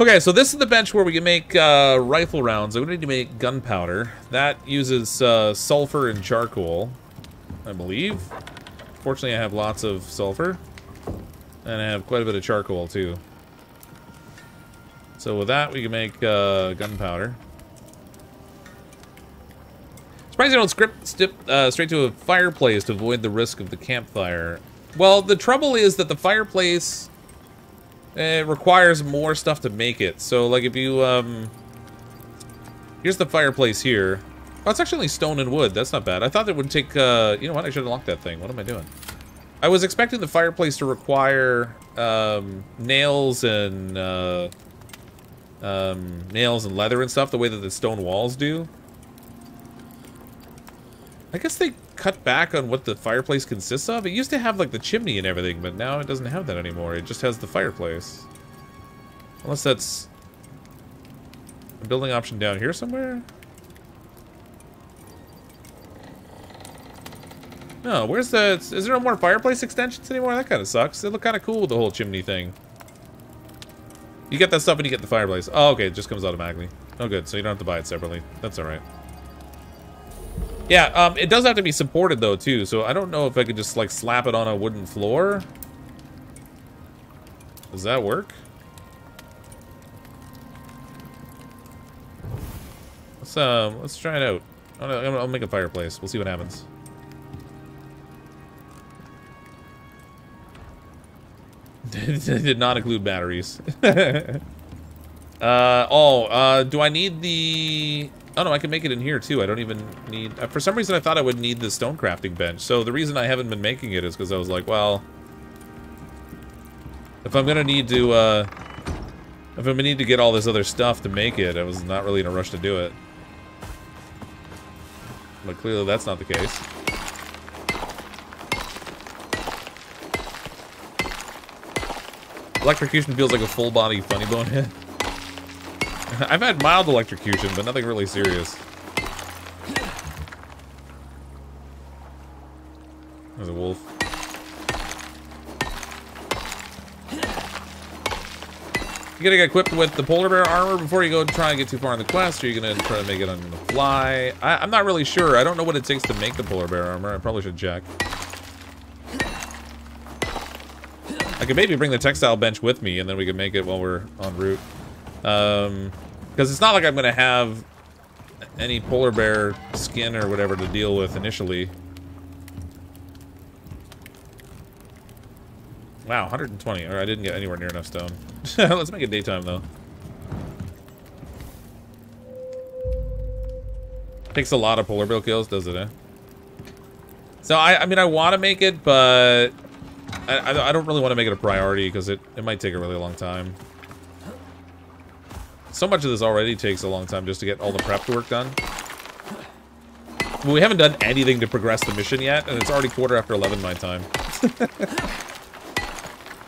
Okay, so this is the bench where we can make uh, rifle rounds. We need to make gunpowder. That uses uh, sulfur and charcoal, I believe. Fortunately, I have lots of sulfur. And I have quite a bit of charcoal, too. So with that, we can make uh, gunpowder. Surprised you don't script stip, uh, straight to a fireplace to avoid the risk of the campfire. Well, the trouble is that the fireplace it requires more stuff to make it. So, like, if you, um... Here's the fireplace here. Oh, it's actually stone and wood. That's not bad. I thought it would take, uh... You know what? I should locked that thing. What am I doing? I was expecting the fireplace to require um, nails and uh, um, nails and leather and stuff, the way that the stone walls do. I guess they cut back on what the fireplace consists of. It used to have like the chimney and everything, but now it doesn't have that anymore. It just has the fireplace. Unless that's a building option down here somewhere. No, where's the... Is there no more fireplace extensions anymore? That kind of sucks. They look kind of cool with the whole chimney thing. You get that stuff when you get the fireplace. Oh, okay. It just comes automatically. Oh, good. So you don't have to buy it separately. That's alright. Yeah, um, it does have to be supported, though, too. So I don't know if I could just, like, slap it on a wooden floor. Does that work? Let's, um, let's try it out. I'll, I'll make a fireplace. We'll see what happens. [laughs] did not include batteries. [laughs] uh, oh, uh, do I need the... Oh, no, I can make it in here, too. I don't even need... Uh, for some reason, I thought I would need the stone crafting bench. So the reason I haven't been making it is because I was like, well... If I'm going to need to, uh... If I'm to need to get all this other stuff to make it, I was not really in a rush to do it. But clearly that's not the case. Electrocution feels like a full body funny bone hit. [laughs] I've had mild electrocution, but nothing really serious. There's a wolf. You gotta get equipped with the polar bear armor before you go try and get too far in the quest, or are you gonna try to make it on the fly? I, I'm not really sure. I don't know what it takes to make the polar bear armor. I probably should check. I could maybe bring the textile bench with me, and then we can make it while we're en route. Um, because it's not like I'm going to have any polar bear skin or whatever to deal with initially. Wow, 120. Or I didn't get anywhere near enough stone. [laughs] Let's make it daytime, though. Takes a lot of polar bear kills, does it, eh? So, I, I mean, I want to make it, but I, I don't really want to make it a priority because it, it might take a really long time. So much of this already takes a long time just to get all the prep work done. we haven't done anything to progress the mission yet, and it's already quarter after 11 my time.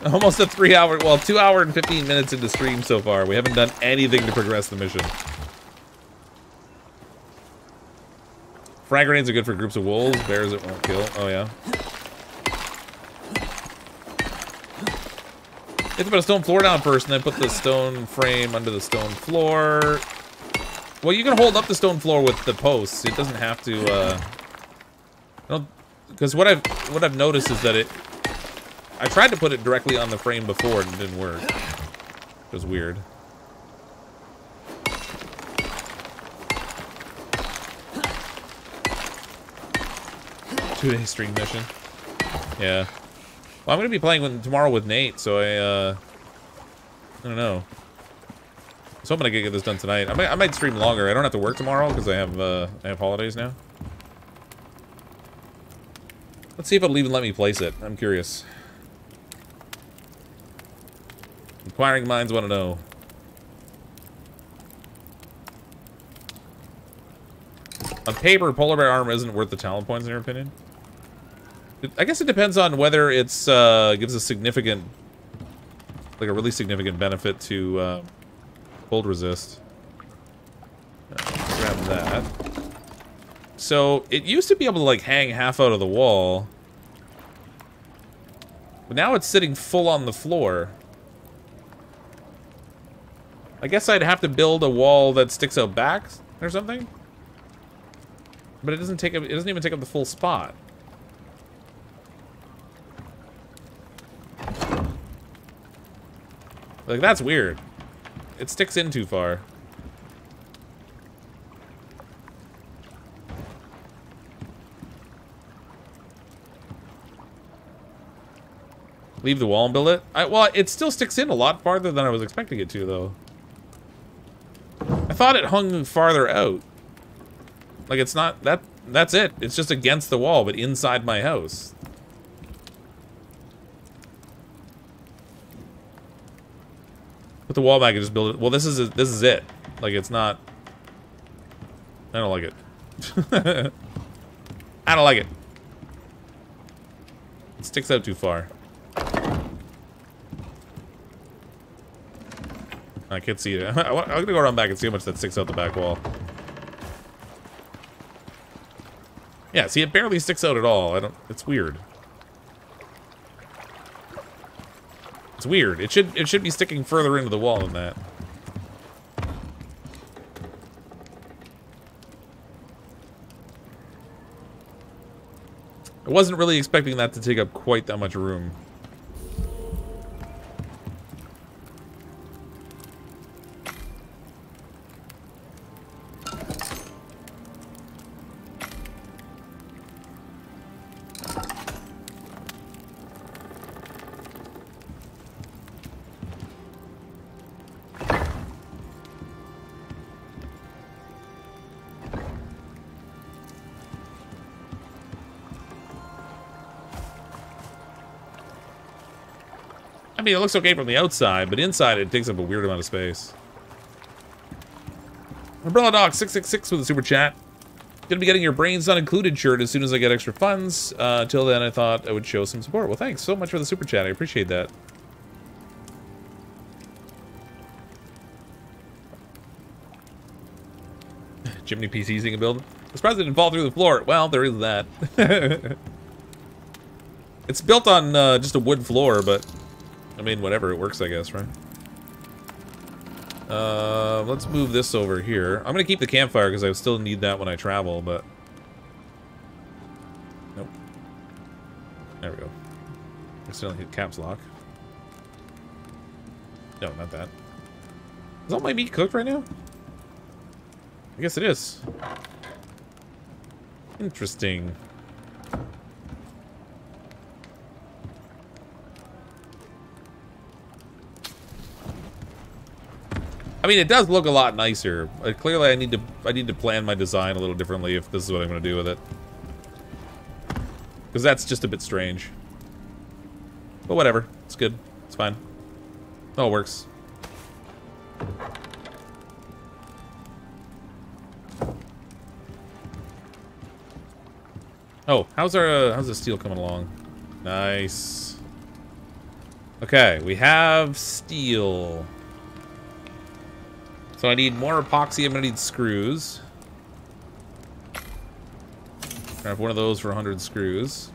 [laughs] Almost a three hour, well, two hour and 15 minutes into stream so far. We haven't done anything to progress the mission. Frag grenades are good for groups of wolves. Bears it won't kill. Oh, yeah. Have to put a stone floor down first, and then put the stone frame under the stone floor. Well, you can hold up the stone floor with the posts. It doesn't have to, uh... Because what I've, what I've noticed is that it... I tried to put it directly on the frame before, and it didn't work. It was weird. Two-day stream mission. Yeah. Well, I'm going to be playing with, tomorrow with Nate, so I, uh... I don't know. So I'm gonna get this done tonight. I might, I might stream longer. I don't have to work tomorrow because I have uh, I have holidays now. Let's see if it'll even let me place it. I'm curious. Inquiring minds want to know. On paper, polar bear armor isn't worth the talent points in your opinion. I guess it depends on whether it's uh, gives a significant, like a really significant benefit to uh, cold resist. Uh, grab that. So it used to be able to like hang half out of the wall, but now it's sitting full on the floor. I guess I'd have to build a wall that sticks out back or something. But it doesn't take up, it doesn't even take up the full spot. Like, that's weird. It sticks in too far. Leave the wall and build it? I, well, it still sticks in a lot farther than I was expecting it to, though. I thought it hung farther out. Like, it's not... that. That's it. It's just against the wall, but inside my house. Put the wall back and just build it. Well, this is this is it. Like it's not. I don't like it. [laughs] I don't like it. It sticks out too far. I can't see it. [laughs] I'm gonna go around back and see how much that sticks out the back wall. Yeah, see, it barely sticks out at all. I don't. It's weird. It's weird. It should it should be sticking further into the wall than that. I wasn't really expecting that to take up quite that much room. Mean, it looks okay from the outside, but inside it takes up a weird amount of space. Umbrella Dog 666 with a super chat. Gonna be getting your brains not included shirt as soon as I get extra funds. Uh, until then, I thought I would show some support. Well, thanks so much for the super chat. I appreciate that. [laughs] Chimney PCs you can build. I'm surprised it didn't fall through the floor. Well, there is that. [laughs] it's built on uh, just a wood floor, but I mean, whatever, it works, I guess, right? Uh, let's move this over here. I'm gonna keep the campfire because I still need that when I travel, but... Nope. There we go. Still hit caps lock. No, not that. Is all my meat cooked right now? I guess it is. Interesting. Mean, it does look a lot nicer. Uh, clearly, I need to I need to plan my design a little differently if this is what I'm going to do with it. Because that's just a bit strange. But whatever. It's good. It's fine. Oh, it works. Oh, how's our uh, how's the steel coming along? Nice. Okay, we have steel. So I need more epoxy. I'm to need screws. I have one of those for 100 screws.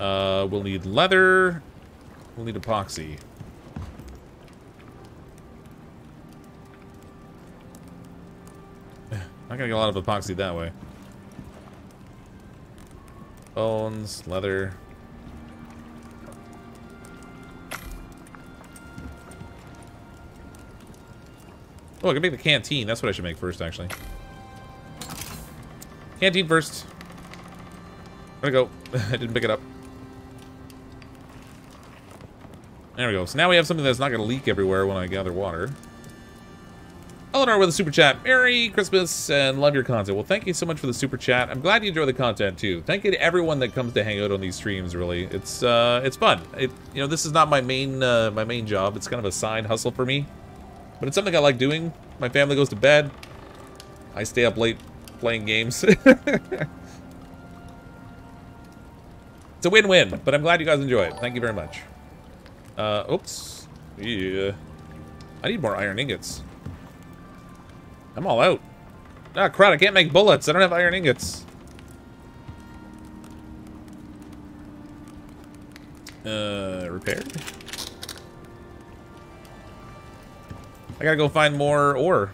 Uh, we'll need leather. We'll need epoxy. [laughs] Not gonna get a lot of epoxy that way. Bones, leather. Oh, I can make the canteen. That's what I should make first, actually. Canteen first. There we go. [laughs] I didn't pick it up. There we go. So now we have something that's not going to leak everywhere when I gather water. Eleanor with a super chat. Merry Christmas and love your content. Well, thank you so much for the super chat. I'm glad you enjoy the content too. Thank you to everyone that comes to hang out on these streams. Really, it's uh, it's fun. It, you know, this is not my main uh, my main job. It's kind of a side hustle for me, but it's something I like doing. My family goes to bed. I stay up late playing games. [laughs] it's a win-win, but I'm glad you guys enjoy it. Thank you very much. Uh, oops. Yeah. I need more iron ingots. I'm all out. Ah, crap, I can't make bullets. I don't have iron ingots. Uh, repaired? I gotta go find more ore.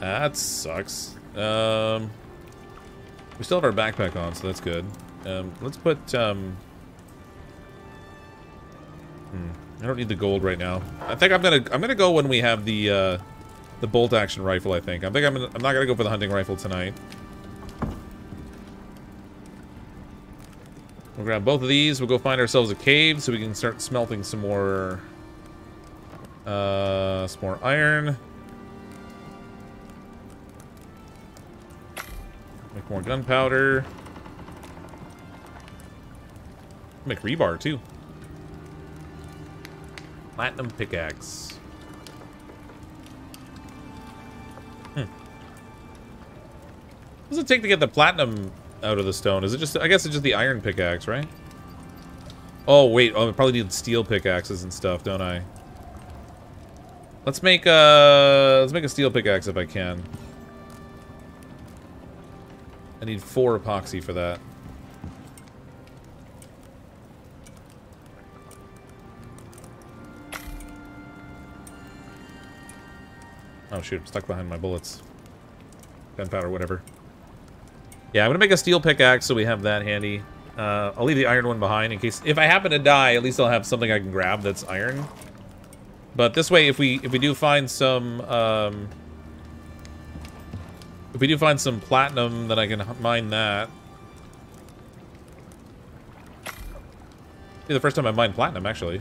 That sucks. Um, we still have our backpack on, so that's good. Um, let's put, um... Hmm. I don't need the gold right now. I think I'm gonna I'm gonna go when we have the uh, the bolt action rifle. I think I think I'm gonna, I'm not gonna go for the hunting rifle tonight. We'll grab both of these. We'll go find ourselves a cave so we can start smelting some more uh, some more iron. Make more gunpowder. Make rebar too. Platinum pickaxe. Hmm. What does it take to get the platinum out of the stone? Is it just, I guess it's just the iron pickaxe, right? Oh, wait, oh, I probably need steel pickaxes and stuff, don't I? Let's make a, let's make a steel pickaxe if I can. I need four epoxy for that. Oh shoot, I'm stuck behind my bullets. Gunpowder, whatever. Yeah, I'm gonna make a steel pickaxe so we have that handy. Uh, I'll leave the iron one behind in case if I happen to die, at least I'll have something I can grab that's iron. But this way, if we if we do find some um, if we do find some platinum, then I can mine that. Be the first time I mine platinum, actually,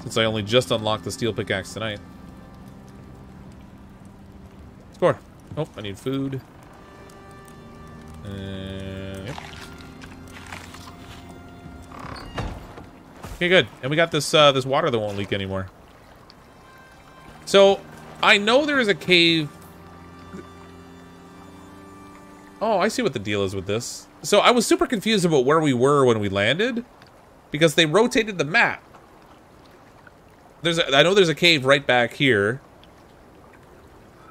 since I only just unlocked the steel pickaxe tonight. Score. Oh, I need food. Uh, yep. Okay, good. And we got this uh, this water that won't leak anymore. So, I know there is a cave. Oh, I see what the deal is with this. So I was super confused about where we were when we landed, because they rotated the map. There's a, I know there's a cave right back here.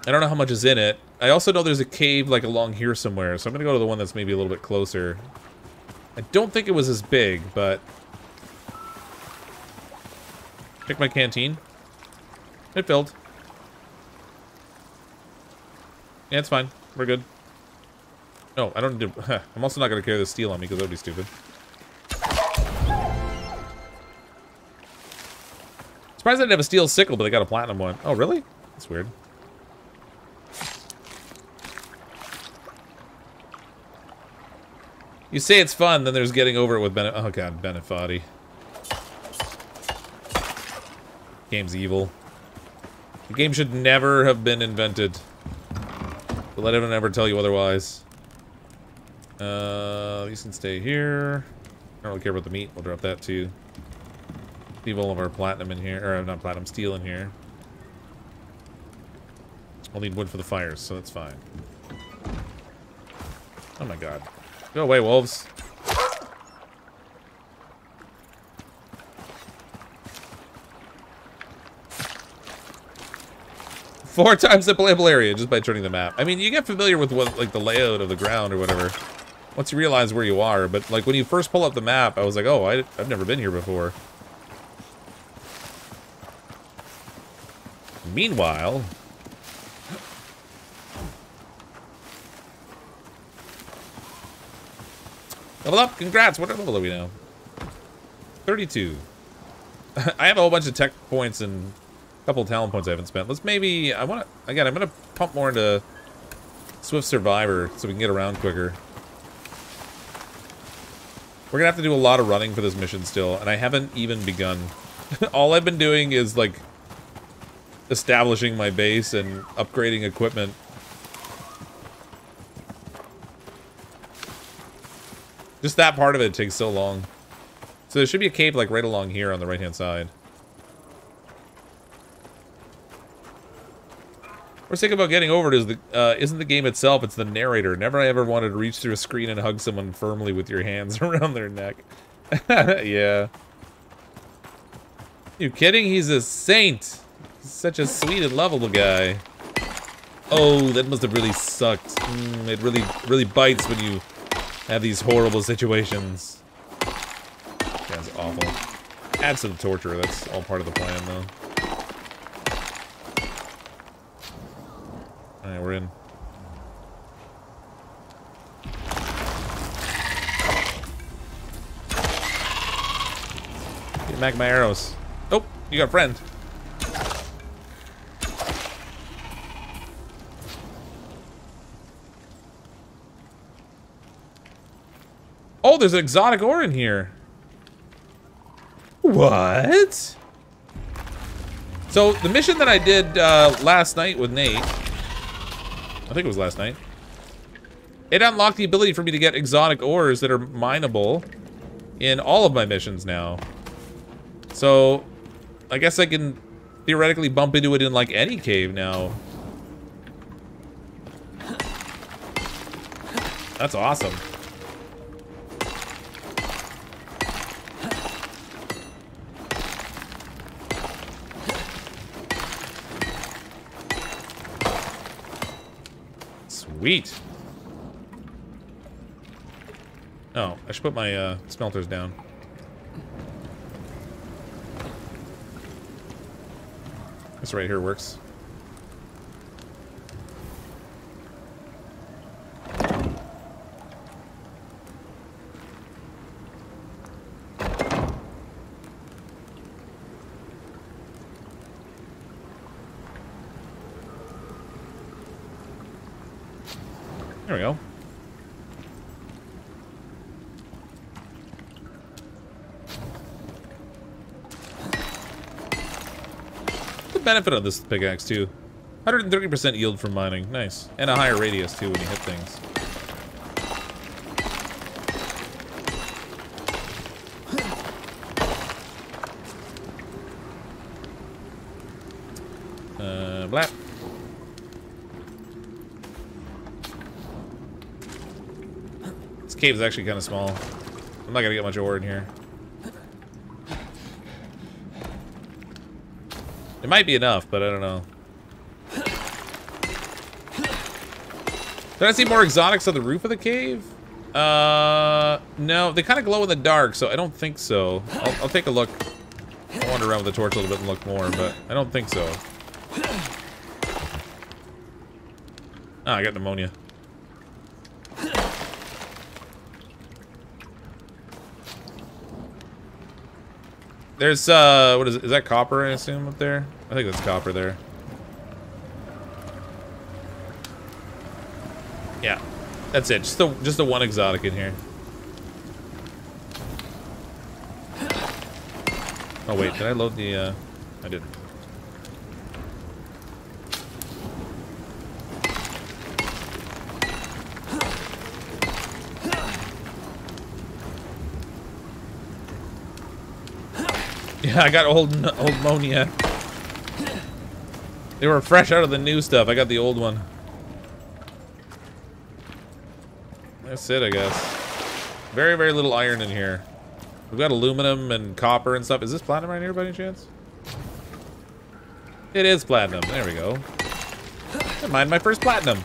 I don't know how much is in it. I also know there's a cave like along here somewhere, so I'm gonna go to the one that's maybe a little bit closer. I don't think it was as big, but... Check my canteen. It filled. Yeah, it's fine. We're good. No, I don't to... [laughs] I'm also not gonna carry the steel on me, because that would be stupid. Surprised I didn't have a steel sickle, but I got a platinum one. Oh, really? That's weird. You say it's fun, then there's getting over it with Bene- Oh god, Bennett Foddy. Game's evil. The game should never have been invented. But let anyone ever tell you otherwise. Uh, these can stay here. I don't really care about the meat. We'll drop that too. Leave all of our platinum in here. Or not platinum, steel in here. I'll need wood for the fires, so that's fine. Oh my god. Go away, wolves. Four [laughs] times the playable area just by turning the map. I mean, you get familiar with what, like, the layout of the ground or whatever. once you realize where you are. But like when you first pull up the map, I was like, oh, I, I've never been here before. Meanwhile... Level up! Congrats! What level are we now? 32. [laughs] I have a whole bunch of tech points and couple talent points I haven't spent. Let's maybe... I want to... Again, I'm to pump more into Swift Survivor so we can get around quicker. We're to have to do a lot of running for this mission still, and I haven't even begun. [laughs] All I've been doing is, like, establishing my base and upgrading equipment. Just that part of it takes so long. So there should be a cave, like, right along here on the right-hand side. What's sick about getting over it is the uh, isn't the game itself, it's the narrator. Never I ever wanted to reach through a screen and hug someone firmly with your hands [laughs] around their neck. [laughs] yeah. You kidding? He's a saint. He's such a sweet and lovable guy. Oh, that must have really sucked. Mm, it really, really bites when you have these horrible situations. That's awful. To torture. That's all part of the plan, though. Alright, we're in. Get back my arrows. Oh, you got a friend. Oh, there's an exotic ore in here. What? So, the mission that I did uh, last night with Nate I think it was last night. It unlocked the ability for me to get exotic ores that are mineable in all of my missions now. So, I guess I can theoretically bump into it in like any cave now. That's awesome. Sweet. Oh, I should put my uh, smelters down. This right here works. Benefit of this pickaxe, too. 130% yield from mining. Nice. And a higher radius, too, when you hit things. Uh, blap. This cave is actually kind of small. I'm not gonna get much ore in here. It might be enough, but I don't know. Did I see more exotics on the roof of the cave? Uh, no, they kind of glow in the dark, so I don't think so. I'll, I'll take a look. I'll wander around with the torch a little bit and look more, but I don't think so. Ah, I got pneumonia. There's, uh, what is it? Is that copper, I assume, up there? I think that's copper there. Yeah. That's it. Just the, just the one exotic in here. Oh, wait. Did I load the, uh... I didn't. Yeah, [laughs] I got old old ammonia. They were fresh out of the new stuff. I got the old one. That's it, I guess. Very, very little iron in here. We've got aluminum and copper and stuff. Is this platinum right here by any chance? It is platinum. There we go. I mind my first platinum.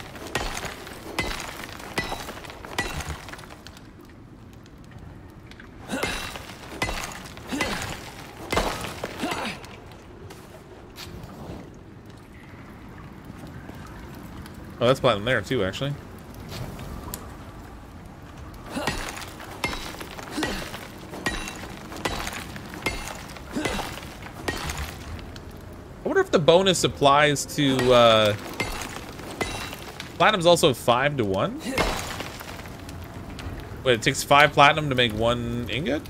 Oh, that's platinum there too, actually. I wonder if the bonus applies to, uh... Platinum's also 5 to 1? Wait, it takes 5 platinum to make 1 ingot?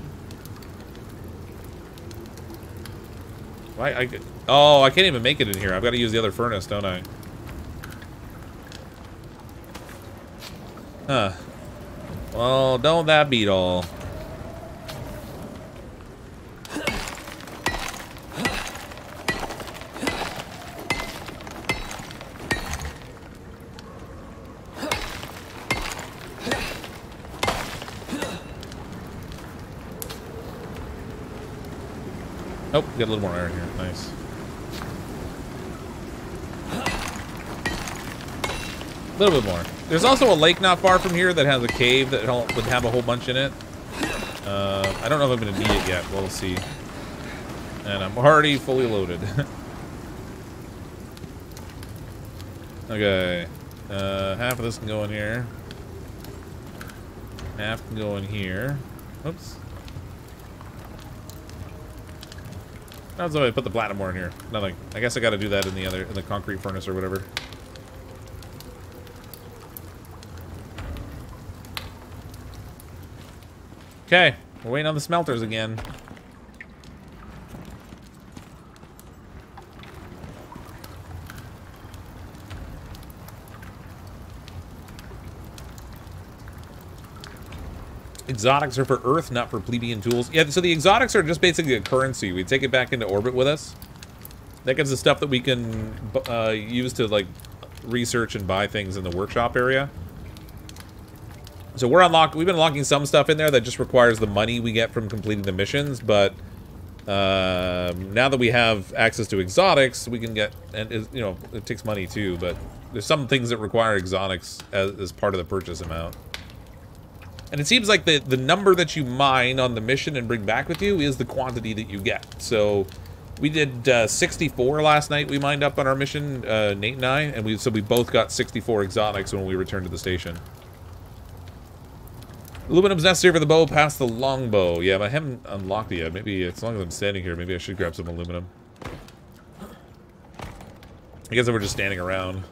Why, I... Oh, I can't even make it in here. I've got to use the other furnace, don't I? Huh. Well, don't that beat all. Oh, get a little more iron here. Nice. A little bit more. There's also a lake not far from here that has a cave that would have a whole bunch in it. Uh, I don't know if I'm going to need it yet. We'll see. And I'm already fully loaded. [laughs] okay. Uh, half of this can go in here. Half can go in here. Oops. That's why I put the platinum ore in here. Nothing. I guess I got to do that in the other in the concrete furnace or whatever. Okay, we're waiting on the smelters again. Exotics are for Earth, not for plebeian tools. Yeah, so the exotics are just basically a currency. We take it back into orbit with us. That gives us stuff that we can uh, use to, like, research and buy things in the workshop area. So we're unlocked. We've been unlocking some stuff in there that just requires the money we get from completing the missions, but uh, now that we have access to exotics, we can get and you know it takes money too. But there's some things that require exotics as, as part of the purchase amount. And it seems like the the number that you mine on the mission and bring back with you is the quantity that you get. So we did uh, 64 last night. We mined up on our mission, uh, Nate and I, and we so we both got 64 exotics when we returned to the station. Aluminum's necessary for the bow past the longbow. Yeah, but I haven't unlocked it yet. Maybe as long as I'm standing here, maybe I should grab some aluminum. I guess if we're just standing around.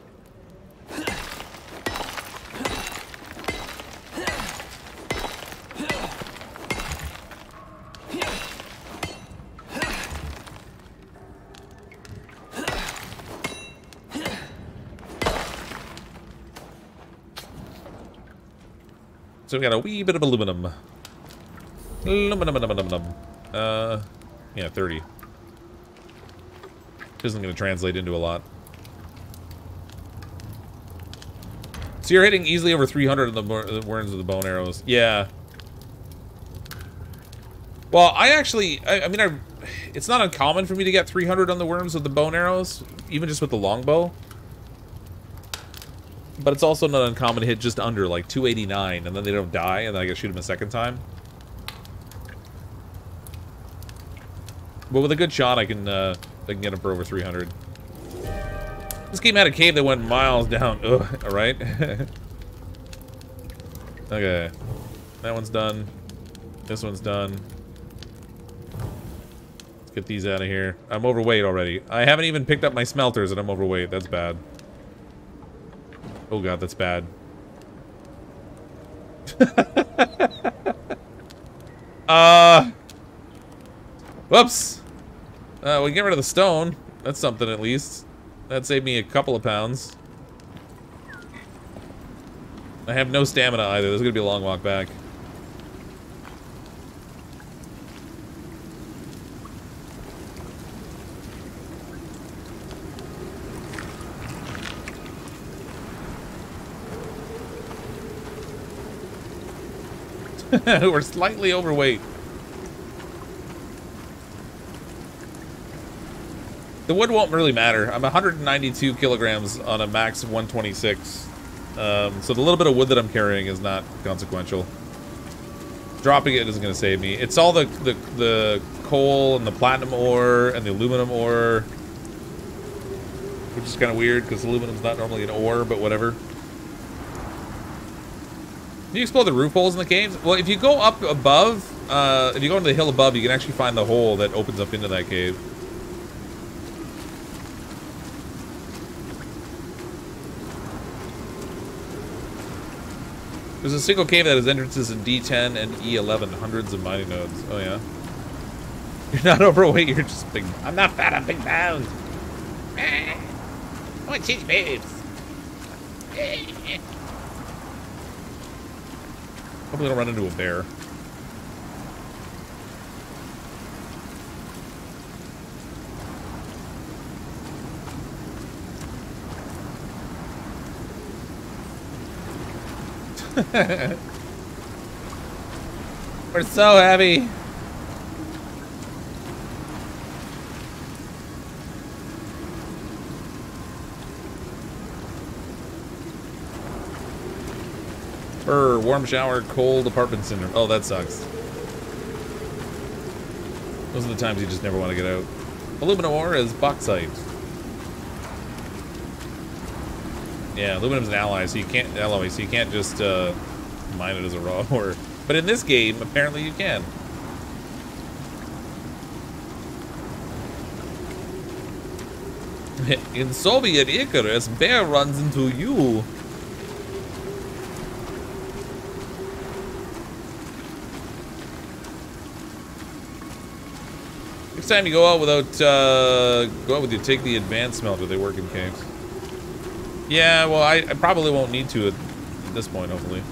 So we got a wee bit of aluminum. Aluminum, aluminum, aluminum. Uh, yeah, 30. Isn't going to translate into a lot. So you're hitting easily over 300 of the worms of the bone arrows. Yeah. Well, I actually, I, I mean, I, it's not uncommon for me to get 300 on the worms with the bone arrows, even just with the longbow. But it's also not uncommon to hit just under, like 289, and then they don't die, and then I can shoot them a second time. But with a good shot, I can, uh, I can get him for over 300. This game had a cave that went miles down. [laughs] Ugh, alright. [laughs] okay. That one's done. This one's done. Let's get these out of here. I'm overweight already. I haven't even picked up my smelters and I'm overweight. That's bad. Oh god, that's bad. [laughs] uh... Whoops! Uh, we can get rid of the stone. That's something at least. That saved me a couple of pounds. I have no stamina either. This is gonna be a long walk back. [laughs] We're slightly overweight. The wood won't really matter. I'm 192 kilograms on a max of 126. Um, so the little bit of wood that I'm carrying is not consequential. Dropping it isn't going to save me. It's all the, the, the coal and the platinum ore and the aluminum ore. Which is kind of weird because aluminum's not normally an ore, but whatever. You explore the roof holes in the caves? Well, if you go up above, uh, if you go into the hill above, you can actually find the hole that opens up into that cave. There's a single cave that has entrances in D10 and E11, hundreds of mining nodes. Oh, yeah? [laughs] You're not overweight, you're just big. I'm not fat, I'm big bones. I want cheese babes. Hopefully I don't run into a bear. [laughs] We're so heavy. Brr, warm shower, cold apartment syndrome. Oh, that sucks. Those are the times you just never want to get out. Aluminum ore is bauxite. Yeah, aluminum's an ally, so you can't alloy, so you can't just uh, mine it as a raw [laughs] ore. But in this game, apparently you can. [laughs] In Soviet Icarus, bear runs into you. Next time you go out without, uh, go out with you, take the advanced smelter. They work in caves. Yeah, well, I, I probably won't need to at, at this point, hopefully.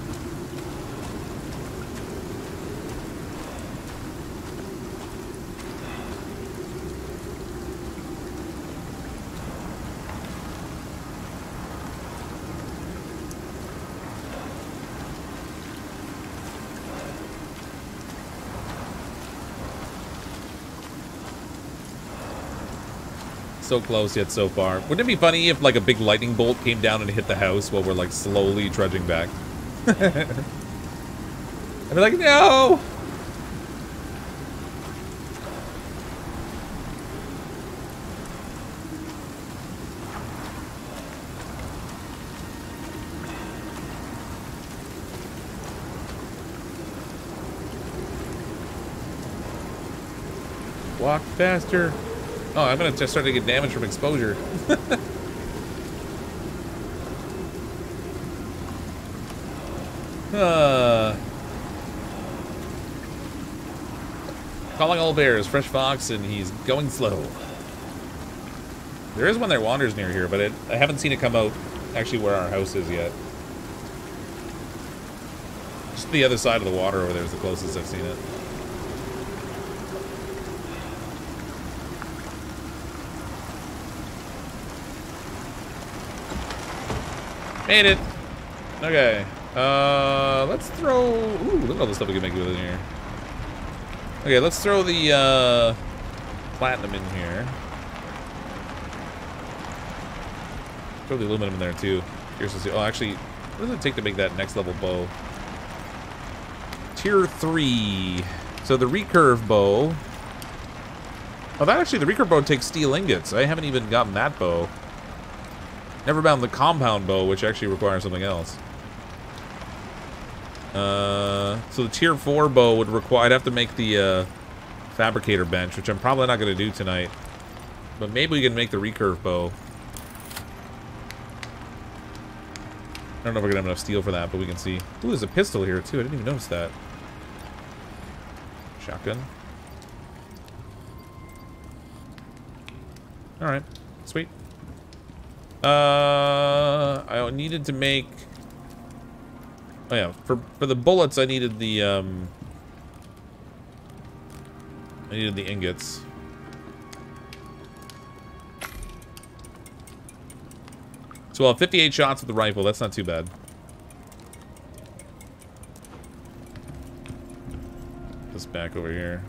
So close yet so far. Wouldn't it be funny if like a big lightning bolt came down and hit the house while we're like slowly trudging back? [laughs] I'd be like, no! Walk faster. Oh, I'm gonna just start to get damage from exposure. [laughs] uh. Calling all bears, fresh fox, and he's going slow. There is one that wanders near here, but it, I haven't seen it come out actually where our house is yet. Just the other side of the water over there is the closest I've seen it. Made it. Okay. Uh, let's throw... Ooh, look at all the stuff we can make with in here. Okay, let's throw the uh, platinum in here. Throw the aluminum in there too. Here's to see. Oh, actually, what does it take to make that next level bow? Tier 3. So the recurve bow. Oh, that actually, the recurve bow takes steel ingots. I haven't even gotten that bow. Never bound the compound bow, which actually requires something else. Uh, so the tier 4 bow would require... I'd have to make the uh, fabricator bench, which I'm probably not going to do tonight. But maybe we can make the recurve bow. I don't know if we're going to have enough steel for that, but we can see. Ooh, there's a pistol here, too. I didn't even notice that. Shotgun. Alright. Uh, I needed to make... Oh yeah, for, for the bullets I needed the, um... I needed the ingots. So well, 58 shots with the rifle, that's not too bad. This back over here.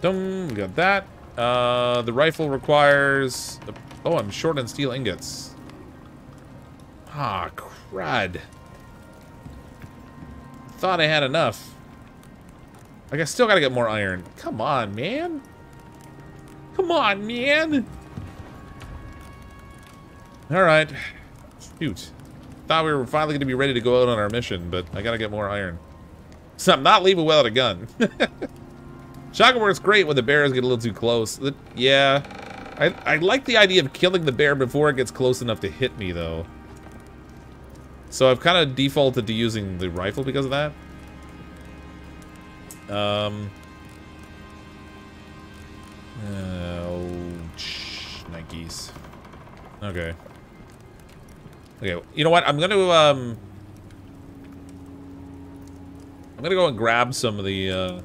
Dum, we got that. Uh, the rifle requires... Oh, I'm short on steel ingots. Ah, crud. thought I had enough. Like, I still gotta get more iron. Come on, man. Come on, man. Alright. Shoot. Thought we were finally gonna be ready to go out on our mission, but I gotta get more iron. So I'm not leaving without a gun. [laughs] Shotgun works great when the bears get a little too close. Yeah. I, I like the idea of killing the bear before it gets close enough to hit me, though. So I've kind of defaulted to using the rifle because of that. Um. Oh, Nikes. Okay. Okay, you know what? I'm gonna, um... I'm gonna go and grab some of the, uh...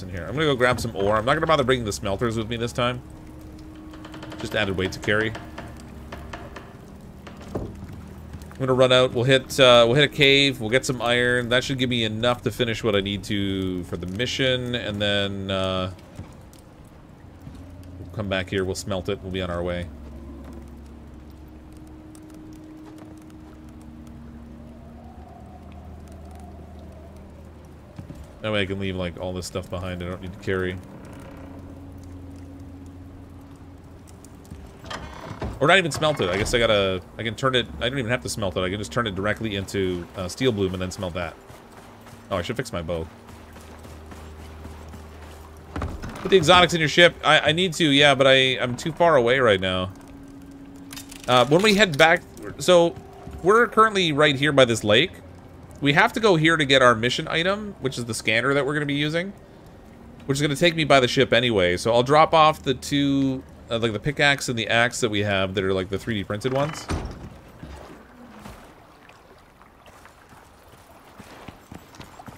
In here. I'm gonna go grab some ore. I'm not gonna bother bringing the smelters with me this time. Just added weight to carry. I'm gonna run out. We'll hit uh, we'll hit a cave. We'll get some iron. That should give me enough to finish what I need to for the mission, and then uh, we'll come back here. We'll smelt it. We'll be on our way. That way I can leave like all this stuff behind. I don't need to carry. Or not even smelt it. I guess I gotta... I can turn it... I don't even have to smelt it. I can just turn it directly into uh, steel bloom and then smelt that. Oh, I should fix my bow. Put the exotics in your ship. I, I need to, yeah, but I, I'm too far away right now. Uh, when we head back... So, we're currently right here by this lake. We have to go here to get our mission item, which is the scanner that we're going to be using. Which is going to take me by the ship anyway. So I'll drop off the two uh, like the pickaxe and the axe that we have that are like the 3D printed ones.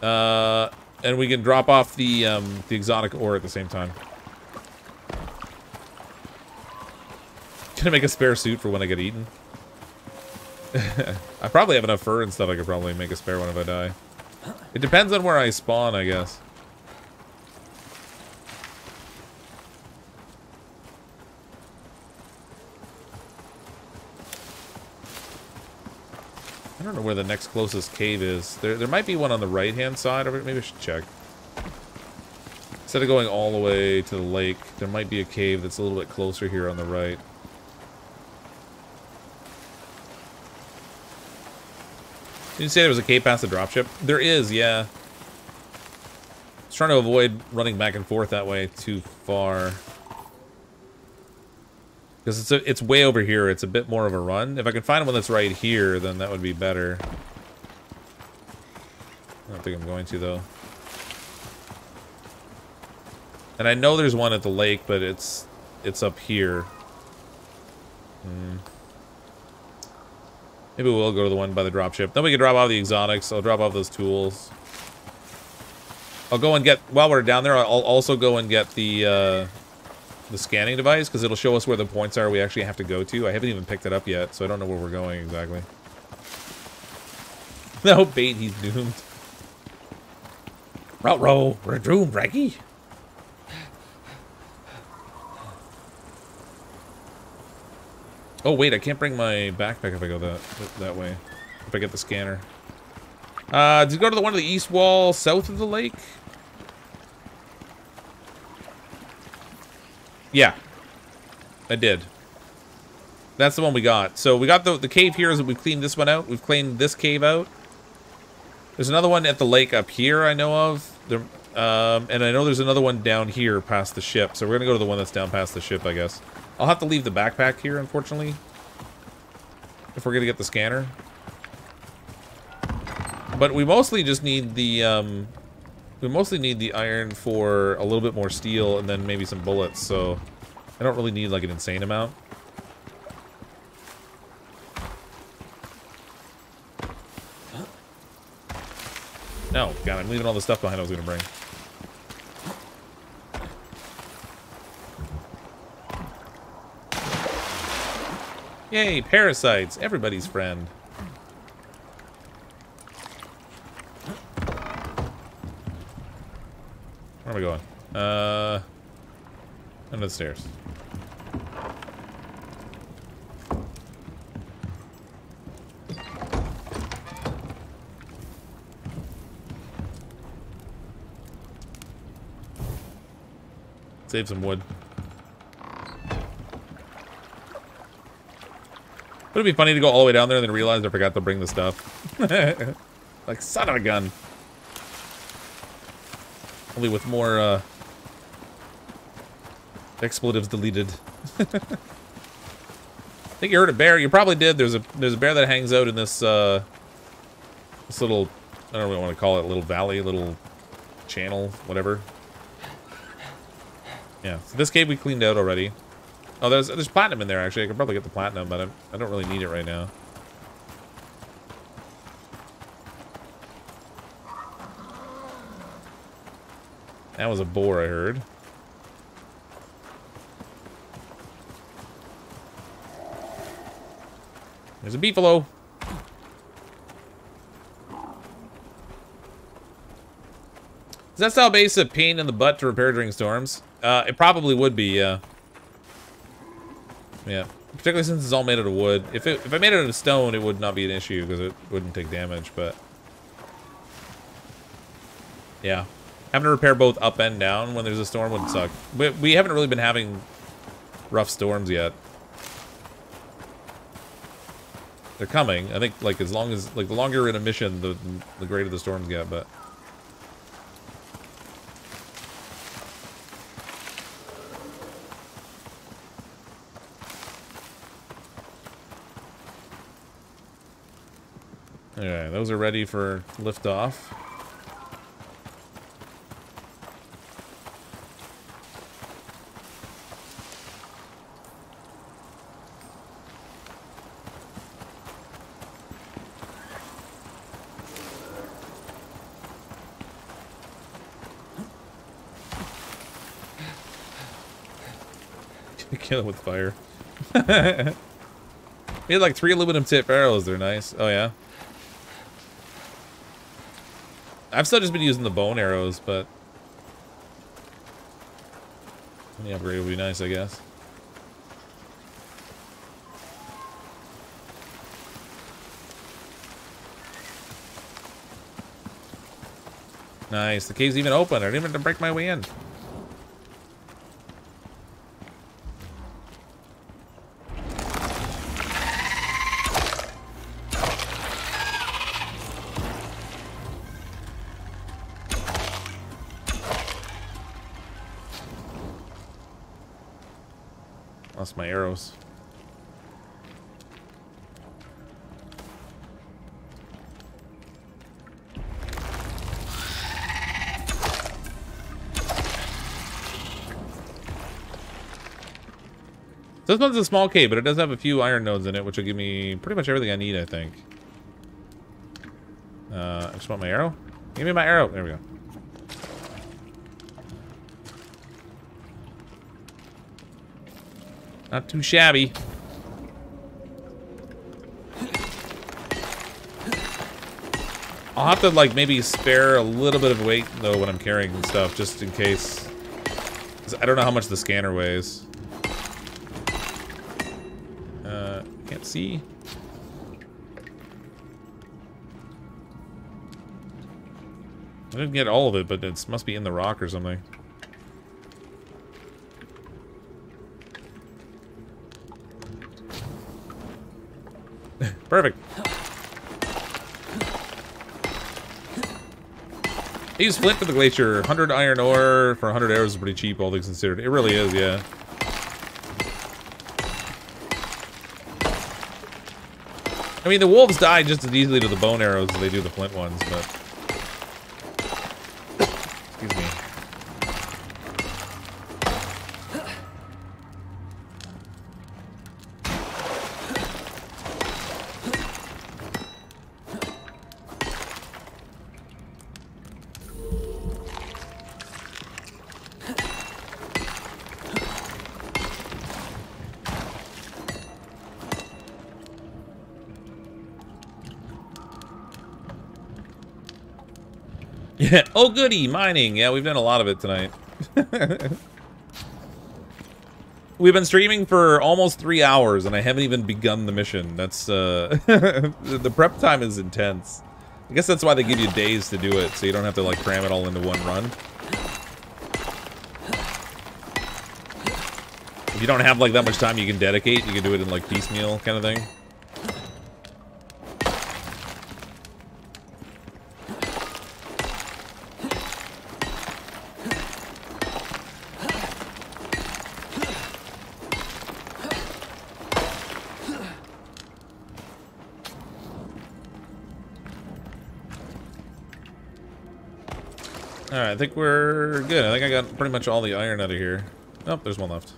Uh, and we can drop off the um, the exotic ore at the same time. I make a spare suit for when I get eaten? [laughs] I probably have enough fur and stuff I could probably make a spare one if I die. It depends on where I spawn, I guess. I don't know where the next closest cave is. There, there might be one on the right-hand side it. Maybe I should check. Instead of going all the way to the lake, there might be a cave that's a little bit closer here on the right. Did you say there was a cave past the dropship? There is, yeah. I trying to avoid running back and forth that way too far. Because it's it's way over here. It's a bit more of a run. If I can find one that's right here, then that would be better. I don't think I'm going to, though. And I know there's one at the lake, but it's it's up here. Hmm. Maybe we'll go to the one by the dropship. Then we can drop off the exotics. I'll drop off those tools. I'll go and get, while we're down there, I'll also go and get the, uh, the scanning device because it'll show us where the points are we actually have to go to. I haven't even picked it up yet, so I don't know where we're going exactly. [laughs] no, bait, he's doomed. Route row, we're doomed, Raggy. Oh wait, I can't bring my backpack if I go that that way. If I get the scanner. Uh, did you go to the one of the east wall south of the lake? Yeah. I did. That's the one we got. So we got the, the cave here is we've cleaned this one out. We've cleaned this cave out. There's another one at the lake up here I know of. There, um, and I know there's another one down here past the ship. So we're going to go to the one that's down past the ship, I guess. I'll have to leave the backpack here, unfortunately. If we're going to get the scanner. But we mostly just need the, um, we mostly need the iron for a little bit more steel and then maybe some bullets, so I don't really need like an insane amount. [gasps] No, God, I'm leaving all the stuff behind I was going to bring. Yay, parasites, everybody's friend. Where are we going? Uh, under the stairs. Save some wood. Would it be funny to go all the way down there and then realize I forgot to bring the stuff? [laughs] like, son of a gun. Only with more, uh... Expletives deleted. [laughs] I think you heard a bear. You probably did. There's a there's a bear that hangs out in this, uh... This little... I don't know what I want to call it. Little valley, little channel, whatever. Yeah, so this cave we cleaned out already. Oh, there's there's platinum in there, actually. I could probably get the platinum, but I'm, I don't really need it right now. That was a boar, I heard. There's a beefalo. Is that style base a pain in the butt to repair during storms? Uh, it probably would be, yeah. Yeah. Particularly since it's all made out of wood. If it, if I made it out of stone, it would not be an issue because it wouldn't take damage, but... Yeah. Having to repair both up and down when there's a storm would suck. But we haven't really been having rough storms yet. They're coming. I think, like, as long as... Like, the longer you're in a mission, the, the greater the storms get, but... Okay, those are ready for liftoff. [laughs] Kill it with fire. [laughs] we had like three aluminum tip arrows. They're nice. Oh, yeah? I've still just been using the bone arrows, but any upgrade would be nice, I guess. Nice. The cave's even open. I didn't even have to break my way in. Lost my arrows. This one's a small cave, but it does have a few iron nodes in it, which will give me pretty much everything I need, I think. Uh, I just want my arrow. Give me my arrow. There we go. Not too shabby. I'll have to, like, maybe spare a little bit of weight, though, when I'm carrying stuff, just in case. I don't know how much the scanner weighs. Uh, can't see. I didn't get all of it, but it must be in the rock or something. [laughs] Perfect. I used flint for the glacier. 100 iron ore for 100 arrows is pretty cheap, all things considered. It really is, yeah. I mean, the wolves die just as easily to the bone arrows as they do the flint ones, but... [laughs] Oh, goody, mining. Yeah, we've done a lot of it tonight. [laughs] we've been streaming for almost three hours, and I haven't even begun the mission. That's, uh... [laughs] the prep time is intense. I guess that's why they give you days to do it, so you don't have to, like, cram it all into one run. If you don't have like that much time you can dedicate, you can do it in like piecemeal kind of thing. I think we're good. I think I got pretty much all the iron out of here. Oh, there's one left.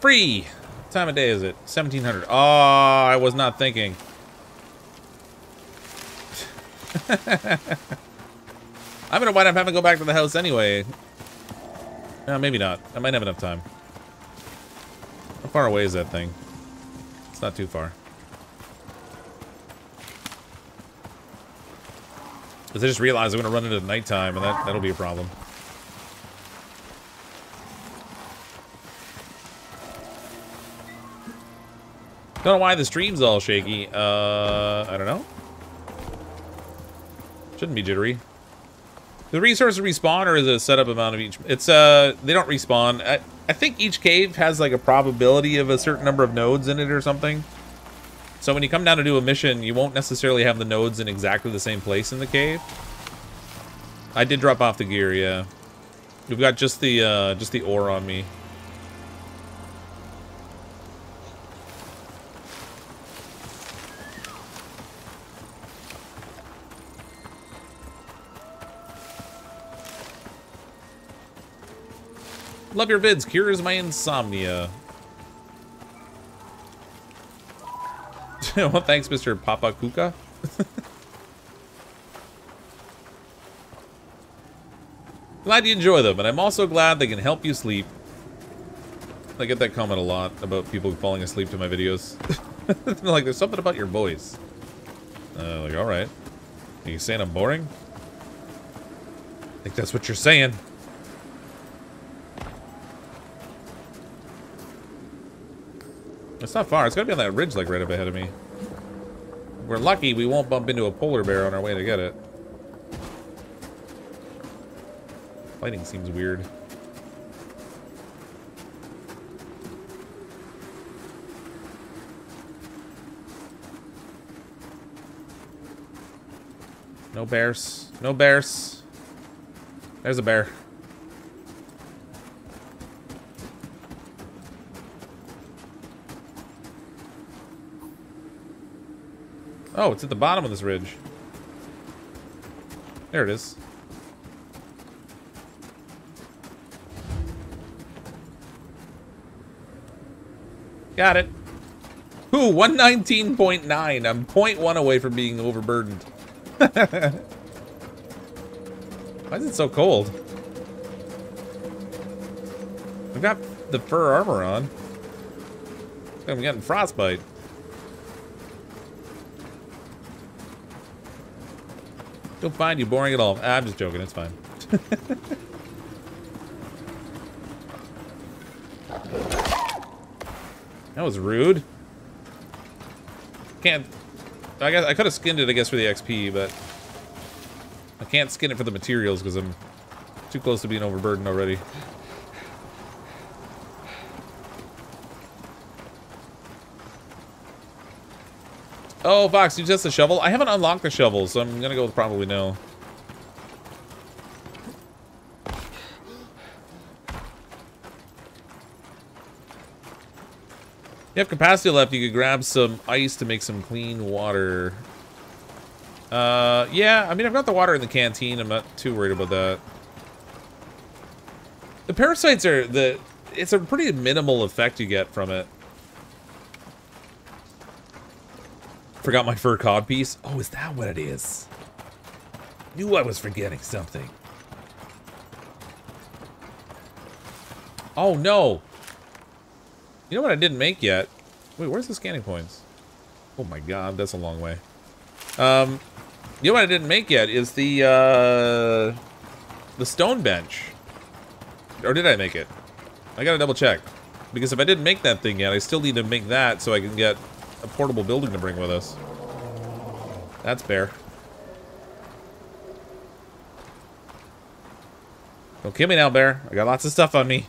free! What time of day is it? 1700. Oh, ah, I was not thinking. [laughs] I'm gonna wind up having to go back to the house anyway. No, maybe not. I might have enough time. How far away is that thing? It's not too far. Because I just realized I'm gonna run into the nighttime and that, that'll be a problem. Don't know why the stream's all shaky. Uh, I don't know. Shouldn't be jittery. The resources respawn or is it a setup amount of each? It's, uh, they don't respawn. I, I think each cave has like a probability of a certain number of nodes in it or something. So when you come down to do a mission, you won't necessarily have the nodes in exactly the same place in the cave. I did drop off the gear, yeah. We've got just the, uh, just the ore on me. Love your vids. Cures my insomnia. [laughs] well, thanks, Mr. Papa Kuka. [laughs] glad you enjoy them, and I'm also glad they can help you sleep. I get that comment a lot about people falling asleep to my videos. [laughs] like, there's something about your voice. Uh, like, alright. Are you saying I'm boring? I think that's what you're saying. It's not far. It's gotta be on that ridge, like, right up ahead of me. we're lucky, we won't bump into a polar bear on our way to get it. Lighting seems weird. No bears. No bears. There's a bear. Oh, it's at the bottom of this ridge. There it is. Got it. Ooh, 119.9. I'm 0.1 away from being overburdened. [laughs] Why is it so cold? I've got the fur armor on. I'm getting frostbite. Don't find you boring at all. Ah, I'm just joking. It's fine. [laughs] that was rude. Can't. I guess I could have skinned it. I guess for the XP, but I can't skin it for the materials because I'm too close to being overburdened already. Oh, Fox, you just a shovel? I haven't unlocked the shovel, so I'm gonna go with probably no. You have capacity left, you could grab some ice to make some clean water. Uh, yeah, I mean, I've got the water in the canteen. I'm not too worried about that. The parasites are the... It's a pretty minimal effect you get from it. Forgot my fur cod piece. Oh, is that what it is? Knew I was forgetting something. Oh, no. You know what I didn't make yet? Wait, where's the scanning points? Oh my god, that's a long way. Um, you know what I didn't make yet is the, uh, the stone bench. Or did I make it? I gotta double check. Because if I didn't make that thing yet, I still need to make that so I can get a portable building to bring with us. That's fair. Don't kill me now, bear. I got lots of stuff on me.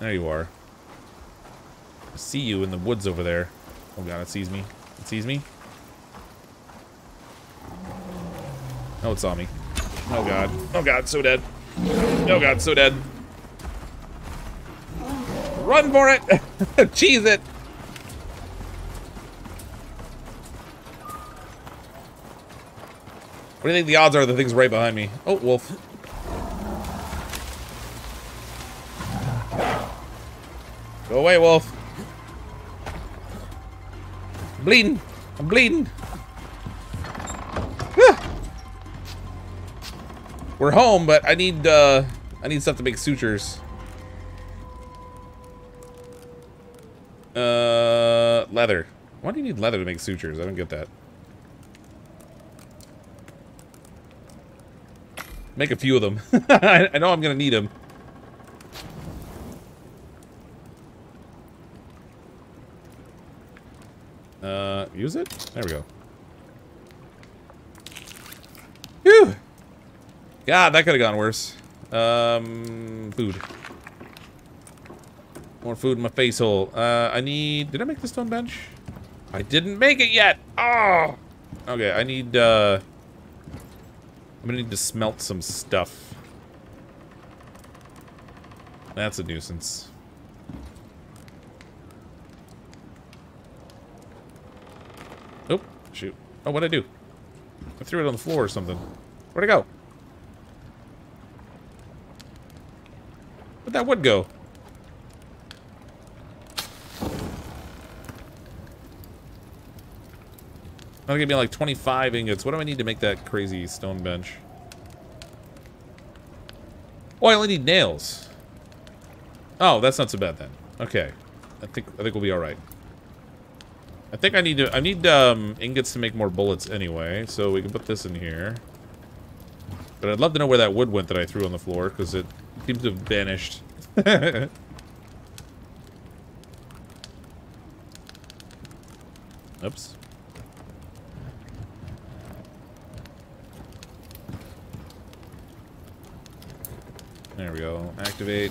There you are. I see you in the woods over there. Oh god, it sees me. It sees me. Oh, it saw me. Oh god. Oh god, so dead. Oh god, so dead. Run for it! [laughs] Cheese it! What do you think the odds are the thing's right behind me? Oh, wolf. Go away, wolf. I'm bleeding. I'm bleeding. Ah. We're home, but I need uh I need stuff to make sutures. Uh leather. Why do you need leather to make sutures? I don't get that. Make a few of them. [laughs] I know I'm gonna need them. Uh, use it? There we go. Phew! God, that could have gone worse. Um, food. More food in my face hole. Uh, I need... Did I make the stone bench? I didn't make it yet! Oh! Okay, I need, uh... I'm gonna need to smelt some stuff. That's a nuisance. Oh, shoot. Oh, what'd I do? I threw it on the floor or something. Where'd it go? Where'd that wood go? That'll give me like 25 ingots. What do I need to make that crazy stone bench? Oh, I only need nails. Oh, that's not so bad then. Okay. I think I think we'll be alright. I think I need to I need um ingots to make more bullets anyway, so we can put this in here. But I'd love to know where that wood went that I threw on the floor, because it seems to have vanished. [laughs] Oops. There we go. Activate.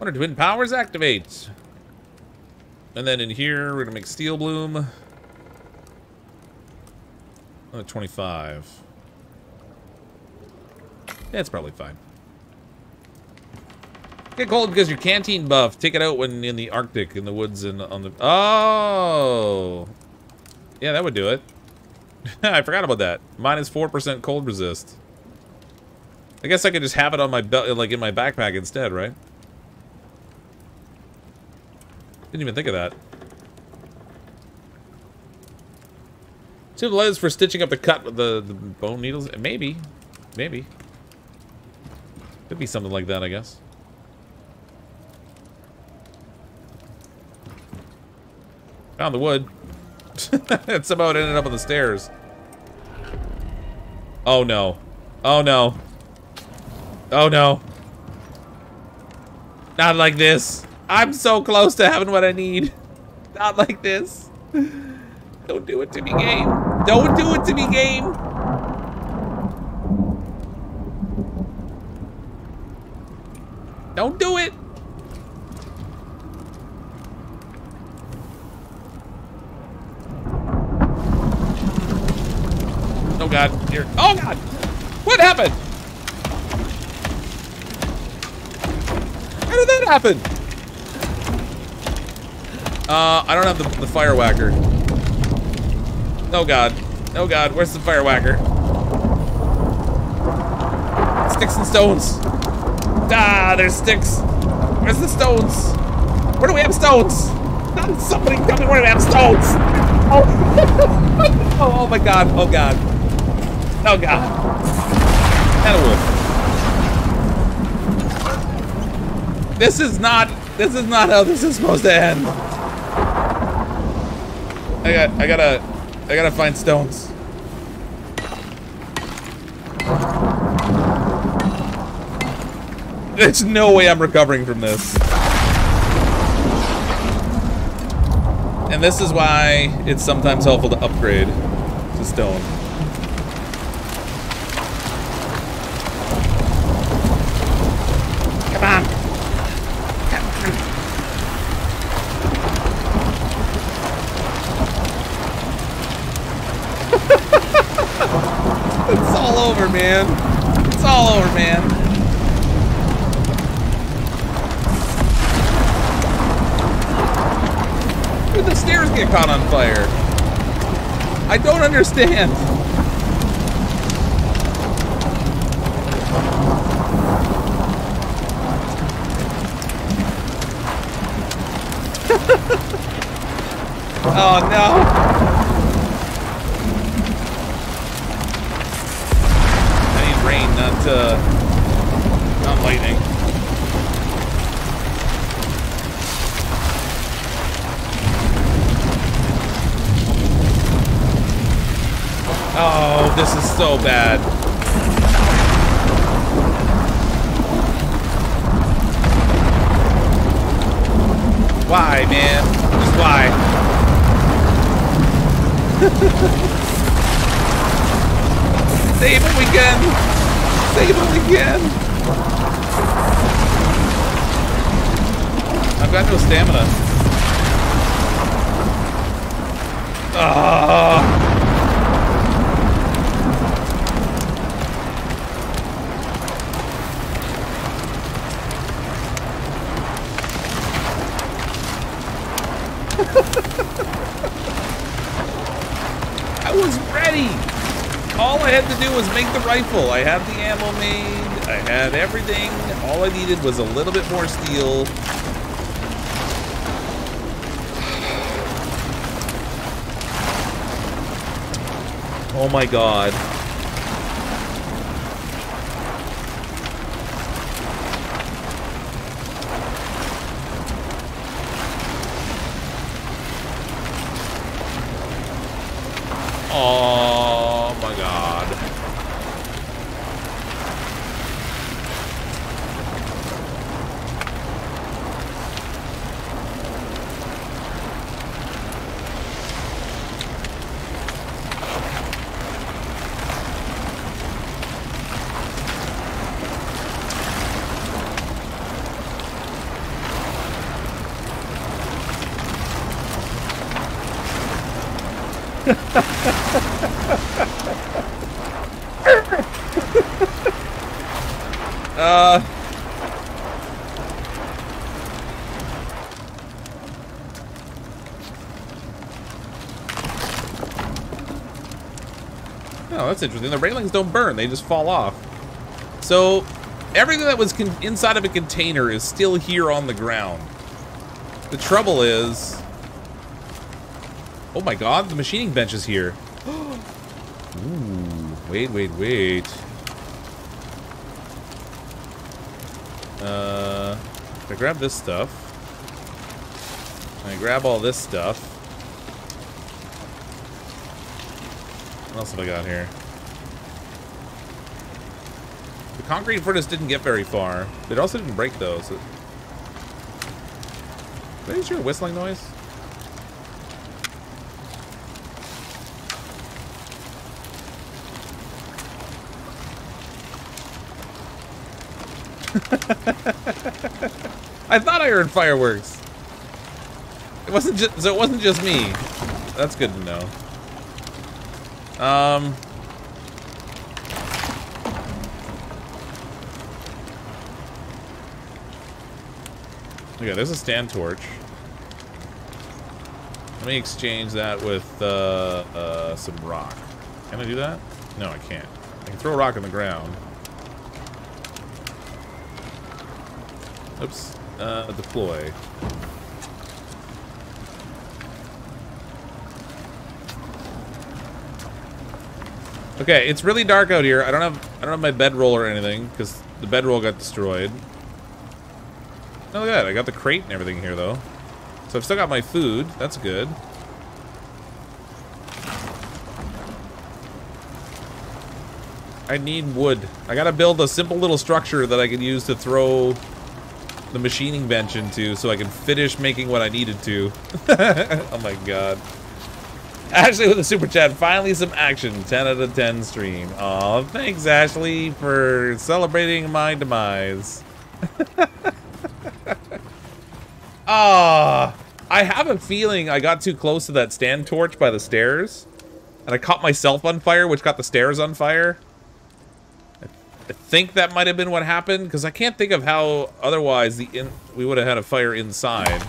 Wonder twin powers activate. And then in here, we're gonna make steel bloom. Another 25. Yeah, it's probably fine. Get cold because your canteen buff. Take it out when in the Arctic, in the woods, and on the. Oh, yeah, that would do it. [laughs] I forgot about that. Minus four percent cold resist. I guess I could just have it on my belt, like in my backpack instead, right? Didn't even think of that. Two leads for stitching up the cut with the, the bone needles? Maybe. Maybe. Could be something like that, I guess. Found the wood. [laughs] it somehow ended up on the stairs. Oh no. Oh no. Oh no. Not like this. I'm so close to having what I need. Not like this. Don't do it to me, game. Don't do it to me, game. Don't do it. Oh god, here. Oh god! What happened? How did happen? Uh, I don't have the, the fire whacker. Oh god. Oh god, where's the fire whacker? Sticks and stones. Ah, there's sticks. Where's the stones? Where do we have stones? Somebody tell me where do we have stones? Oh. [laughs] oh, oh my god, oh god. Oh god. And a wolf. This is not, this is not how this is supposed to end. I got, I gotta, I gotta find stones. There's no way I'm recovering from this. And this is why it's sometimes helpful to upgrade to stone. Come on. Come on. it's all over, man. It's all over, man. Where the stairs get caught on fire? I don't understand. [laughs] oh no. So bad. Why, man? Just why? [laughs] Save him again! Save him again! I've got no stamina. Ah! I was ready. All I had to do was make the rifle. I had the ammo made. I had everything. All I needed was a little bit more steel. [sighs] Oh my god. Oh my god. Uh. Oh, that's interesting. The railings don't burn, they just fall off. So, everything that was inside of a container is still here on the ground. The trouble is... Oh my god, the machining bench is here. [gasps] Ooh, wait, wait, wait. Uh, I grab this stuff. I grab all this stuff. What else have I got here? The concrete furnace didn't get very far. It also didn't break though, so... A whistling noise? [laughs] I thought I heard fireworks. It wasn't just so it wasn't just me. That's good to know. Um there's a stand torch. Let me exchange that with uh, uh, some rock. Can I do that? No, I can't. I can throw a rock on the ground. Oops. Uh, deploy. Okay, it's really dark out here. I don't have I don't have my bedroll or anything because the bedroll got destroyed. Oh, look at that. I got the crate and everything here though. So I've still got my food. That's good. I need wood. I gotta build a simple little structure that I can use to throw the machining bench into so I can finish making what I needed to. [laughs] oh my god. Ashley with a super chat. Finally some action. 10 out of 10 stream. Aw, thanks Ashley for celebrating my demise. [laughs] Ah, I have a feeling I got too close to that stand torch by the stairs. And I caught myself on fire, which got the stairs on fire. I think that might have been what happened, because I can't think of how otherwise the in we would have had a fire inside.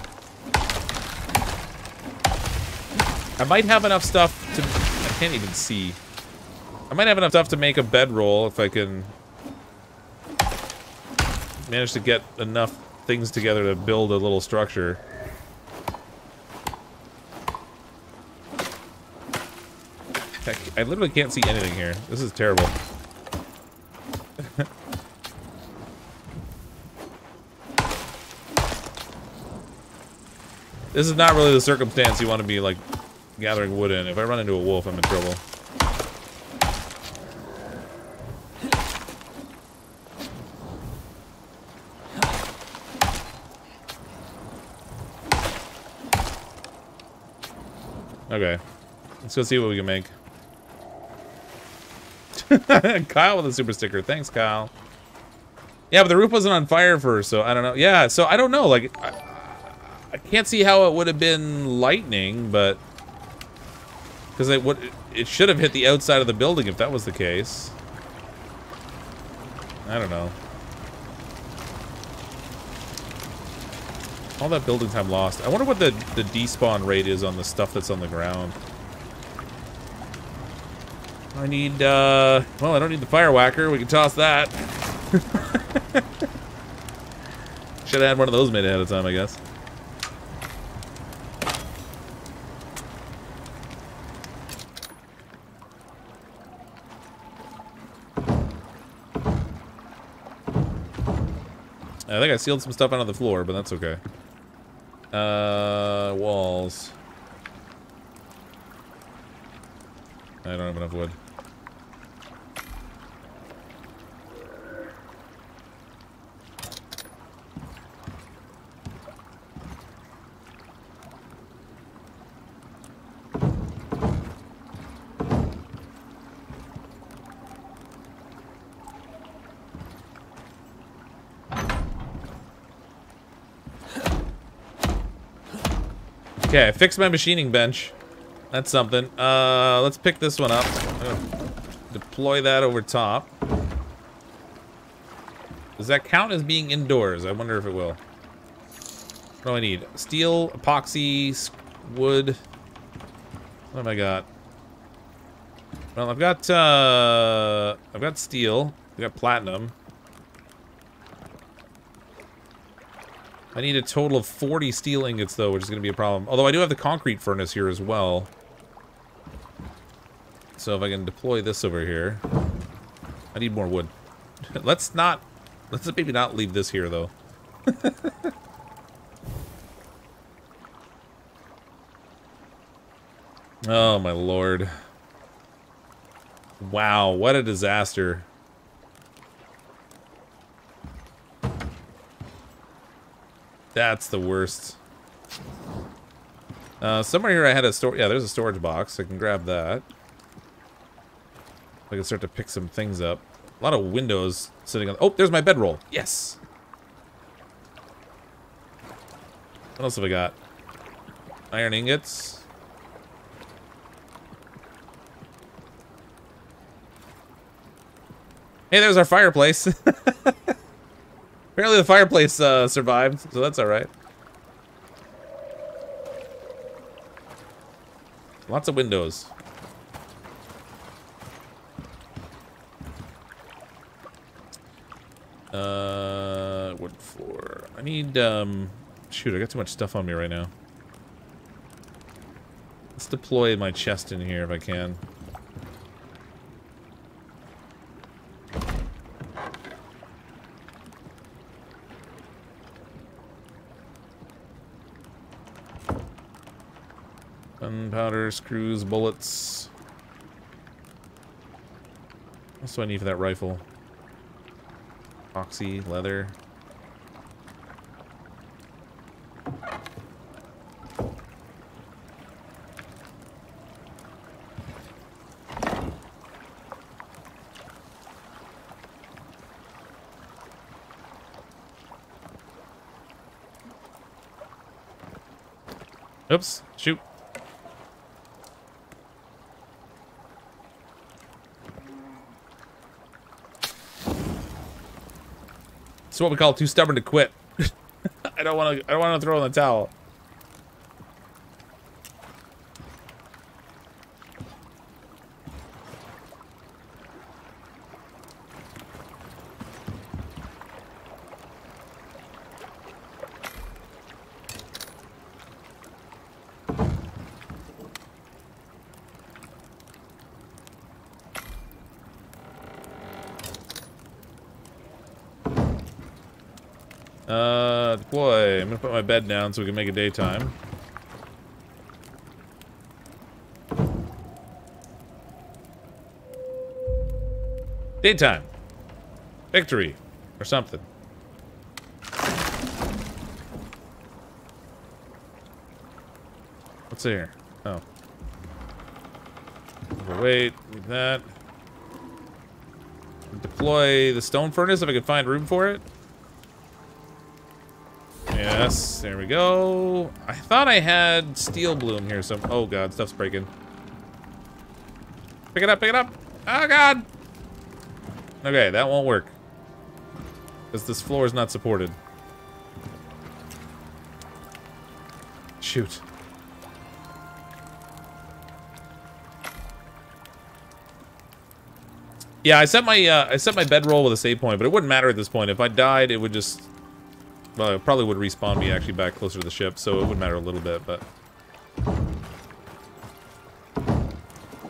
I might have enough stuff to... I can't even see. I might have enough stuff to make a bedroll if I can manage to get enough things together to build a little structure. I literally can't see anything here. This is terrible. [laughs] this is not really the circumstance you want to be, like, gathering wood in. If I run into a wolf, I'm in trouble. Okay. Let's go see what we can make. [laughs] Kyle with a super sticker. Thanks, Kyle. Yeah, but the roof wasn't on fire first, so I don't know. Yeah, so I don't know. Like, I, I can't see how it would have been lightning, but because it would, it should have hit the outside of the building if that was the case. I don't know. All that building time lost. I wonder what the the despawn rate is on the stuff that's on the ground. I need, uh... Well, I don't need the fire whacker. We can toss that. [laughs] Should have had one of those made ahead of time, I guess. I think I sealed some stuff onto the floor, but that's okay. Uh, walls. I don't have enough wood. Okay, I fixed my machining bench. That's something. Uh, let's pick this one up. Deploy that over top. Does that count as being indoors? I wonder if it will. What do I need? Steel, epoxy, wood. What have I got? Well, I've got, uh, I've got steel. I've got platinum. I need a total of 40 steel ingots, though, which is going to be a problem. Although I do have the concrete furnace here as well. So if I can deploy this over here. I need more wood. [laughs] let's not... Let's maybe not leave this here, though. [laughs] oh, my lord. Wow, what a disaster. That's the worst. Uh, somewhere here I had a store. Yeah, there's a storage box. I can grab that. I can start to pick some things up. A lot of windows sitting on. Oh, there's my bedroll. Yes. What else have I got? Iron ingots. Hey, there's our fireplace. [laughs] Apparently the fireplace uh, survived, so that's alright. Lots of windows. Uh, wood floor. I need, um... Shoot, I got too much stuff on me right now. Let's deploy my chest in here if I can. Gunpowder, screws, bullets. What do I need for that rifle? Oxy, leather. Oops, shoot. It's what we call too stubborn to quit. [laughs] I don't want to. I don't want to throw in the towel. Uh, boy, I'm gonna put my bed down so we can make it daytime. Daytime. Victory. Or something. What's here? Oh. Wait, that. Deploy the stone furnace if I can find room for it. Yes, there we go. I thought I had steel bloom here, so... Oh, God, stuff's breaking. Pick it up, pick it up! Oh, God! Okay, that won't work. Because this floor is not supported. Shoot. Yeah, I set my uh, I set my bedroll with a save point, but it wouldn't matter at this point. If I died, it would just well, it probably would respawn me actually back closer to the ship, so it would matter a little bit, but...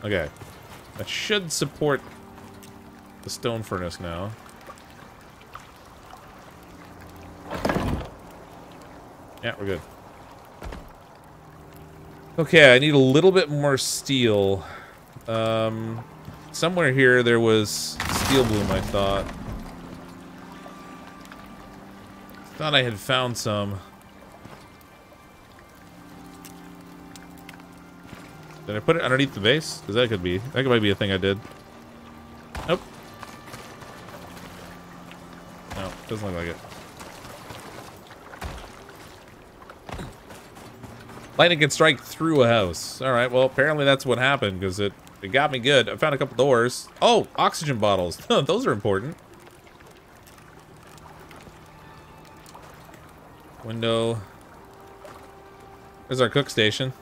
Okay. That should support the stone furnace now. Yeah, we're good. Okay, I need a little bit more steel. Um, somewhere here there was steel bloom, I thought. Thought I had found some. Did I put it underneath the base? Because that could be. That might be a thing I did. Nope. No, doesn't look like it. Lightning can strike through a house. Alright, well, apparently that's what happened, because it, it got me good. I found a couple doors. Oh, oxygen bottles. [laughs] Those are important. Window. There's our cook station.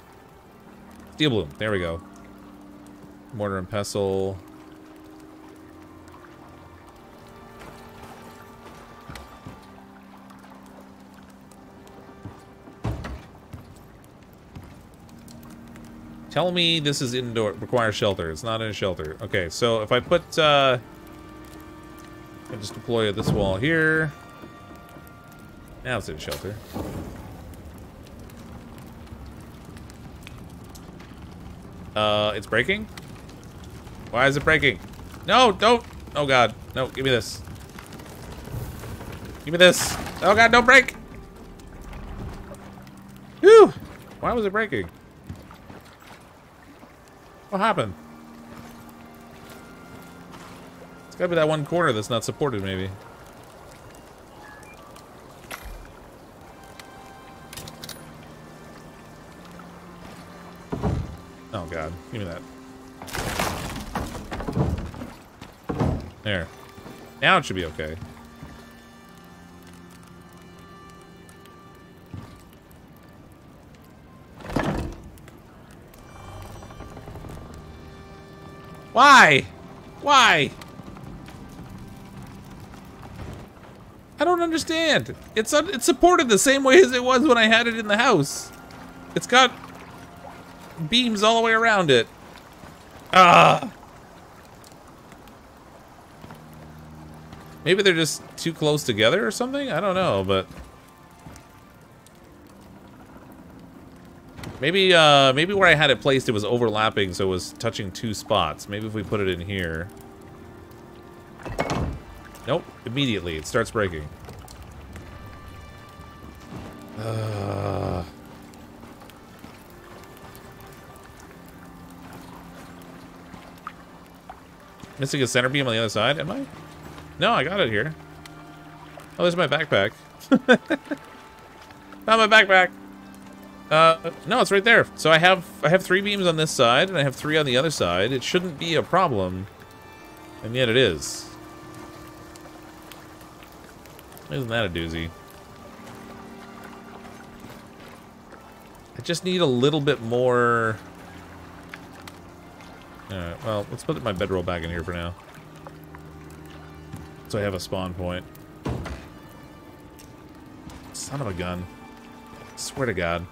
Steel bloom. There we go. Mortar and pestle. Tell me this is indoor, requires shelter. It's not in a shelter. Okay, so if I put, uh, I just deploy this wall here. Now it's in shelter. Uh, it's breaking? Why is it breaking? No, don't! Oh god. No, give me this. Give me this. Oh god, don't break! Whew! Why was it breaking? What happened? It's gotta be that one corner that's not supported, maybe. Now it should be okay. Why? Why? I don't understand. It's it's supported the same way as it was when I had it in the house. It's got beams all the way around it. Ah. Maybe they're just too close together or something? I don't know, but... Maybe, uh, maybe where I had it placed, it was overlapping, so it was touching two spots. Maybe if we put it in here... Nope, immediately it starts breaking. Uh... Missing a center beam on the other side, am I? No, I got it here. Oh, there's my backpack. [laughs] Found my backpack. Uh, no, it's right there. So I have I have three beams on this side, and I have three on the other side. It shouldn't be a problem. And yet it is. Isn't that a doozy? I just need a little bit more... Alright, well, let's put my bedroll back in here for now. So I have a spawn point. Son of a gun. I swear to God. [laughs]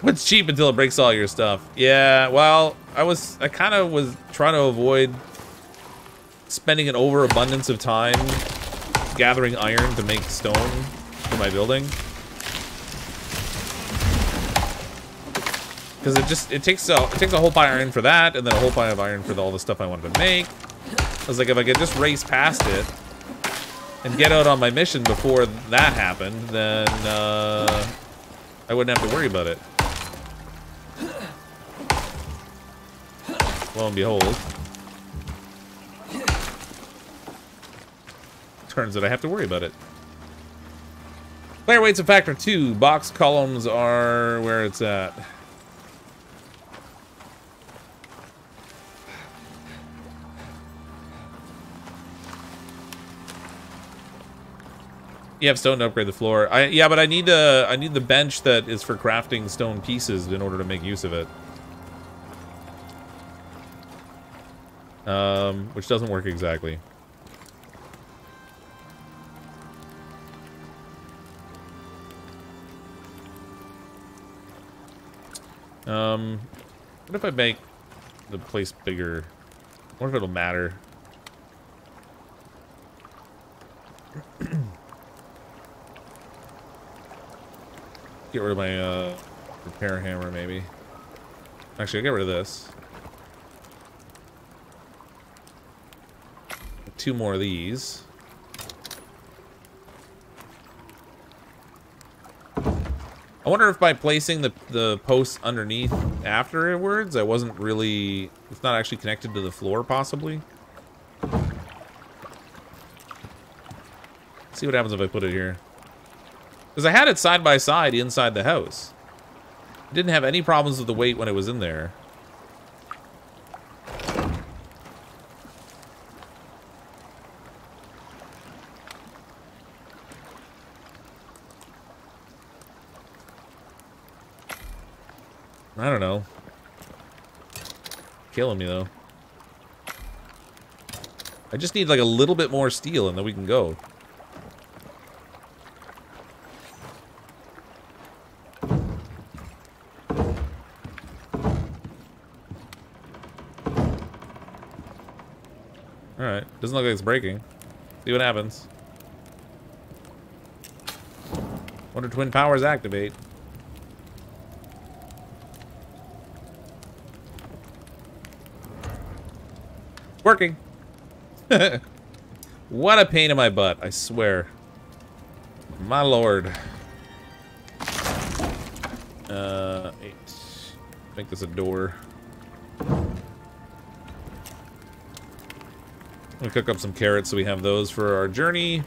What's cheap until it breaks all your stuff? Yeah, well, I was, I kind of was trying to avoid spending an overabundance of time gathering iron to make stone for my building. Because it just, it takes a, it takes a whole pile of iron for that, and then a whole pile of iron for all the stuff I wanted to make. I was like, if I could just race past it, and get out on my mission before that happened, then, uh, I wouldn't have to worry about it. Lo and behold. Turns out I have to worry about it. Player weight's a factor two. Box columns are where it's at. You have stone to upgrade the floor. I yeah, but I need the I need the bench that is for crafting stone pieces in order to make use of it. Um, which doesn't work exactly. Um, what if I make the place bigger? What if it'll matter? Get rid of my uh, repair hammer, maybe. Actually, I'll get rid of this. Two more of these. I wonder if by placing the, the posts underneath afterwards, I wasn't really... It's not actually connected to the floor, possibly. see what happens if I put it here. Because I had it side by side inside the house. Didn't have any problems with the weight when it was in there. I don't know. Killing me, though. I just need, like, a little bit more steel, and then we can go. Doesn't look like it's breaking. See what happens. Wonder Twin Powers activate. Working. [laughs] what a pain in my butt, I swear. My lord. Uh, eight. Make this a door. Gonna cook up some carrots so we have those for our journey.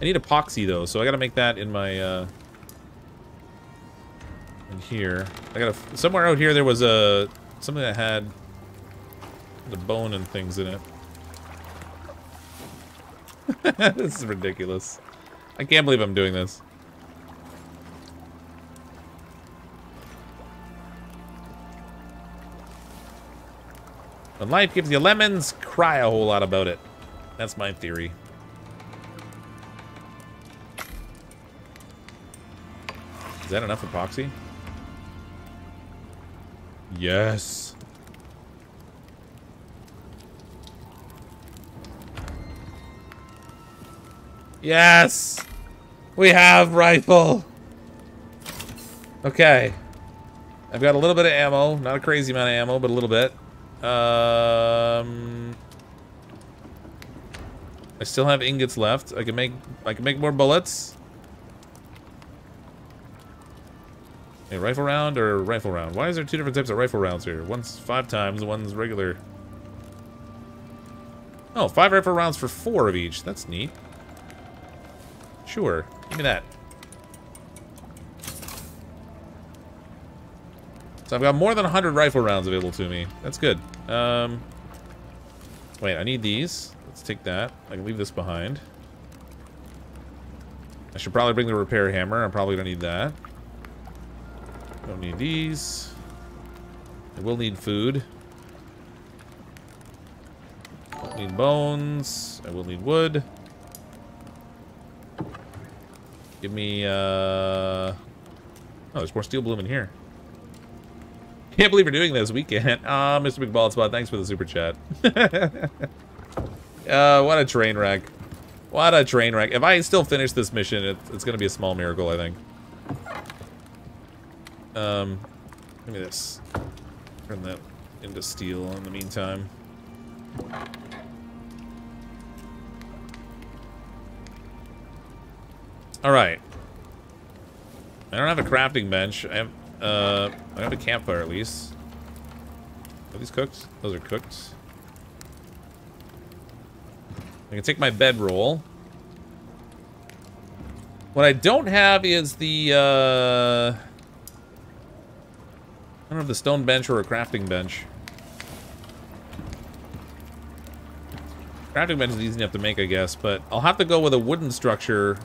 I need epoxy though, so I gotta make that in my, uh, in here. I gotta, somewhere out here there was a, something that had the bone and things in it. [laughs] this is ridiculous. I can't believe I'm doing this. When life gives you lemons, cry a whole lot about it. That's my theory. Is that enough epoxy? Yes. Yes! We have rifle! Okay. I've got a little bit of ammo. Not a crazy amount of ammo, but a little bit. Um, I still have ingots left. I can make I can make more bullets. A rifle round or rifle round? Why is there two different types of rifle rounds here? One's five times, one's regular. Oh, five rifle rounds for four of each. That's neat. Sure. Give me that. So I've got more than 100 rifle rounds available to me. That's good. Um, wait, I need these. Let's take that. I can leave this behind. I should probably bring the repair hammer. I'm probably don't need that. Don't need these. I will need food. Don't need bones. I will need wood. Give me, uh... Oh, there's more steel bloom in here. Can't believe we're doing this. We can't. [laughs] Ah, uh, Mr. Big Bald Spot, thanks for the super chat. [laughs] uh, what a train wreck. What a train wreck. If I still finish this mission, it, it's going to be a small miracle, I think. Um, give me this. Turn that into steel in the meantime. Alright. I don't have a crafting bench. I have uh, I have a campfire at least. Are these cooked? Those are cooked. I can take my bedroll. What I don't have is the, uh... I don't have the stone bench or a crafting bench. Crafting bench is easy enough to make, I guess, but I'll have to go with a wooden structure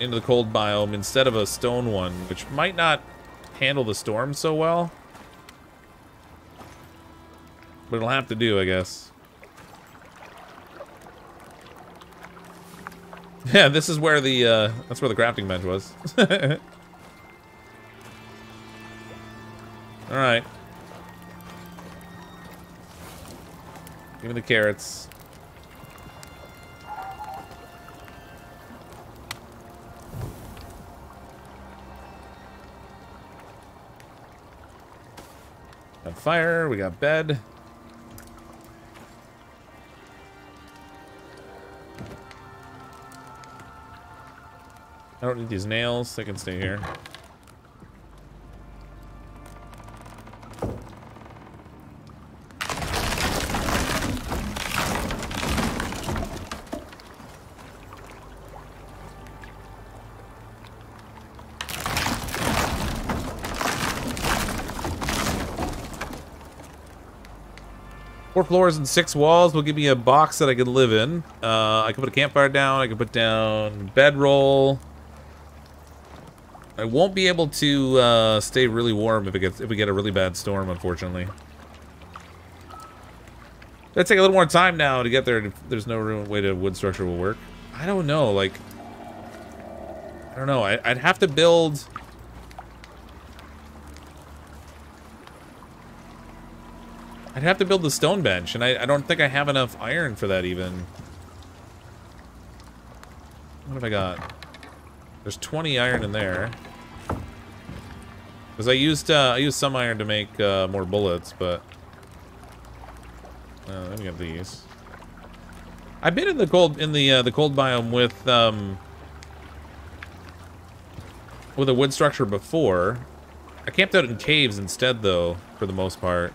into the cold biome instead of a stone one, which might not handle the storm so well. But it'll have to do, I guess. [laughs] Yeah, this is where the, uh, that's where the crafting bench was. [laughs] Alright. Give me the carrots. Got fire, we got bed. I don't need these nails, they can stay here. Four floors and six walls will give me a box that I can live in. Uh, I can put a campfire down. I can put down bedroll. I won't be able to uh, stay really warm if it gets if we get a really bad storm, unfortunately. It'll take a little more time now to get there. There's no room, way to wood structure will work. I don't know. Like, I don't know. I, I'd have to build. I'd have to build the stone bench, and I, I don't think I have enough iron for that even. What have I got? There's 20 iron in there. Because I used uh, I used some iron to make uh, more bullets, but uh, let me get these. I've been in the cold in the uh, the cold biome with um, with a wood structure before. I camped out in caves instead, though, for the most part.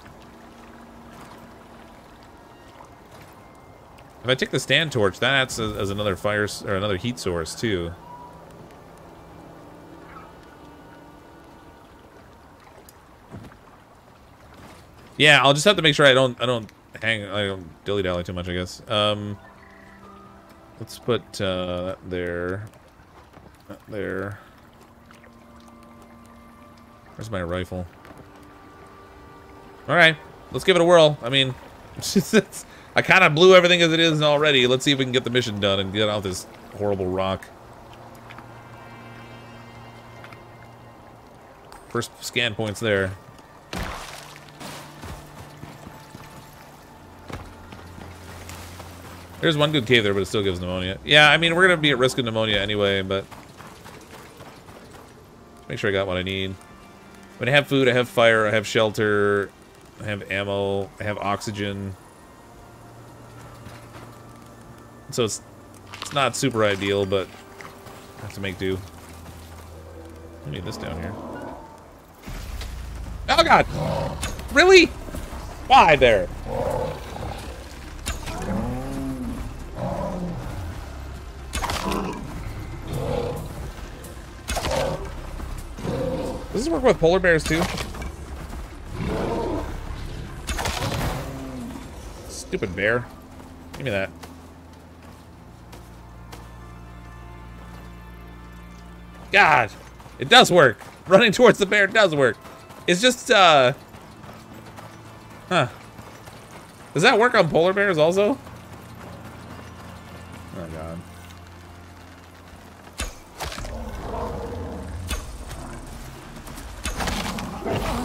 If I take the stand torch, that acts as, as another fire or another heat source too. Yeah, I'll just have to make sure I don't I don't hang I don't dilly dally too much. I guess. Um, let's put uh, that there, there. Where's my rifle? All right, let's give it a whirl. I mean, [laughs] I kind of blew everything as it is already. Let's see if we can get the mission done and get out this horrible rock. First scan points there. There's one good cave there, but it still gives pneumonia. Yeah, I mean, we're going to be at risk of pneumonia anyway, but... Make sure I got what I need. I mean, I have food, I have fire, I have shelter, I have ammo, I have oxygen. So it's it's not super ideal, but I have to make do. I need this down here. Oh god! Really? Why there? Does this work with polar bears too? Stupid bear. Give me that. God! It does work! Running towards the bear does work. It's just, uh... Huh. Does that work on polar bears also? Oh, God.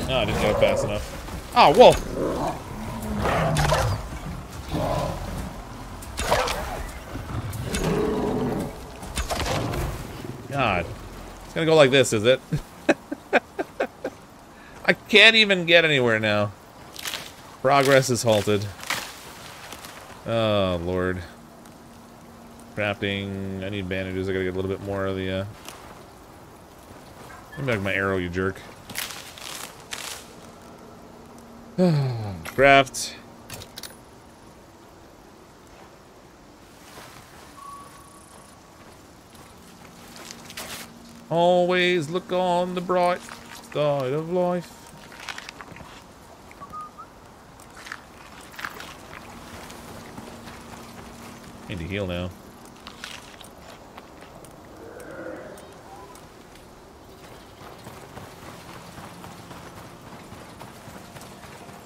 Oh, I didn't go fast enough. Oh, wolf! God. It's gonna go like this, is it? [laughs] I can't even get anywhere now. Progress is halted. Oh, Lord. Crafting. I need bandages. I gotta get a little bit more of the, uh... Let me back my arrow, you jerk. [sighs] Craft. Always look on the bright side of life. Need to heal now.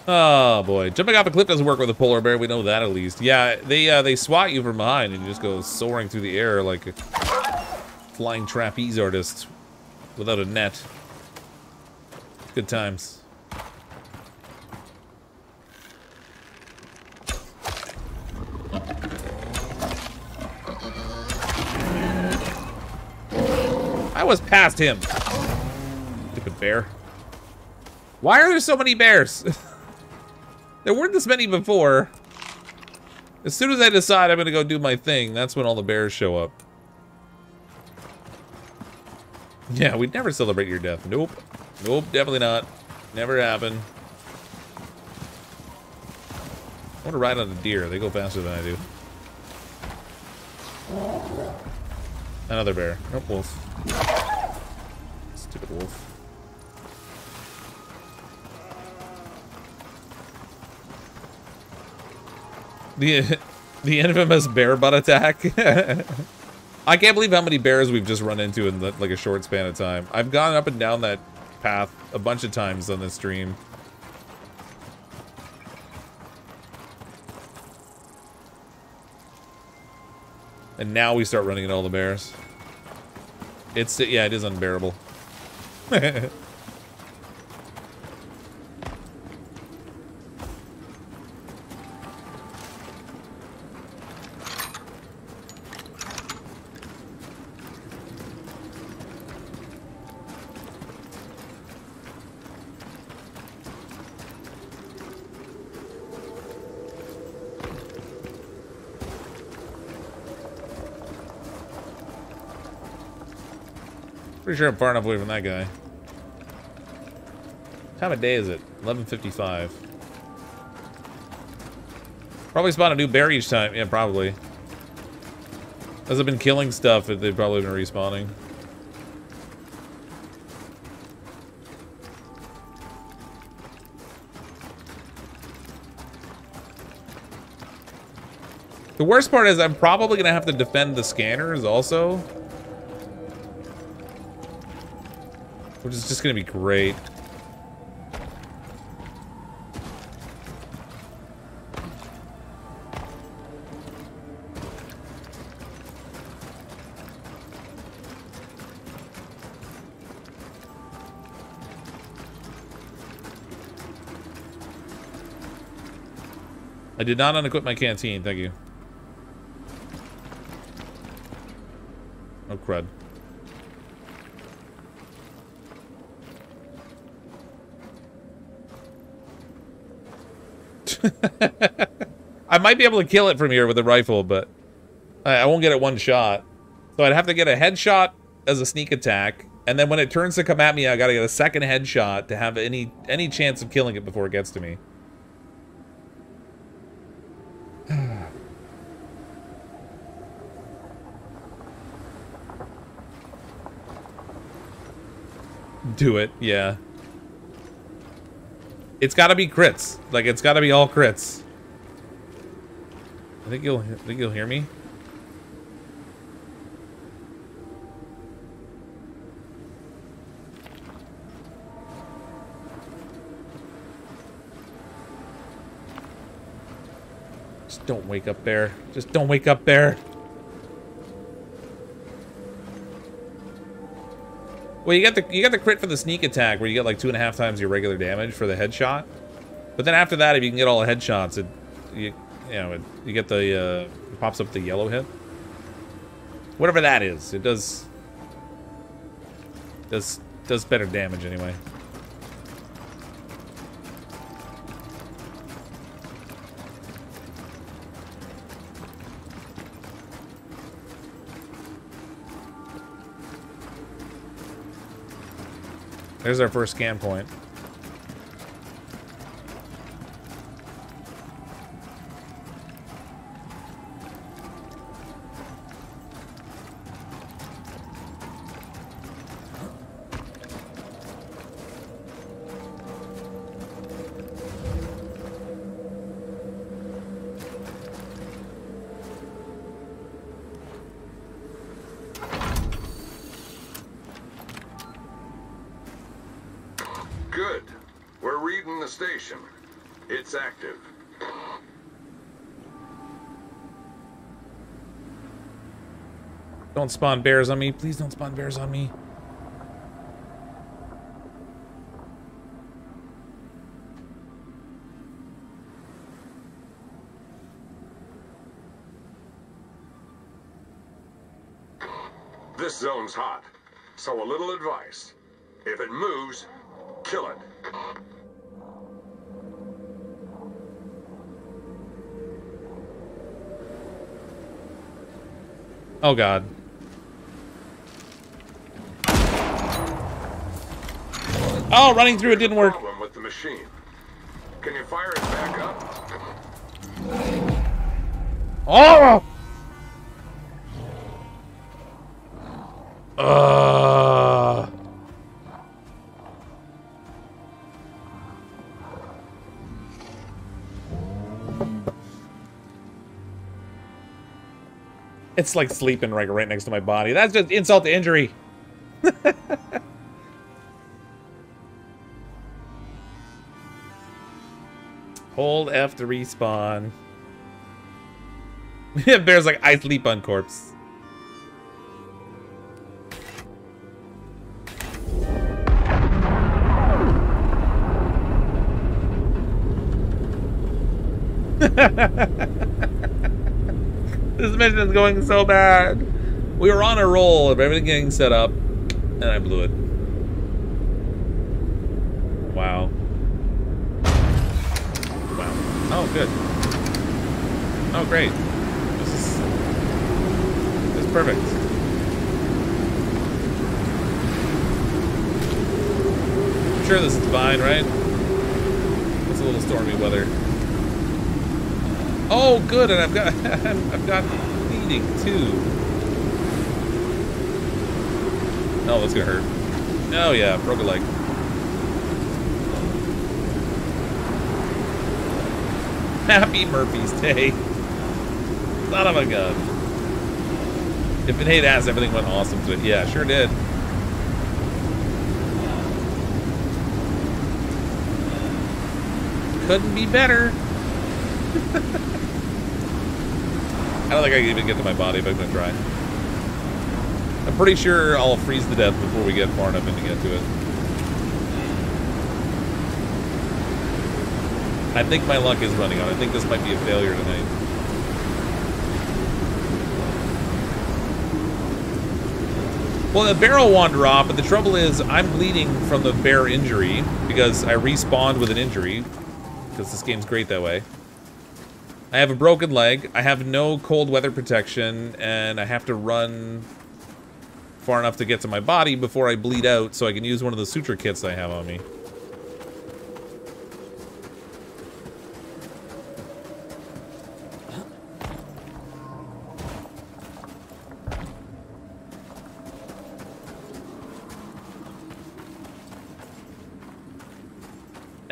Oh boy, jumping off a cliff doesn't work with a polar bear. We know that at least. Yeah, they uh, they swat you from behind and you just go soaring through the air like flying trapeze artist without a net. Good times. I was past him. Stupid bear. Why are there so many bears? [laughs] there weren't this many before. As soon as I decide I'm gonna go do my thing, that's when all the bears show up. Yeah, we'd never celebrate your death. Nope. Nope, definitely not. Never happen. I want to ride on a deer. They go faster than I do. Another bear. Nope, wolf. Stupid wolf. The [laughs] the infamous bear butt attack. [laughs] I can't believe how many bears we've just run into in the, like a short span of time. I've gone up and down that path a bunch of times on this stream. And now we start running into all the bears. It's, yeah, it is unbearable. [laughs] Pretty sure I'm far enough away from that guy. What time of day is it? 11.55. Probably spawn a new bear each time. Yeah, probably. As I've been killing stuff, they've probably been respawning. The worst part is I'm probably going to have to defend the scanners also. Which is just going to be great. I did not unequip my canteen, thank you. Oh, crud. [laughs] I might be able to kill it from here with a rifle, but I, won't get it one shot. So I'd have to get a headshot as a sneak attack, and then when it turns to come at me, I gotta get a second headshot to have any any chance of killing it before it gets to me. [sighs] Do it, yeah. It's gotta be crits. Like, it's gotta be all crits. I think you'll, I think you'll hear me. Just don't wake up there. Just don't wake up there. Well, you get the you get the crit for the sneak attack where you get like two and a half times your regular damage for the headshot. But then after that, if you can get all the headshots, it you you know it, you get the uh, it pops up the yellow hit. Whatever that is, it does does does better damage anyway. There's our first scan point. Spawn bears on me. Please don't spawn bears on me. This zone's hot. So a little advice. If it moves, kill it. Oh god. Oh, running through it didn't work. Problem with the machine. Can you fire it back up? Oh! Uh. It's like sleeping right, right next to my body. That's just insult to injury. F to respawn. [laughs] Bear's like, I sleep on corpse. [laughs] this mission is going so bad. We were on a roll of everything getting set up, and I blew it. Wow. Wow. Oh, good. Oh, great. This is... This is perfect. I'm sure this is fine, right? It's a little stormy weather. Oh, good, and I've got [laughs] I've got bleeding too. Oh, that's gonna hurt. Oh yeah, broke a leg. [laughs] Happy Murphy's Day. Son of a gun. If it hate ass, everything went awesome to it. Yeah, sure did. Couldn't be better. [laughs] I don't think I can even get to my body, but I'm gonna try. I'm pretty sure I'll freeze to death before we get far enough in to get to it. I think my luck is running out. I think this might be a failure tonight. Well, the barrel wander off, ah, but the trouble is I'm bleeding from the bear injury because I respawned with an injury. because this game's great that way. I have a broken leg, I have no cold weather protection, and I have to run far enough to get to my body before I bleed out so I can use one of the suture kits I have on me.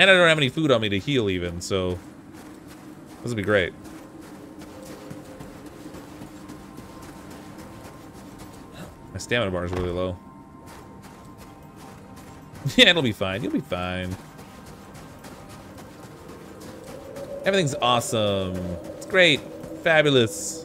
And I don't have any food on me to heal even, so this would be great. My stamina bar is really low. [laughs] yeah, it'll be fine. You'll be fine. Everything's awesome. It's great. Fabulous.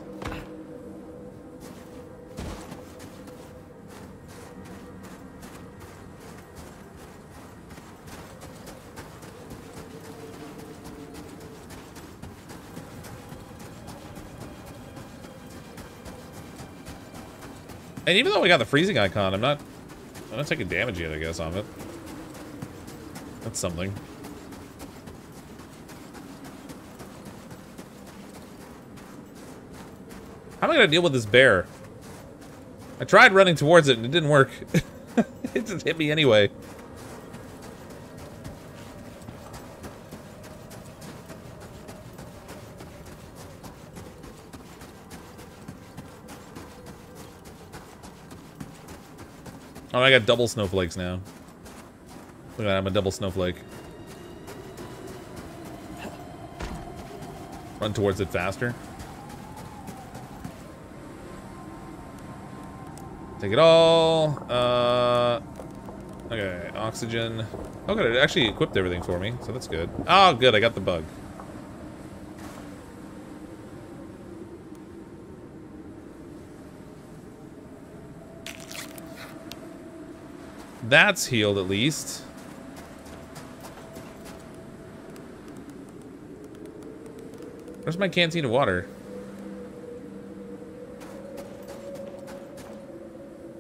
And even though we got the freezing icon, I'm not I'm not taking damage yet, I guess, on it. That's something. How am I gonna deal with this bear? I tried running towards it and it didn't work. [laughs] it just hit me anyway. Oh, I got double snowflakes now. Look at that, I'm a double snowflake. Run towards it faster. Take it all. Uh, okay, oxygen. Oh, good, it actually equipped everything for me, so that's good. Oh, good, I got the bug. That's healed at least. Where's my canteen of water?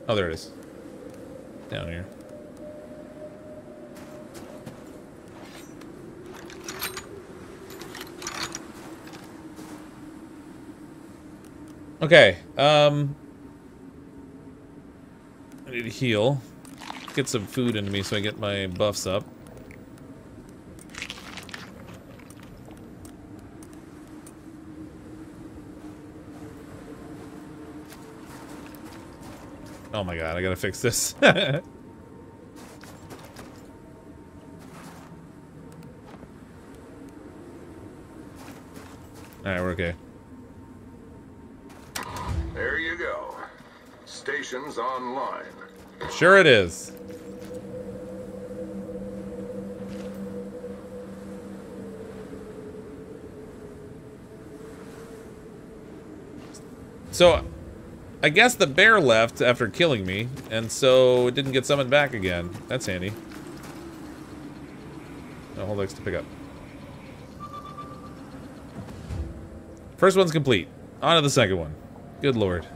Oh, there it is. Down here. Okay, um... I need to heal get some food into me so I get my buffs up. Oh my god, I gotta fix this. [laughs] Alright, we're okay. There you go. Stations online. Sure it is. So, I guess the bear left after killing me, and so it didn't get summoned back again. That's handy. No, hold X to pick up. First one's complete. On to the second one. Good lord.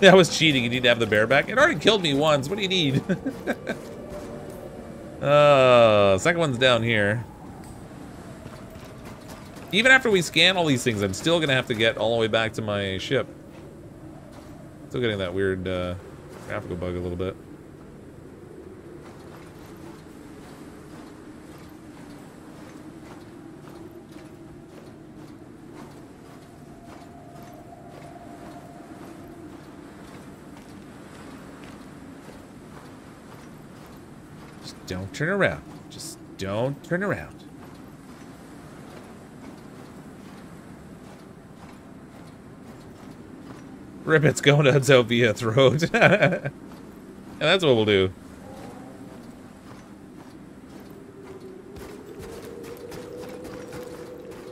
[laughs] That was cheating. You need to have the bear back. It already killed me once. What do you need? [laughs] uh, second one's down here. Even after we scan all these things, I'm still going to have to get all the way back to my ship. Still getting that weird uh, graphical bug a little bit. Don't turn around. Just don't turn around. Rip, it's going to Zovia [laughs] throat. and that's what we'll do.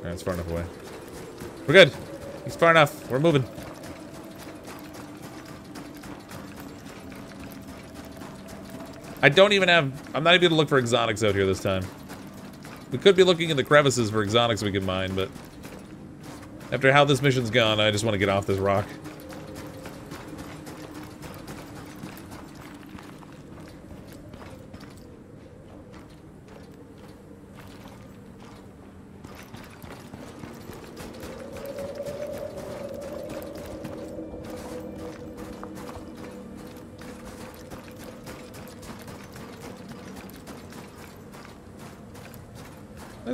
That's far enough away. We're good. He's far enough. We're moving. I don't even have... I'm not even going to look for exotics out here this time. We could be looking in the crevices for exotics we can mine, but... After how this mission's gone, I just want to get off this rock.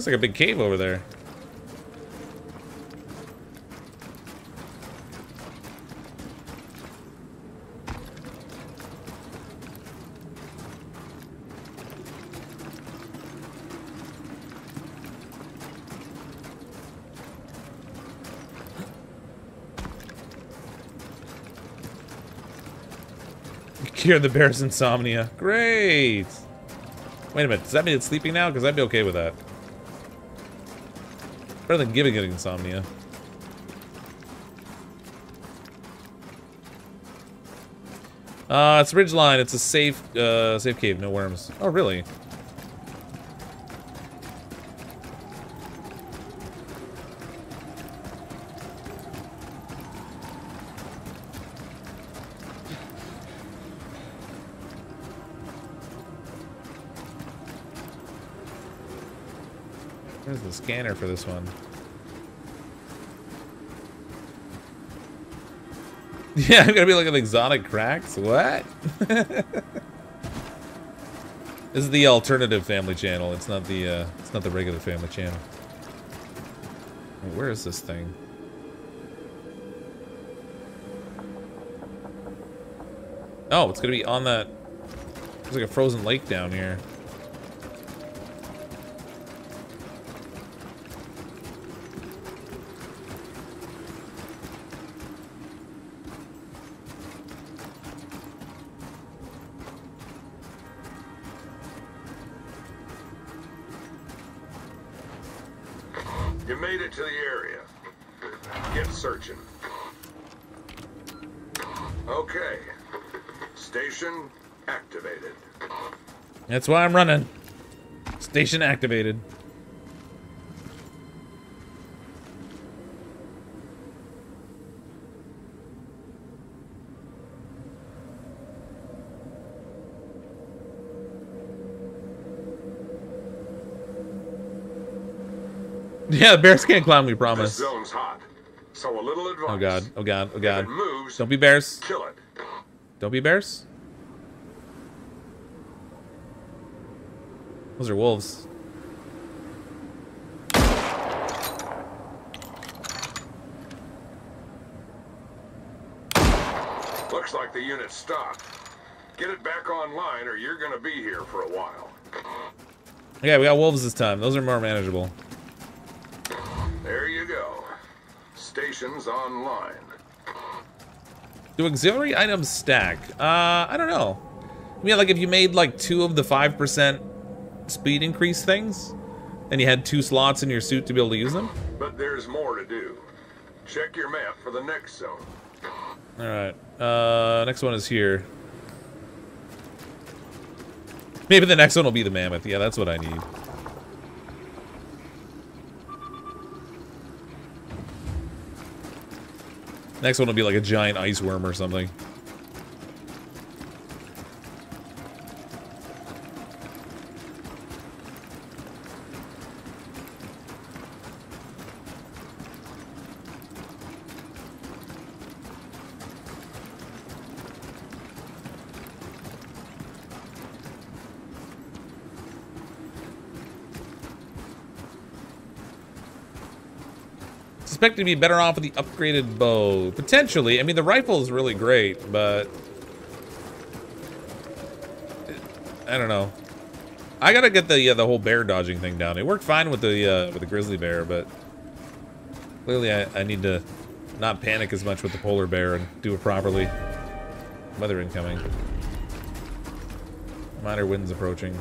Looks like a big cave over there. [laughs] Cure the bear's insomnia. Great! Wait a minute, does that mean it's sleeping now? Because I'd be okay with that. Better than giving it insomnia. Uh, it's Ridgeline. It's a safe, uh, safe cave. No worms. Oh, really? Scanner for this one? [laughs] Yeah, I'm gonna be looking at exotic cracks. What? [laughs] this is the alternative family channel. It's not the uh, it's not the regular family channel. Where is this thing? Oh, it's gonna be on that. There's like a frozen lake down here. That's why I'm running. Station activated. [laughs] Yeah, the bears can't climb, we promise. This zone's hot. So a little oh, advice. Oh god, oh god, oh god. moves, Don't be bears. kill it. Don't be bears. Those are wolves. Looks like the unit stopped. Get it back online or you're gonna be here for a while. Yeah, we got wolves this time. Those are more manageable. There you go. Station's online. Do auxiliary items stack? Uh, I don't know. I mean, like if you made like two of the 5% speed increase things, and you had two slots in your suit to be able to use them? But there's more to do. Check your map for the next zone. Alright. Uh, next one is here. Maybe the next one will be the mammoth. Yeah, that's what I need. Next one will be like a giant ice worm or something. Suspected to be better off with the upgraded bow. Potentially. I mean, the rifle is really great, but... I don't know. I gotta get the uh, the whole bear dodging thing down. It worked fine with the uh, with the grizzly bear, but clearly I, I need to not panic as much with the polar bear and do it properly. Weather incoming. Minor winds approaching.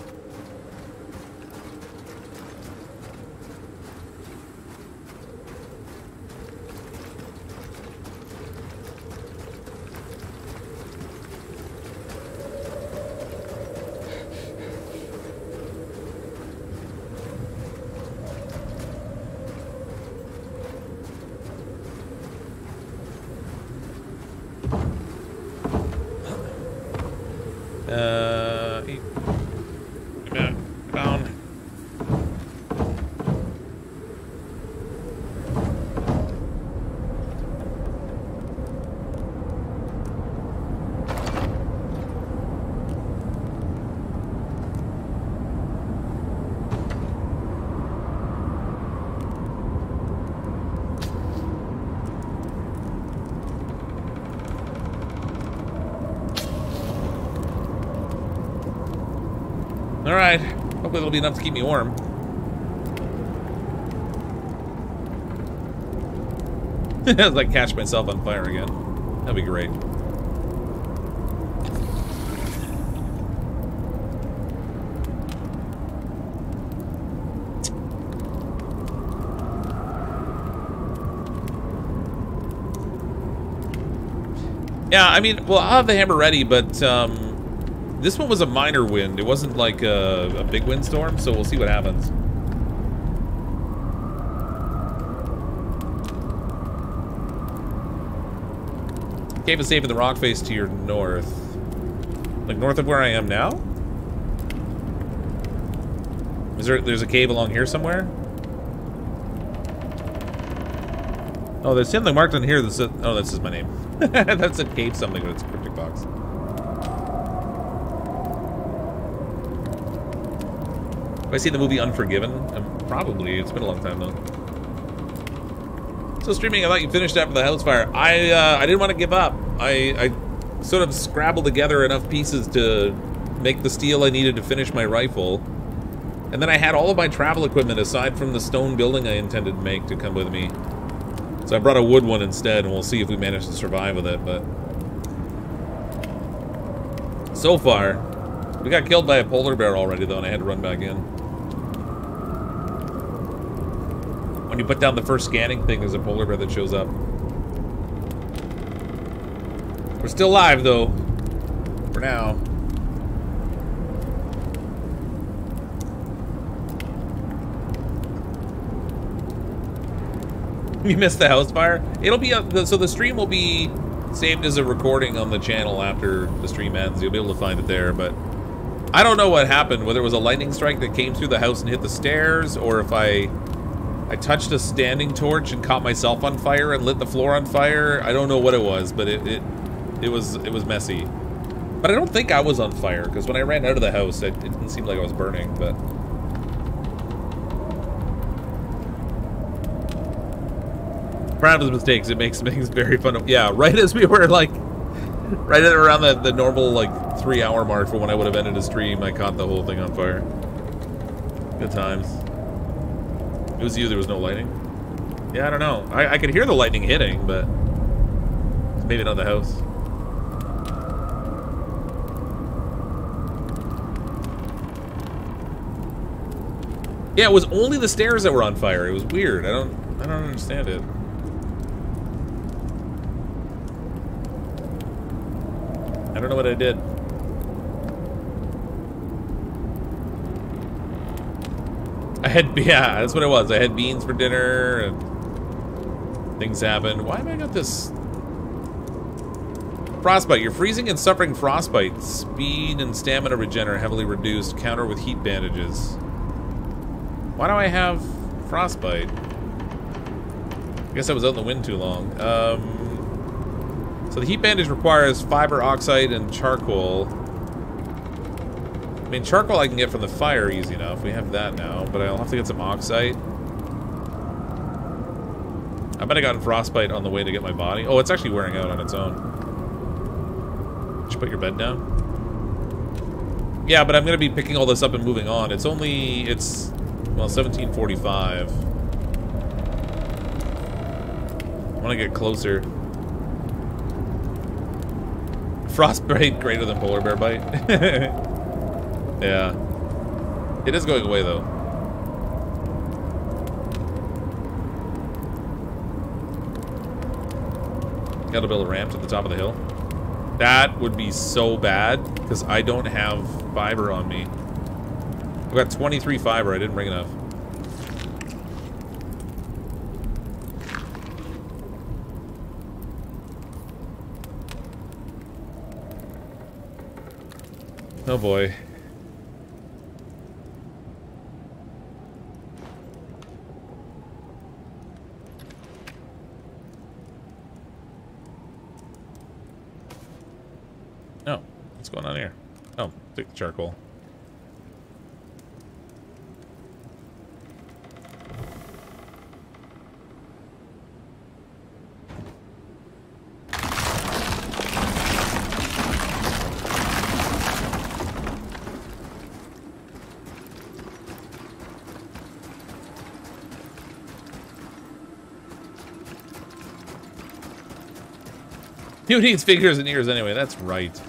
Alright. Hopefully it'll be enough to keep me warm. [laughs] I catch myself on fire again. That'd be great. Yeah, I mean, well, I'll have the hammer ready, but um, this one was a minor wind. It wasn't like a, a big windstorm, so we'll see what happens. Cave is safe in the rock face to your north. Like north of where I am now? Is there, there's a cave along here somewhere? Oh, there's something marked on here that says, oh, that says my name. [laughs] That's a cave something, but it's a CrypticFox. Have I seen the movie Unforgiven? Um, probably. It's been a long time, though. So streaming, I thought you finished after the house fire. I uh, I didn't want to give up. I, I sort of scrabbled together enough pieces to make the steel I needed to finish my rifle. And then I had all of my travel equipment, aside from the stone building I intended to make, to come with me. So I brought a wood one instead, and we'll see if we manage to survive with it, but... So far, we got killed by a polar bear already, though, and I had to run back in. When you put down the first scanning thing, there's a polar bear that shows up. We're still alive, though. For now. [laughs] you missed the house fire. It'll be up, so the stream will be saved as a recording on the channel after the stream ends. You'll be able to find it there, but I don't know what happened. Whether it was a lightning strike that came through the house and hit the stairs, or if I I touched a standing torch and caught myself on fire and lit the floor on fire. I don't know what it was, but it it, it was it was messy. But I don't think I was on fire because when I ran out of the house, it, it didn't seem like I was burning. But proud of mistakes. It makes [laughs] things very fun. Yeah, right as we were like, right around the, the normal like three hour mark for when I would have ended a stream, I caught the whole thing on fire. Good times. It was you, there was no lightning. Yeah, I don't know. I, I could hear the lightning hitting, but maybe not the house. Yeah, it was only the stairs that were on fire. It was weird. I don't I don't understand it. I don't know what I did. Had, [laughs] yeah, that's what it was. I had beans for dinner, and things happened. Why have I got this? Frostbite. You're freezing and suffering frostbite. Speed and stamina regen are heavily reduced. Counter with heat bandages. Why do I have frostbite? I guess I was out in the wind too long. Um, so the heat bandage requires fiber oxite and charcoal. Mean, charcoal I can get from the fire easy enough. We have that now, but I'll have to get some oxite. I bet I got frostbite on the way to get my body. Oh, it's actually wearing out on its own. Did you put your bed down? Yeah, but I'm going to be picking all this up and moving on. It's only, it's, well, 1745. I want to get closer. Frostbite [laughs] greater than polar bear bite. [laughs] yeah. It is going away though. Gotta build a ramp to the top of the hill. That would be so bad because I don't have fiber on me. I've got 23 fiber. I didn't bring enough. Oh boy. going on here? Oh, thick charcoal. Who needs fingers and ears anyway? That's right.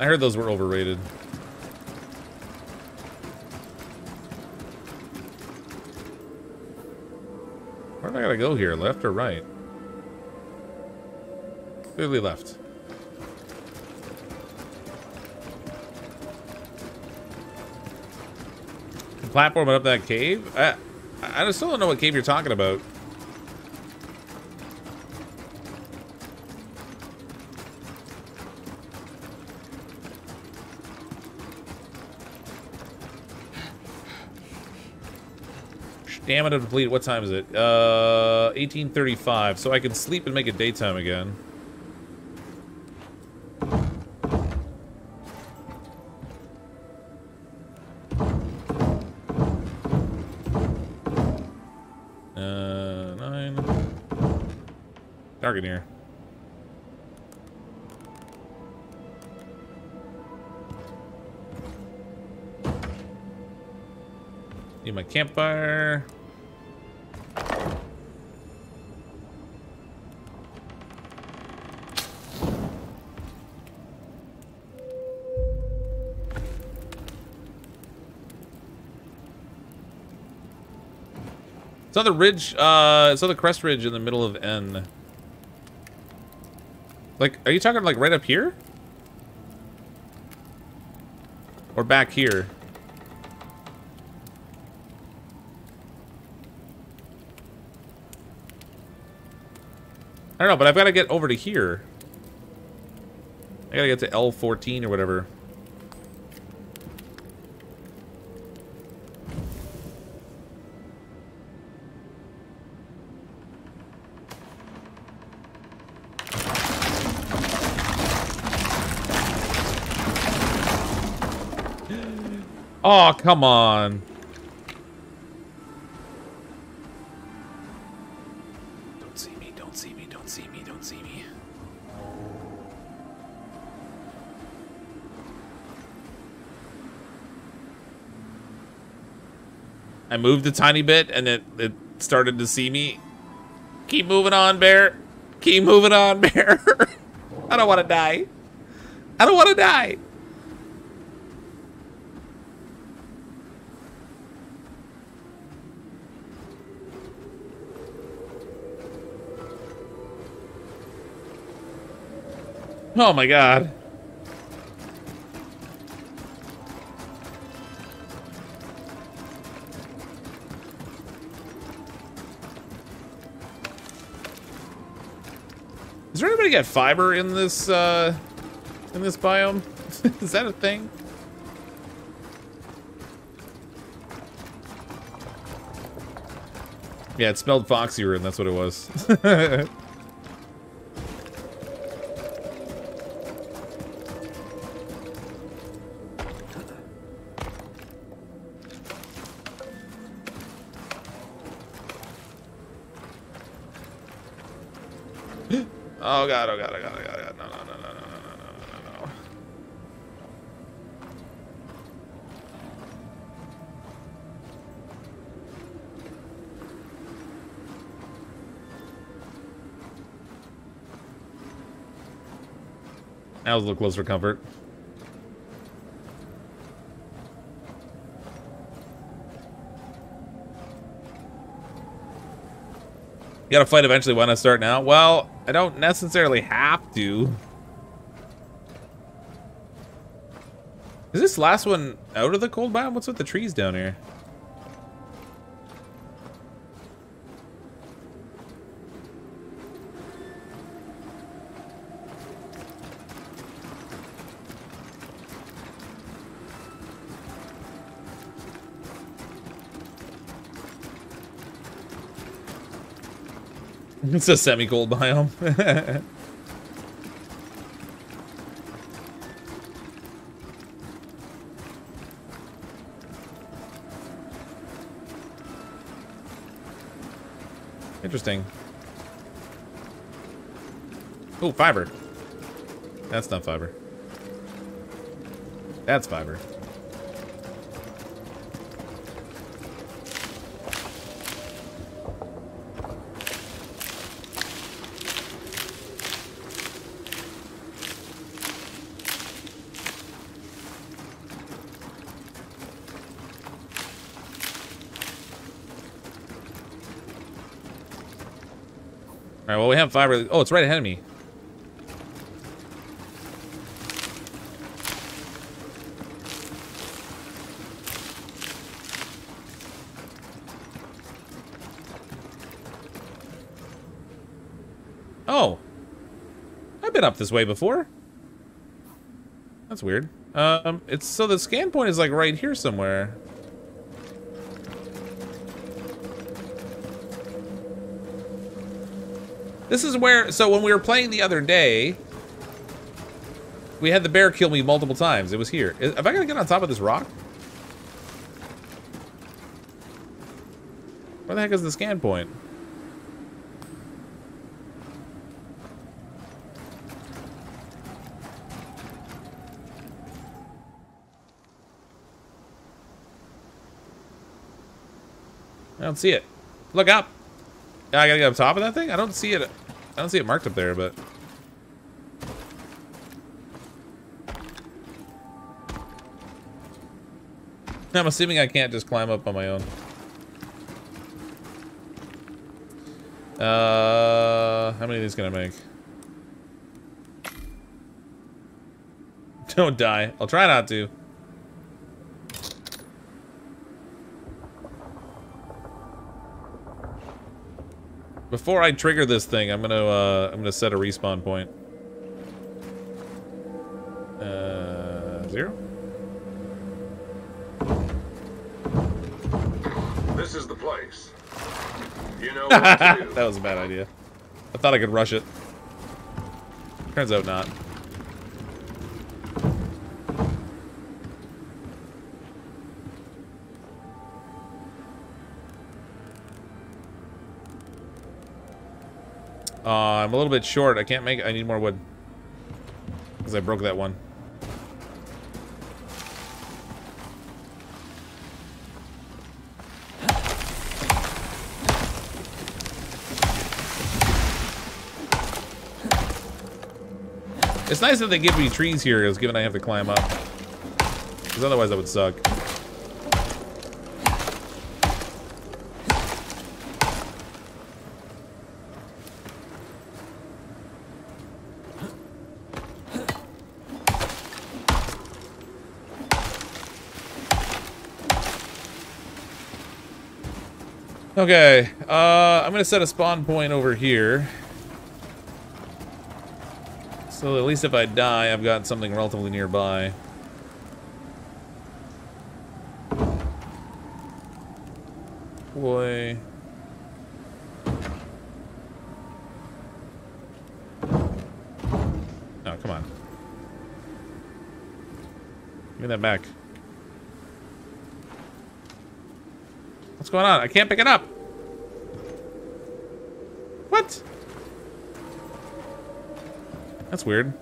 I heard those were overrated. Where do I gotta go here? Left or right? Clearly left. Platform up that cave? I, I still don't know what cave you're talking about. Stamina depleted. What time is it? Uh, 1835. So I can sleep and make it daytime again. Uh, nine. In here. Need my campfire. It's on the ridge, uh, it's on the crest ridge in the middle of N. Like, are you talking like right up here? Or back here? I don't know, but I've got to get over to here. I gotta get to L14 or whatever. Oh, come on. Don't see me, don't see me, don't see me, don't see me. I moved a tiny bit and it, it started to see me. Keep moving on, bear. Keep moving on, [laughs] bear. I don't want to die. I don't want to die. Oh my god. Is there anybody got fiber in this uh in this biome? [laughs] Is that a thing? Yeah, it smelled foxy and that's what it was. [laughs] That was a little close for comfort. You gotta fight eventually. Why not start now? Well, I don't necessarily have to. Is this last one out of the cold biome? What's with the trees down here? [laughs] It's a semi-cold biome. [laughs] Interesting. Oh, fiber. That's not fiber. That's fiber. We have five. Oh, it's right ahead of me. Oh. I've been up this way before. That's weird. Um, it's so the scan point is like right here somewhere. This is where, so when we were playing the other day, we had the bear kill me multiple times. It was here. am I gonna get on top of this rock? Where the heck is the scan point? I don't see it. Look up. Yeah, I gotta get up top of that thing? I don't see it. I don't see it marked up there, but... I'm assuming I can't just climb up on my own. Uh, how many of these can I make? [laughs] Don't die. I'll try not to. Before I trigger this thing, I'm gonna uh, I'm gonna set a respawn point. Uh, zero. This is the place. You know [laughs] that was a bad idea. I thought I could rush it. Turns out not. I'm a little bit short. I can't make it. I need more wood. Because I broke that one. It's nice that they give me trees here, given I have to climb up. Because otherwise that would suck. Okay, uh, I'm gonna set a spawn point over here. So at least if I die, I've got something relatively nearby. Boy. Oh, come on. Give me that back. What's going on? I can't pick it up. What? That's weird.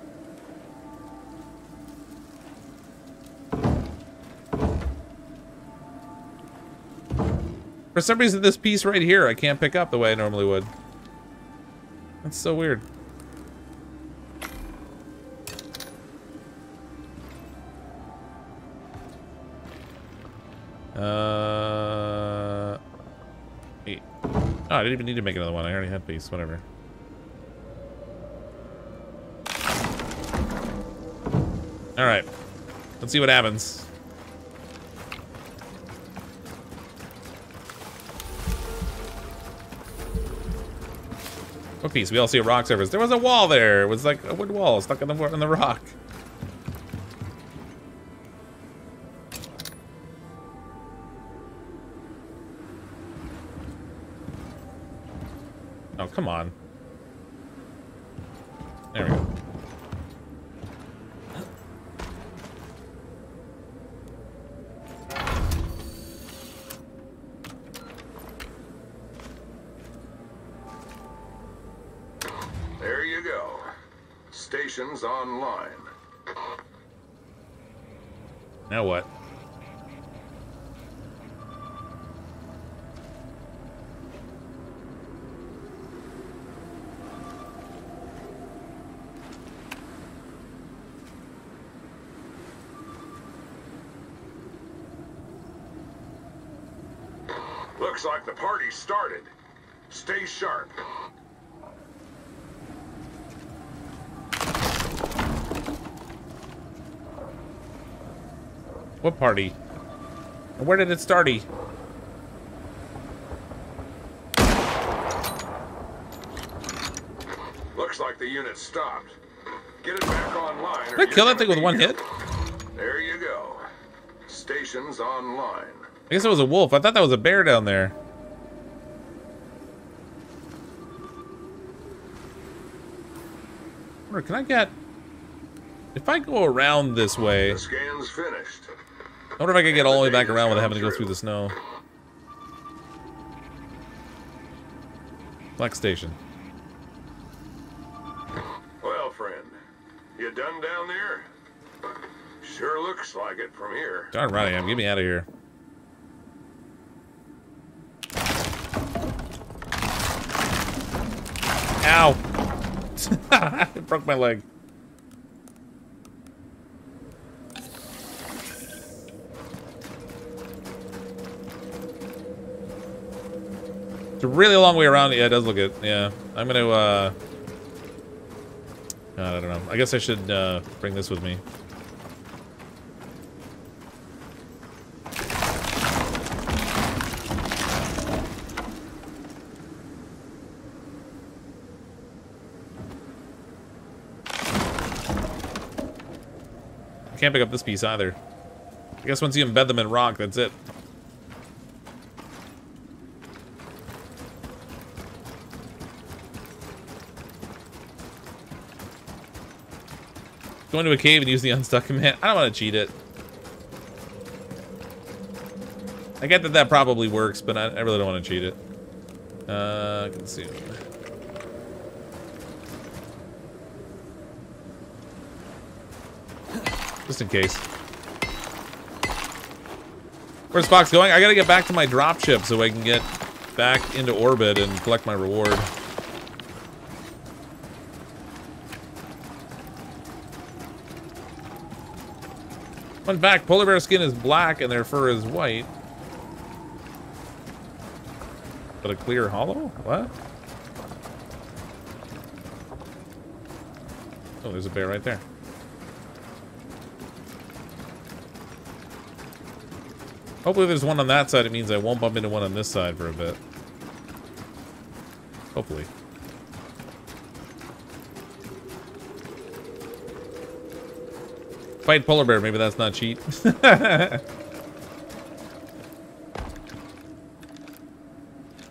For some reason, this piece right here I can't pick up the way I normally would. That's so weird. Uh, eight. Oh, I didn't even need to make another one. I already had piece. Whatever. All right. Let's see what happens. What piece? We all see a rock surface. There was a wall there. It was like a wood wall stuck in the in the rock. like the party started. Stay sharp. What party? And where did it starty? Looks like the unit stopped. Get it back online. Did I kill that thing with one hit? There you go. Stations online. I guess it was a wolf. I thought that was a bear down there. Can I get... If I go around this way... The scan's finished. I wonder if I can get all the way back around without having to go through the snow. Black Station. Well, friend, you done down there? Sure looks like it from here. Darn right I am. Get me out of here. [laughs] it broke my leg. It's a really long way around. Yeah, it does look it. Yeah. I'm gonna, uh... I don't know. I guess I should, uh, bring this with me. Can't pick up this piece either. I guess once you embed them in rock, that's it. Go into a cave and use the unstuck command. I don't want to cheat it. I get that that probably works, but I, I really don't want to cheat it. Uh, consume. Just in case. Where's Fox going? I gotta get back to my dropship so I can get back into orbit and collect my reward. Fun fact, polar bear skin is black and their fur is white. But a clear hollow? What? Oh, there's a bear right there. Hopefully there's one on that side. It means I won't bump into one on this side for a bit. Hopefully. Fight polar bear. Maybe that's not cheat. [laughs] yeah,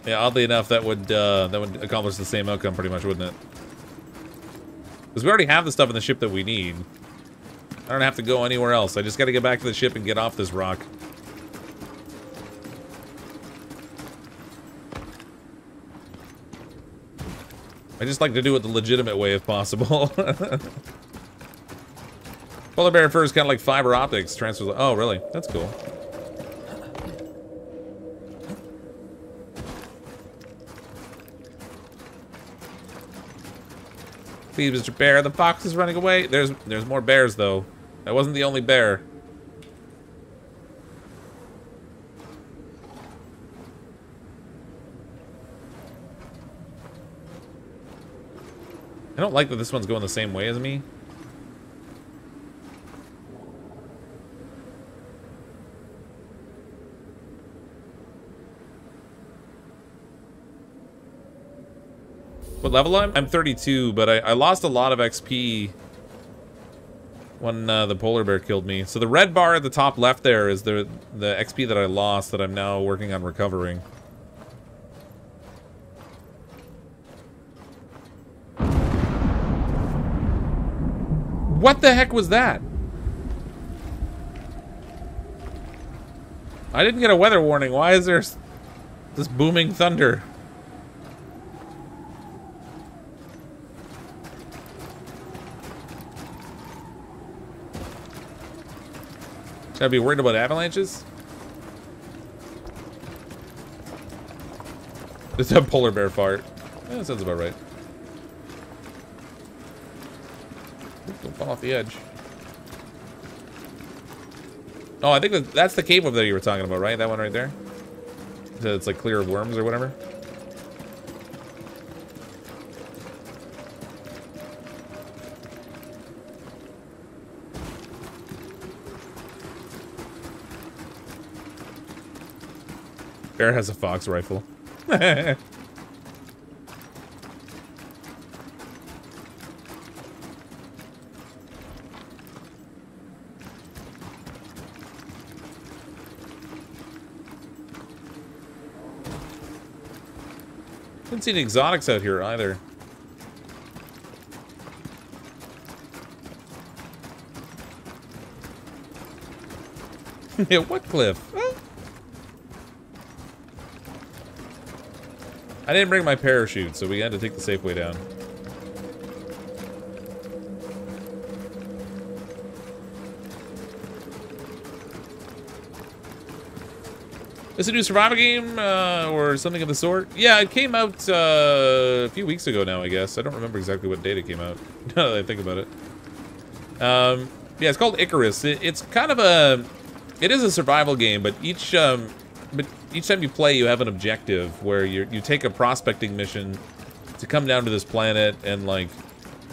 oddly enough, that would uh, that would accomplish the same outcome pretty much, wouldn't it? Because we already have the stuff in the ship that we need. I don't have to go anywhere else. I just got to get back to the ship and get off this rock. I just like to do it the legitimate way if possible. [laughs] Polar bear fur is kind of like fiber optics. Transfers. Oh, really? That's cool. Please, Mr. Bear. The fox is running away. There's there's more bears though. That wasn't the only bear. Don't like that this one's going the same way as me. What level I'm? I'm 32, but I, I lost a lot of XP when uh, the polar bear killed me. So the red bar at the top left there is the the XP that I lost that I'm now working on recovering. What the heck was that? I didn't get a weather warning. Why is there this booming thunder? Should I be worried about avalanches? It's a [laughs] polar bear fart. Yeah, that sounds about right. off the edge. Oh, I think that that's the cave over there you were talking about, right? That one right there? It's like clear of worms or whatever? Bear has a fox rifle. [laughs] see any exotics out here either. [laughs] yeah, what cliff? I didn't bring my parachute, so we had to take the safe way down. Is it a new survival game uh, or something of the sort? Yeah, it came out uh, a few weeks ago now, I guess. I don't remember exactly what date it came out, [laughs] now that I think about it. Um, yeah, it's called Icarus. It, it's kind of a... It is a survival game, but each um, but each time you play, you have an objective where you you take a prospecting mission to come down to this planet and, like,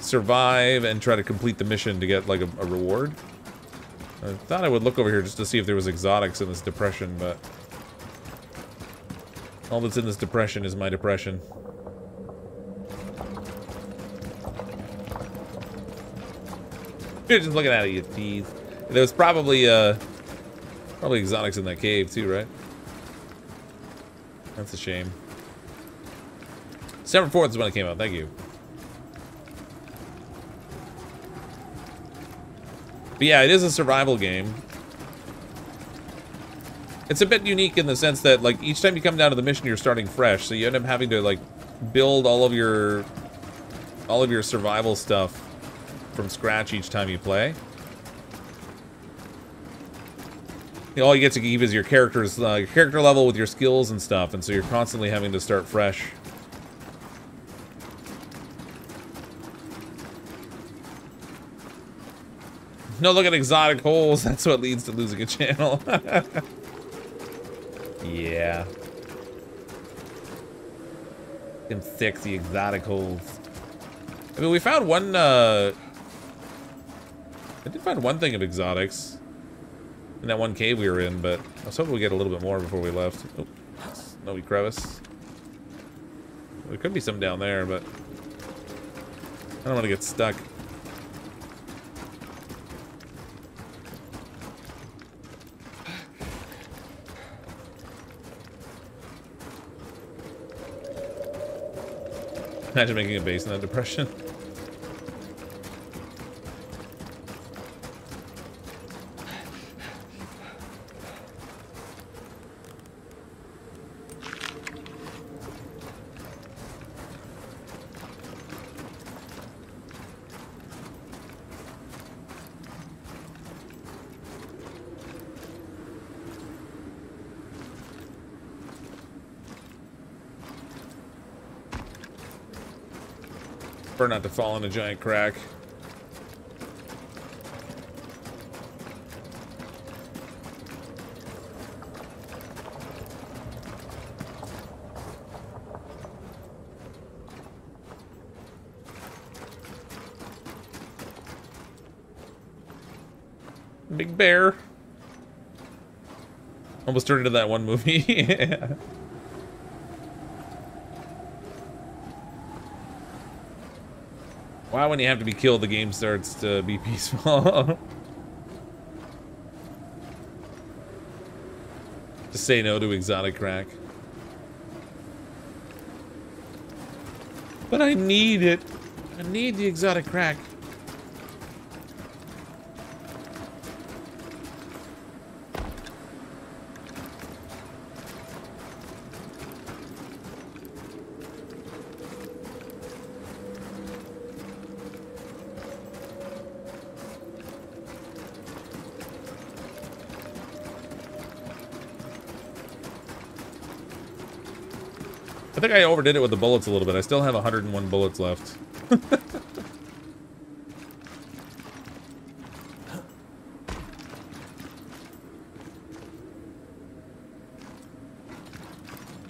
survive and try to complete the mission to get, like, a, a reward. I thought I would look over here just to see if there was exotics in this depression, but... All that's in this depression is my depression. You're just looking at it, you tease. There was probably, uh... Probably exotics in that cave, too, right? That's a shame. December 4th is when it came out. Thank you. But yeah, it is a survival game. It's a bit unique in the sense that, like, each time you come down to the mission, you're starting fresh. So you end up having to, like, build all of your... all of your survival stuff from scratch each time you play. You know, all you get to keep is your character's uh, your character level with your skills and stuff, and so you're constantly having to start fresh. No, look at exotic holes. [laughs] That's what leads to losing a channel. [laughs] yeah. Them sexy exotic holes. I mean, we found one, uh... I did find one thing of exotics in that one cave we were in, but I was hoping we'd get a little bit more before we left. Oh, snowy crevice. There could be some down there, but I don't want to get stuck. Imagine making a base in that depression. Not to fall in a giant crack. Big bear. Almost turned into that one movie. [laughs] yeah. Why when you have to be killed, the game starts to be [laughs] peaceful? Just say no to exotic crack. But I need it. I need the exotic crack. I overdid it with the bullets a little bit. I still have 101 bullets left. [laughs]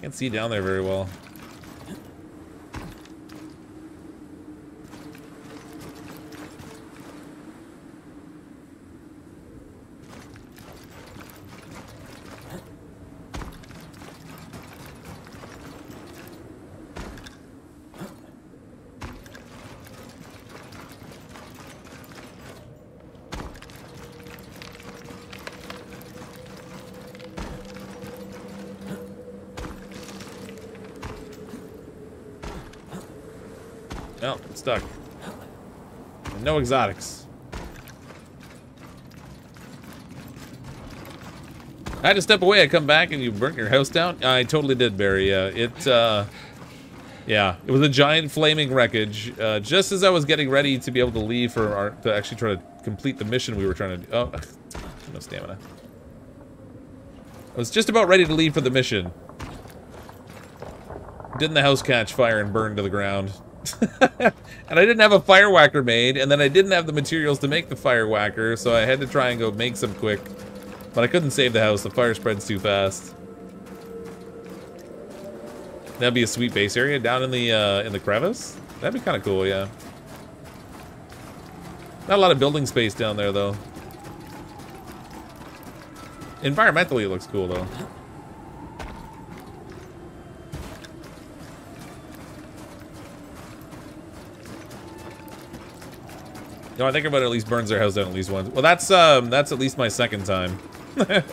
Can't see down there very. Well, it's stuck. No exotics. I had to step away. I come back and you burnt your house down. I totally did, Barry. Yeah, it. Uh, yeah, it was a giant flaming wreckage. Uh, just as I was getting ready to be able to leave for our to actually try to complete the mission we were trying to. do. Oh, [laughs] no stamina. I was just about ready to leave for the mission. Didn't the house catch fire and burn to the ground? [laughs] and I didn't have a fire whacker made, and then I didn't have the materials to make the fire whacker, so I had to try and go make some quick. But I couldn't save the house, the fire spreads too fast. That'd be a sweet base area down in the uh, in the crevice. That'd be kind of cool, yeah. Not a lot of building space down there, though. Environmentally, it looks cool, though. No, I think everybody at least burns their house down at least once. Well, that's um, that's at least my second time. [laughs] the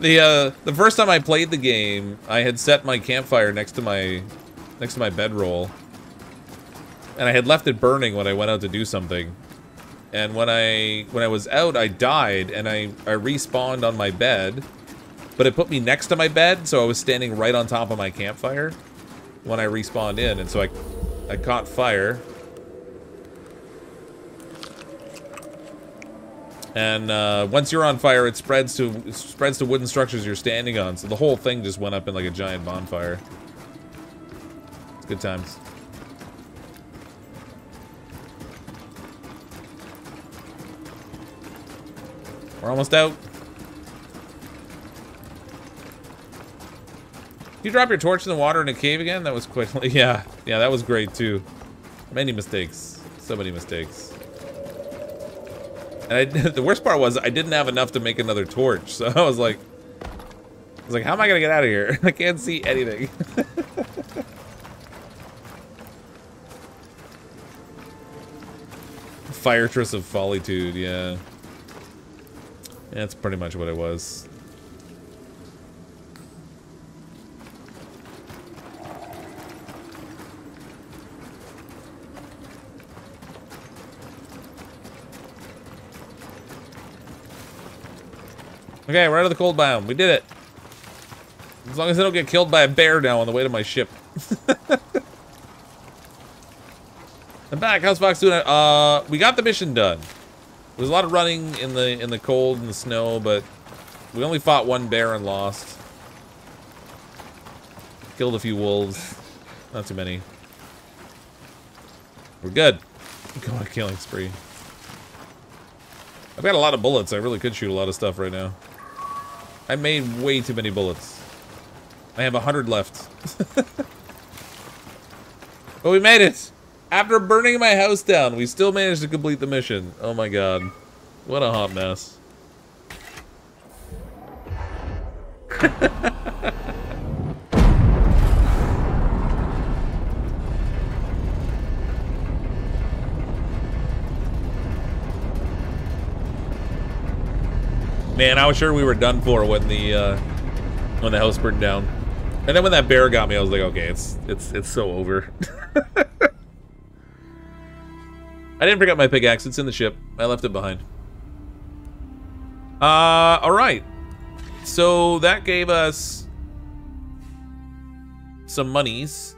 uh, the first time I played the game, I had set my campfire next to my next to my bedroll, and I had left it burning when I went out to do something. And when I when I was out, I died, and I I respawned on my bed, but it put me next to my bed, so I was standing right on top of my campfire when I respawned in, and so I I caught fire. And uh, once you're on fire, it spreads to it spreads to wooden structures you're standing on. So the whole thing just went up in like a giant bonfire. It's good times. We're almost out. You drop your torch in the water in a cave again? That was quickly. [laughs] Yeah, yeah, that was great too. Many mistakes. So many mistakes. And I, [laughs] the worst part was I didn't have enough to make another torch, so [laughs] I was like, I was like, how am I gonna get out of here? [laughs] I can't see anything. Firetress of Folitude, yeah. That's pretty much what it was. Okay, we're out of the cold biome. We did it. As long as I don't get killed by a bear now on the way to my ship. [laughs] I'm back. How's Fox doing? Uh, we got the mission done. There was a lot of running in the in the cold and the snow, but we only fought one bear and lost. Killed a few wolves. Not too many. We're good. Go on a killing spree. I've got a lot of bullets. I really could shoot a lot of stuff right now. I made way too many bullets. I have a hundred left. [laughs] but we made it! After burning my house down, we still managed to complete the mission. Oh my god. What a hot mess. [laughs] Man, I was sure we were done for when the uh, when the house burned down. And then when that bear got me, I was like, okay, it's it's it's so over. [laughs] I didn't forget my pickaxe. It's in the ship. I left it behind. Uh, all right. So that gave us some monies.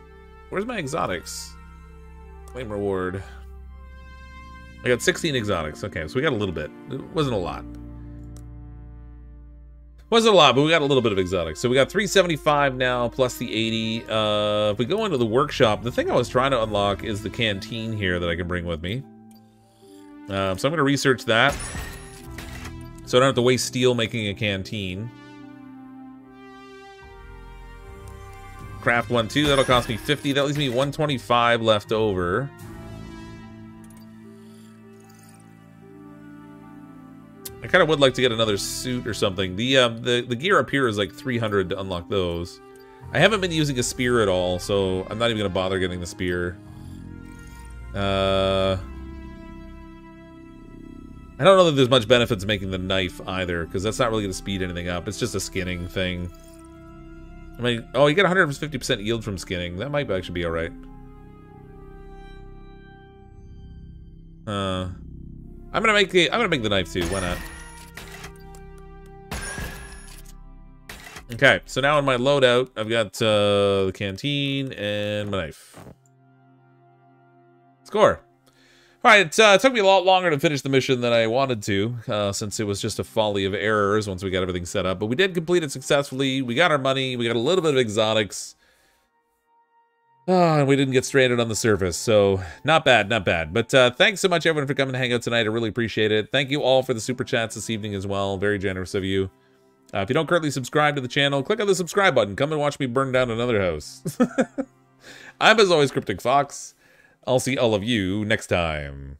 Where's my exotics? Claim reward. I got 16 exotics. Okay, so we got a little bit. It wasn't a lot. Wasn't a lot, but we got a little bit of exotics. So we got 375 now, plus the 80. Uh, if we go into the workshop, the thing I was trying to unlock is the canteen here that I can bring with me. Um, so I'm going to research that. So I don't have to waste steel making a canteen. Craft one, two. That'll cost me 50. That leaves me 125 left over. I kind of would like to get another suit or something. The, um, the the gear up here is like 300 to unlock those. I haven't been using a spear at all, so I'm not even going to bother getting the spear. Uh, I don't know that there's much benefit to making the knife either, because that's not really going to speed anything up. It's just a skinning thing. I mean, oh, you get 150% yield from skinning. That might actually be alright. Uh, I'm gonna make the I'm gonna make the knife too. Why not? Okay, so now in my loadout, I've got uh, the canteen and my knife. Score. All right, it uh, took me a lot longer to finish the mission than I wanted to, uh, since it was just a folly of errors once we got everything set up. But we did complete it successfully. We got our money. We got a little bit of exotics. Oh, and we didn't get stranded on the surface, so not bad, not bad. But uh, thanks so much, everyone, for coming to hang out tonight. I really appreciate it. Thank you all for the super chats this evening as well. Very generous of you. Uh, if you don't currently subscribe to the channel, click on the subscribe button. Come and watch me burn down another house. [laughs] I'm, as always, CrypticFox. I'll see all of you next time.